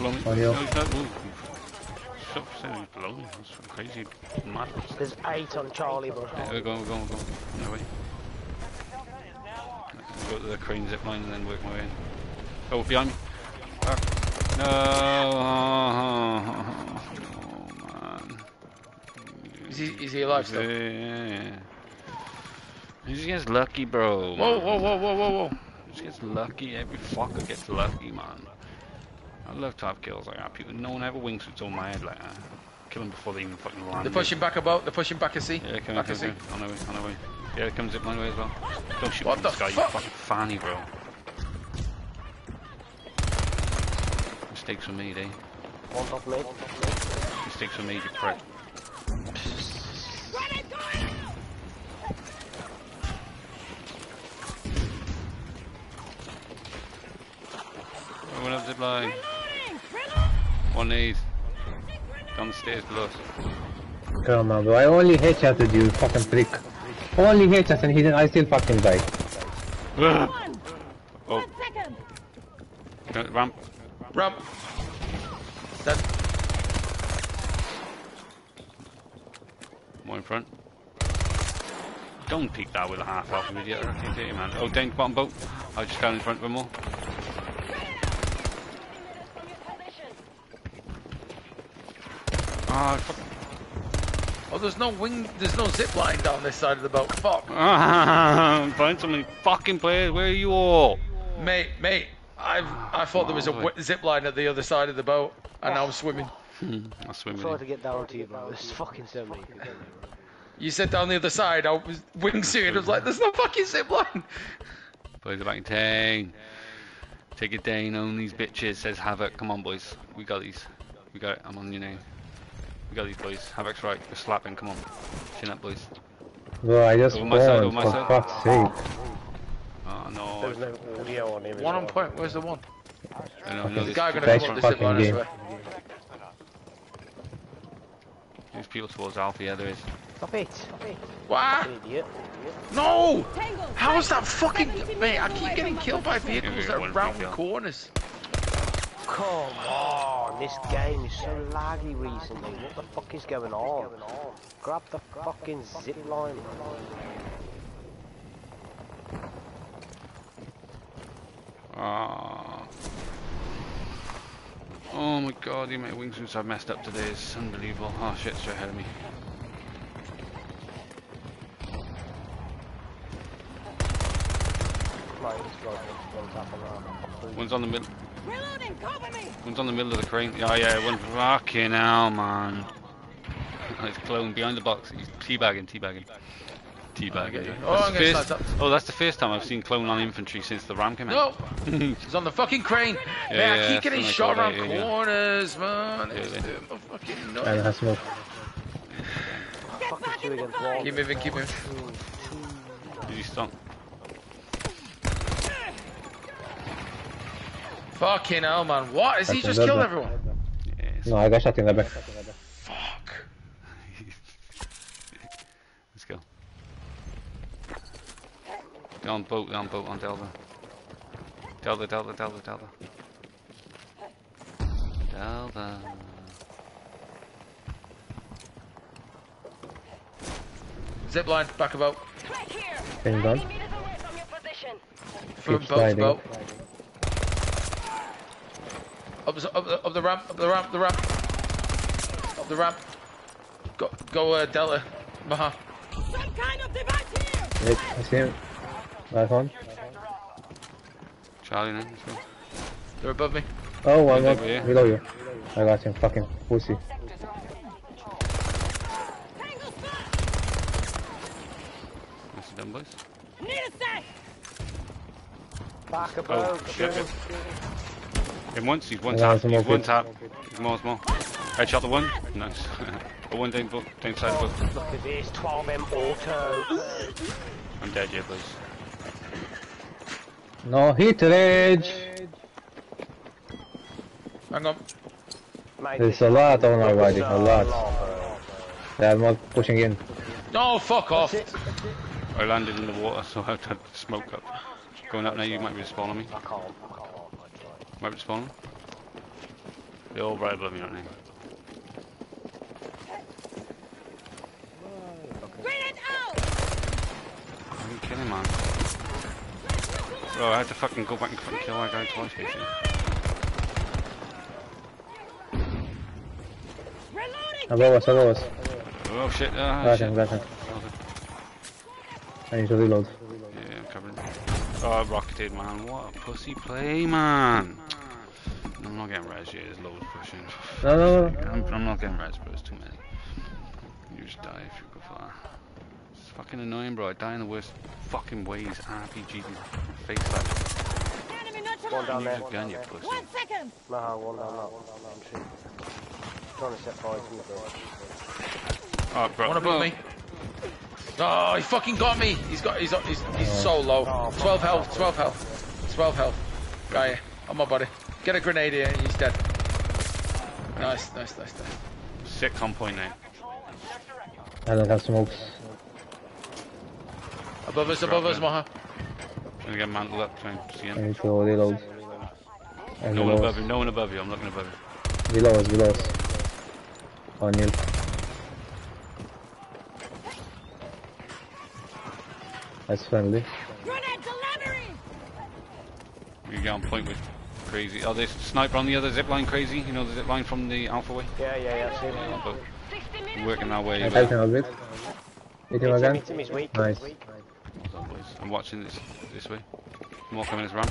S1: Below me.
S10: On you.
S1: No, he's not. Ooh. Shut up, he's below me. That's crazy. Mad.
S6: There's eight on Charlie, bro.
S1: Yeah, we're going, we're going, we're going. No way. Go to the crane zip line and then work my way in. Oh, behind me. Fuck. No. Oh, man.
S11: Is he, is he alive still?
S1: Yeah, yeah. He just gets lucky, bro.
S11: Whoa, whoa, whoa, whoa, whoa, whoa.
S1: He just gets lucky. Every fucker gets lucky, man. I love to have kills like that. People, no one ever wingsuits on my head like that. Kill them before they even fucking land.
S11: They're pushing back about, they're pushing back a C.
S1: Yeah, come
S11: back
S1: on,
S11: a C.
S1: come on, on the way, on the way. Yeah, it comes zip my way as well. Don't shoot
S11: What
S1: from
S11: the
S1: the sky,
S11: fuck?
S1: you fucking fanny, bro. Mistakes were made, eh?
S6: One top mid.
S1: Mistakes were made, you prick. Oh, went up zip line. One need. Down the stairs below.
S10: Come on, bro. I only headshotted you, fucking prick. Only headshot and he didn't, I still fucking died.
S1: oh. Uh, Ramp.
S11: Ramp. Dead.
S1: More in front. Don't peek that with a half health, you idiot. I can't hit you, man. Oh, down bottom boat. I just got in front of him more. Ah, fuck.
S11: Oh, there's no wing, there's no zip line down this side of the boat. Fuck. *laughs*
S1: Ah, find so many fucking players. Where are you all?
S11: Mate, mate, I've, I thought there was a wi- zip line at the other side of the boat, and now I'm swimming.
S1: I'll swim
S6: Try to get down to you, bro. There's fucking so many people.
S11: You said down the other side, I was wingsuited, I was like, there's no fucking zip line.
S1: Boys are back in town. Take it down on these bitches, says Havoc. Come on, boys. We got these. We got it. I'm on your name. We got these, boys. Havoc's right. We're slapping. Come on. Chin up, boys.
S10: Bro, I just
S1: Over my side,
S10: spawned,
S1: over my
S10: for
S1: side.
S10: fuck's sake.
S1: Oh, no.
S6: There's no audio on him. as
S11: One on
S6: well.
S11: point, where's the one?
S1: I know, I know
S10: Fucking
S1: there's
S11: guy gonna
S1: people
S10: best
S11: come up
S1: towards-
S11: the zip line, I
S10: fucking
S11: swear.
S1: There's people towards Alpha, yeah, there is.
S6: Stop it. Stop it.
S11: What?
S6: Idiot.
S11: No!
S4: Tango.
S11: How is that fucking...
S4: 70
S11: Mate, I
S4: meters
S11: keep
S4: away
S11: getting
S4: from
S11: killed by
S4: position.
S11: vehicles
S1: Yeah,
S11: that are
S1: one
S11: round
S1: free kill.
S11: corners.
S6: Come on. This game is so laggy recently. What the fuck is going on? Grab the fucking zip line.
S1: Ah. Oh my god, the amount of wingsuits I've messed up today is unbelievable. Oh shit, straight ahead of me.
S6: Right, it's right. It's up and around.
S1: One's on the middle.
S4: Reloading. Cover me.
S1: One's on the middle of the crane. Oh yeah, one fucking hell, man. Oh, *laughs* It's clone behind the box. He's teabagging, teabagging. Teabagging.
S11: you. Oh,
S1: That's
S11: I'm
S1: the
S11: gonna
S1: first-
S11: start
S1: oh, that's the first time I've seen clone on infantry since the ram came out.
S11: No! He's on the fucking crane.
S1: Yeah,
S11: man, I keep getting shot around
S1: thought, yeah, yeah.
S11: corners, man. It's
S1: Yeah,
S11: doing my fucking nuts.
S10: has smoke.
S6: Fucking two against one.
S11: Keep moving, keep moving.
S1: Did he stop?
S11: Fucking hell, man. What? Has he just killed
S10: there.
S11: everyone?
S10: No, I got shot in the back.
S11: Fuck. *laughs*
S1: Let's go. They're on boat, they're on boat on Delta. Delta, Delta, Delta, Delta. Delta.
S11: Zip line, back about.
S7: Right here.
S10: Thing done.
S7: 90 meters away from your position.
S11: From
S10: Keep
S11: boat,
S10: sliding.
S11: boat. Up, the- up, up the ramp, up the ramp, the ramp. Up the ramp. Go, go, uh, Delta. Maha.
S4: Some kind of device here.
S10: Wait, I see him. Back on.
S1: Charlie, now.
S11: They're above me.
S10: Oh, one more.
S1: over here.
S10: Below you. I got him. Fucking pussy.
S4: Tango spot.
S1: Nicely done, boys.
S4: Need a sec.
S6: Back a
S1: Oh, shit. Him once, he's one
S10: Yeah,
S1: tap, he's
S10: more
S1: one tap. He's more, more. Headshot the one. Nice. *laughs* a one down, both, down side of both.
S6: Look at this. 12M auto.
S1: I'm dead, yeah, boys.
S10: No hit rage.
S11: Hang on.
S6: Mate,
S10: There's a lot on our
S6: is
S10: body.
S6: so
S10: A lot.
S6: long, bro.
S10: They are not pushing in.
S11: No, fuck off.
S1: I landed in the water, so *laughs* I had smoke up. Going up now, you might be spawning me.
S6: I can't. I can't. I try.
S1: Might be spawning. They're all right above me right now.
S4: Grenade out.
S1: I'm killing man. Oh, I had to fucking go back and fucking kill that guy twice, basically.
S4: Reloading.
S10: Above us, above us.
S1: Oh shit, ah,
S10: Got
S1: shit.
S10: him, got him. I need to reload.
S1: Uh, yeah, I'm covering. Oh, rocketed, man. What a pussy play, man. I'm not getting res yet, there's loads pushing.
S10: No, no, no.
S1: I'm, I'm not getting res, bro, it's too many. You just die if you go far. It's fucking annoying, bro. I die in the worst fucking ways. RPG in my face like
S4: Enemy
S6: One
S4: neutralized.
S6: down there.
S1: Use a gun, you pussy.
S4: One second.
S6: Nah, one down that. Entry. Trying to set fire to the boat.
S1: Oh, bro.
S11: One above me. Oh, he fucking got me. He's got. He's he's, he's so low.
S6: Oh,
S11: 12 health. 12 health. 12 health. Guy on my body. Get a grenade here. He's dead. Nice, nice, nice, nice.
S1: Sick on point now.
S10: I don't have smokes.
S11: Above us, above us, Maha.
S1: Gonna get mantled up, trying to see
S10: I
S1: him.
S10: need to reload. And
S1: No one above you, no one above you, I'm looking above you.
S10: Below us, below us. On you. That's friendly.
S4: Grenade delivery.
S1: You get on point with crazy. Oh, there's sniper on the other zip line, crazy. You know the zip line from the Alpha way?
S6: Yeah, yeah, yeah. I see
S1: Yeah,
S6: him.
S1: but we're working our way.
S10: I
S1: back.
S10: helped him a bit. Hit him
S6: Hit him,
S10: again.
S6: him, weak.
S10: Nice.
S6: Weak.
S1: Hold on, boys. I'm watching this this way. More coming this ramp.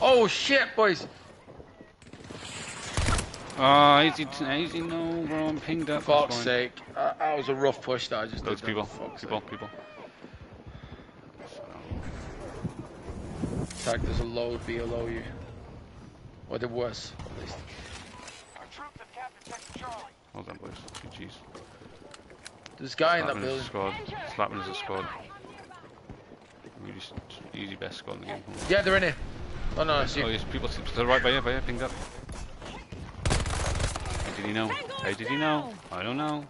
S11: Oh shit, boys.
S1: Oh, easy, t- easy, no, bro. I'm pinged up.
S11: Fuck's
S1: Fine.
S11: sake. That, that was a rough push that I just
S1: Those
S11: did.
S1: people,
S11: there. Fuck's
S1: people,
S11: sake.
S1: people.
S11: Tag, there's a load below you. Or there was, at least.
S8: Our troops have captured Sector Charlie.
S1: Hold on, boys. Jeez.
S11: There's a guy in that
S1: Slapping as a
S11: building.
S1: squad. Slapping as a squad. Really easy best squad in the game.
S11: Yeah, they're in here. Oh no, it's you.
S1: Oh, yes, people to the right by you, by you, pinged up. How did he know? How did he know? I don't know.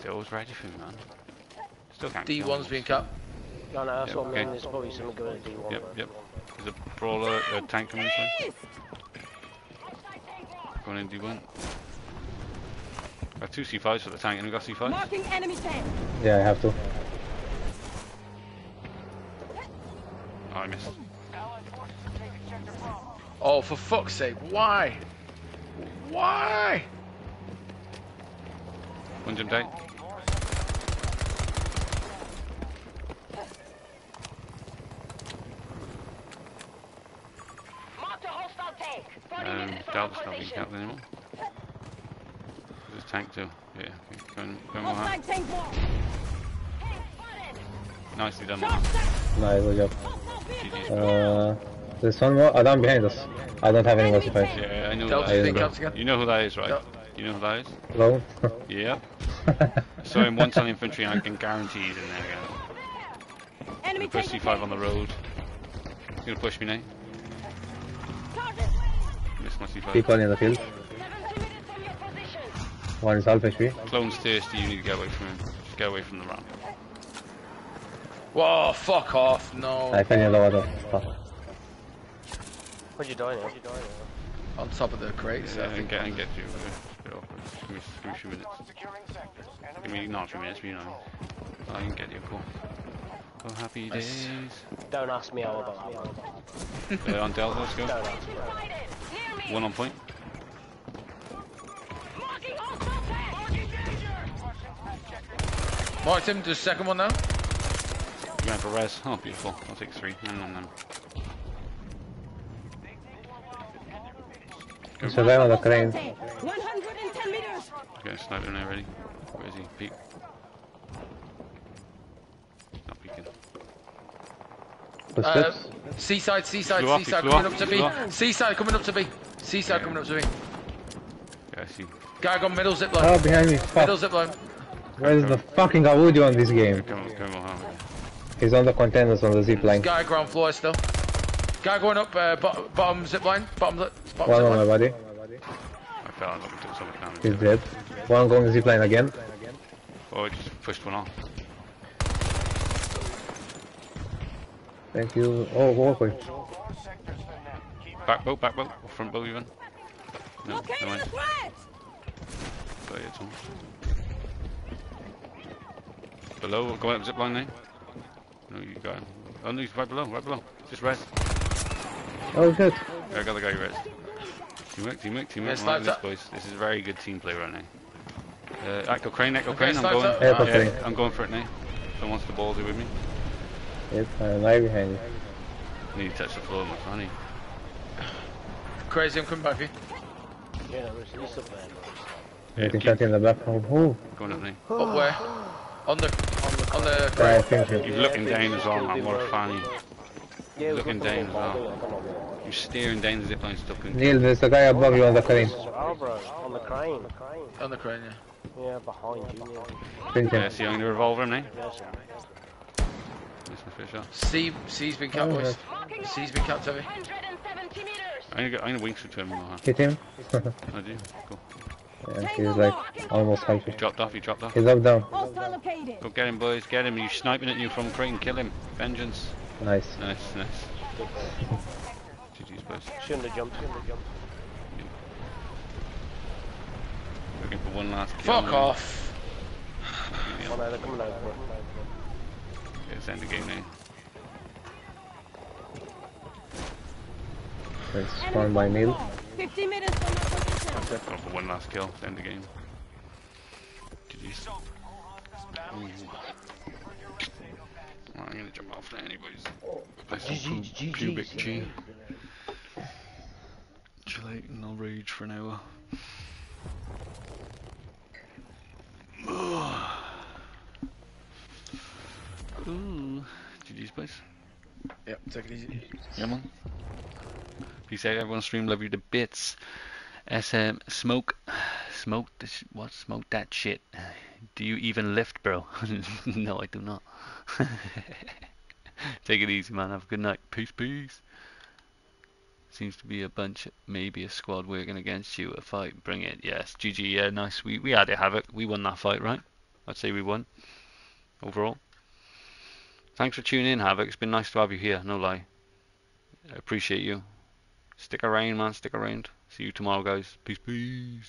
S1: They're always ready for me, man. Still can't kill
S11: D1's
S1: me.
S11: being cut.
S6: No, no, that's
S1: Yep,
S6: what I mean.
S1: okay.
S6: There's probably something good at D1.
S1: Yep,
S6: but-
S1: yep. There's a brawler, a tank coming this way. Going in D1. Got two C5s for the tank, and we got C5s.
S4: Marking enemy tank.
S10: Yeah, I have to.
S1: Oh, I missed.
S11: Oh, for fuck's sake, why? Why?
S1: One jumped out.
S7: Marked hostile tank. 40
S1: Um,
S7: minutes from
S1: not being
S7: position.
S1: capped anymore. There's tank too. Yeah, okay. Going, going more
S4: Hostile
S1: hard. Nicely done.
S4: Shot,
S1: man.
S10: Nice, good job.
S1: GG's.
S10: Uh, there's one more. Oh, down behind us. I don't have any more supplies.
S1: Yeah, I know who
S11: Delta's
S1: that
S10: being
S1: is.
S11: capped again.
S1: You know who that is, right?
S11: Del-
S1: You know who that is?
S10: Hello?
S1: Yep. Saw him once on infantry and I can guarantee he's in there again.
S4: Enemy
S1: Push. C5 on the road. He's gonna push me now.
S4: Target.
S1: Missed my C5.
S10: People in the field.
S7: 70 minutes from your position.
S10: One is half HP.
S1: Clone's thirsty, you need to get away from him. Just get away from the ramp.
S11: Whoa, fuck off, no.
S10: I fell in the water. Fuck.
S6: Where'd you die now?
S11: On top of the crates,
S1: Yeah,
S11: I
S1: and
S11: think.
S1: get, and get you. uh, a bit awkward. Give me, give me a few minutes. Give me not a few minutes, but you know. I can get you, cool. Oh, happy days.
S6: Don't ask me how about that one.
S1: Uh, on Delta, let's go.
S6: Don't ask me.
S7: Near me.
S1: One on point.
S7: Marking hostile tank. Marking danger.
S11: Marked him, there's a second one now.
S1: You're going for res. Oh, beautiful. I'll take three. Nom, nom, nom.
S10: Survive on the crane.
S4: Tank. 110 meters.
S1: Okay, sniper now ready. Where is he? Peek. Not peeking.
S11: Uh,
S10: Footsteps.
S11: seaside, seaside,
S1: Flew off, he
S11: seaside coming up to
S1: he
S11: B.
S1: flew.
S11: Seaside coming up to B. Seaside coming up to B.
S1: Yeah, I see.
S11: Guy gone middle zip
S10: Oh, behind me.
S11: Middle
S10: Fuck.
S11: zip line.
S10: Where is the fucking audio on this game?
S1: Come on, come on, come on.
S10: He's on the containers on the zip line.
S11: Guy ground floor still. Guy going up, uh, bo- bottom zip line. Bottom, li- bottom
S10: One
S11: zip
S10: on my
S11: line.
S10: body.
S1: I fell and took so much damage.
S10: He's dead. One going zip line again.
S1: Oh, I just pushed one off.
S10: Thank you. Oh, walk away.
S1: Back boat, back boat. Or front boat even. No,
S4: Okay,
S1: no mind.
S4: the threat.
S1: But yeah, it's. Below, going up zip line now. No, you got him. Oh no, he's right below, right below. Just res.
S10: Oh shit.
S1: Yeah, I got the guy res. Teamwork, teamwork, teamwork.
S11: Yeah,
S1: I like this,
S11: sniped
S1: boys. This is very good team play right now. Uh, Echo Crane, Echo
S11: Okay,
S1: Crane, I'm going.
S11: up.
S10: Echo
S1: yeah,
S10: Crane.
S1: I'm going for it now. Someone wants to ball it with me.
S10: Yes, I'm right behind you.
S1: Need to touch the floor, my honey.
S11: Crazy, I'm coming back here. you.
S6: Yeah, no, there's he's up there.
S1: Yeah,
S10: Getting
S1: keep
S10: shot in the back. Oh, oh.
S1: going up now.
S11: Up where? On the, on the
S10: I
S11: crate.
S10: think so.
S1: You're looking down as well, man. What a fanny.
S6: Yeah, we've
S1: Looking down
S6: the
S1: as well.
S6: I don't know.
S1: You're staring down the zip line stuck in.
S10: Neil, there's a guy above you on the crane.
S6: Oh, bro, on the crane.
S11: On the crane, yeah.
S6: Yeah, behind you. Neil.
S1: Yeah,
S10: him.
S1: see, I'm going to revolve him now.
S6: Yes,
S1: Miss my first shot.
S11: C, C's been capped,
S10: Oh,
S11: boys.
S7: Marking
S11: C's been capped heavy.
S1: I'm going to I'm gonna wing shoot to him. Moha.
S10: Hit him. *laughs*
S1: I do. Cool.
S10: yeah, he's like almost half.
S1: He dropped off, he dropped off.
S10: He's up down.
S1: Go get him, boys, get him. You're sniping at you from crane, kill him. Vengeance.
S10: Nice.
S1: Nice, nice. GG's, boys.
S6: Shouldn't have jumped, shouldn't have jumped.
S1: Looking for one last kill.
S11: Fuck
S1: now.
S11: off.
S6: No, they're coming over.
S1: Yeah, it's end the game now.
S10: That's one by Neil.
S4: 50 meters from my position.
S1: Go for one last kill, end the game. GG's. Ooh. Well, I'm gonna jump off now, anyways. Play some pu- pubic G. Chill out and I'll rage for an hour. *sighs* Ooh. GG's, boys.
S11: Yep, take it easy.
S1: Yeah, man. Peace out, everyone. Stream, love you to bits. SM, smoke, smoke this, what? Smoke that shit. Do you even lift, bro? *laughs* no, I do not. *laughs* Take it easy, man. Have a good night. Peace, peace. Seems to be a bunch, maybe a squad working against you. A fight, bring it. Yes, GG. Yeah, nice. We we had it, Havoc. We won that fight, right? I'd say we won overall. Thanks for tuning in, Havoc. It's been nice to have you here. No lie. I appreciate you. Stick around, man. Stick around. See you tomorrow, guys. Peace, peace.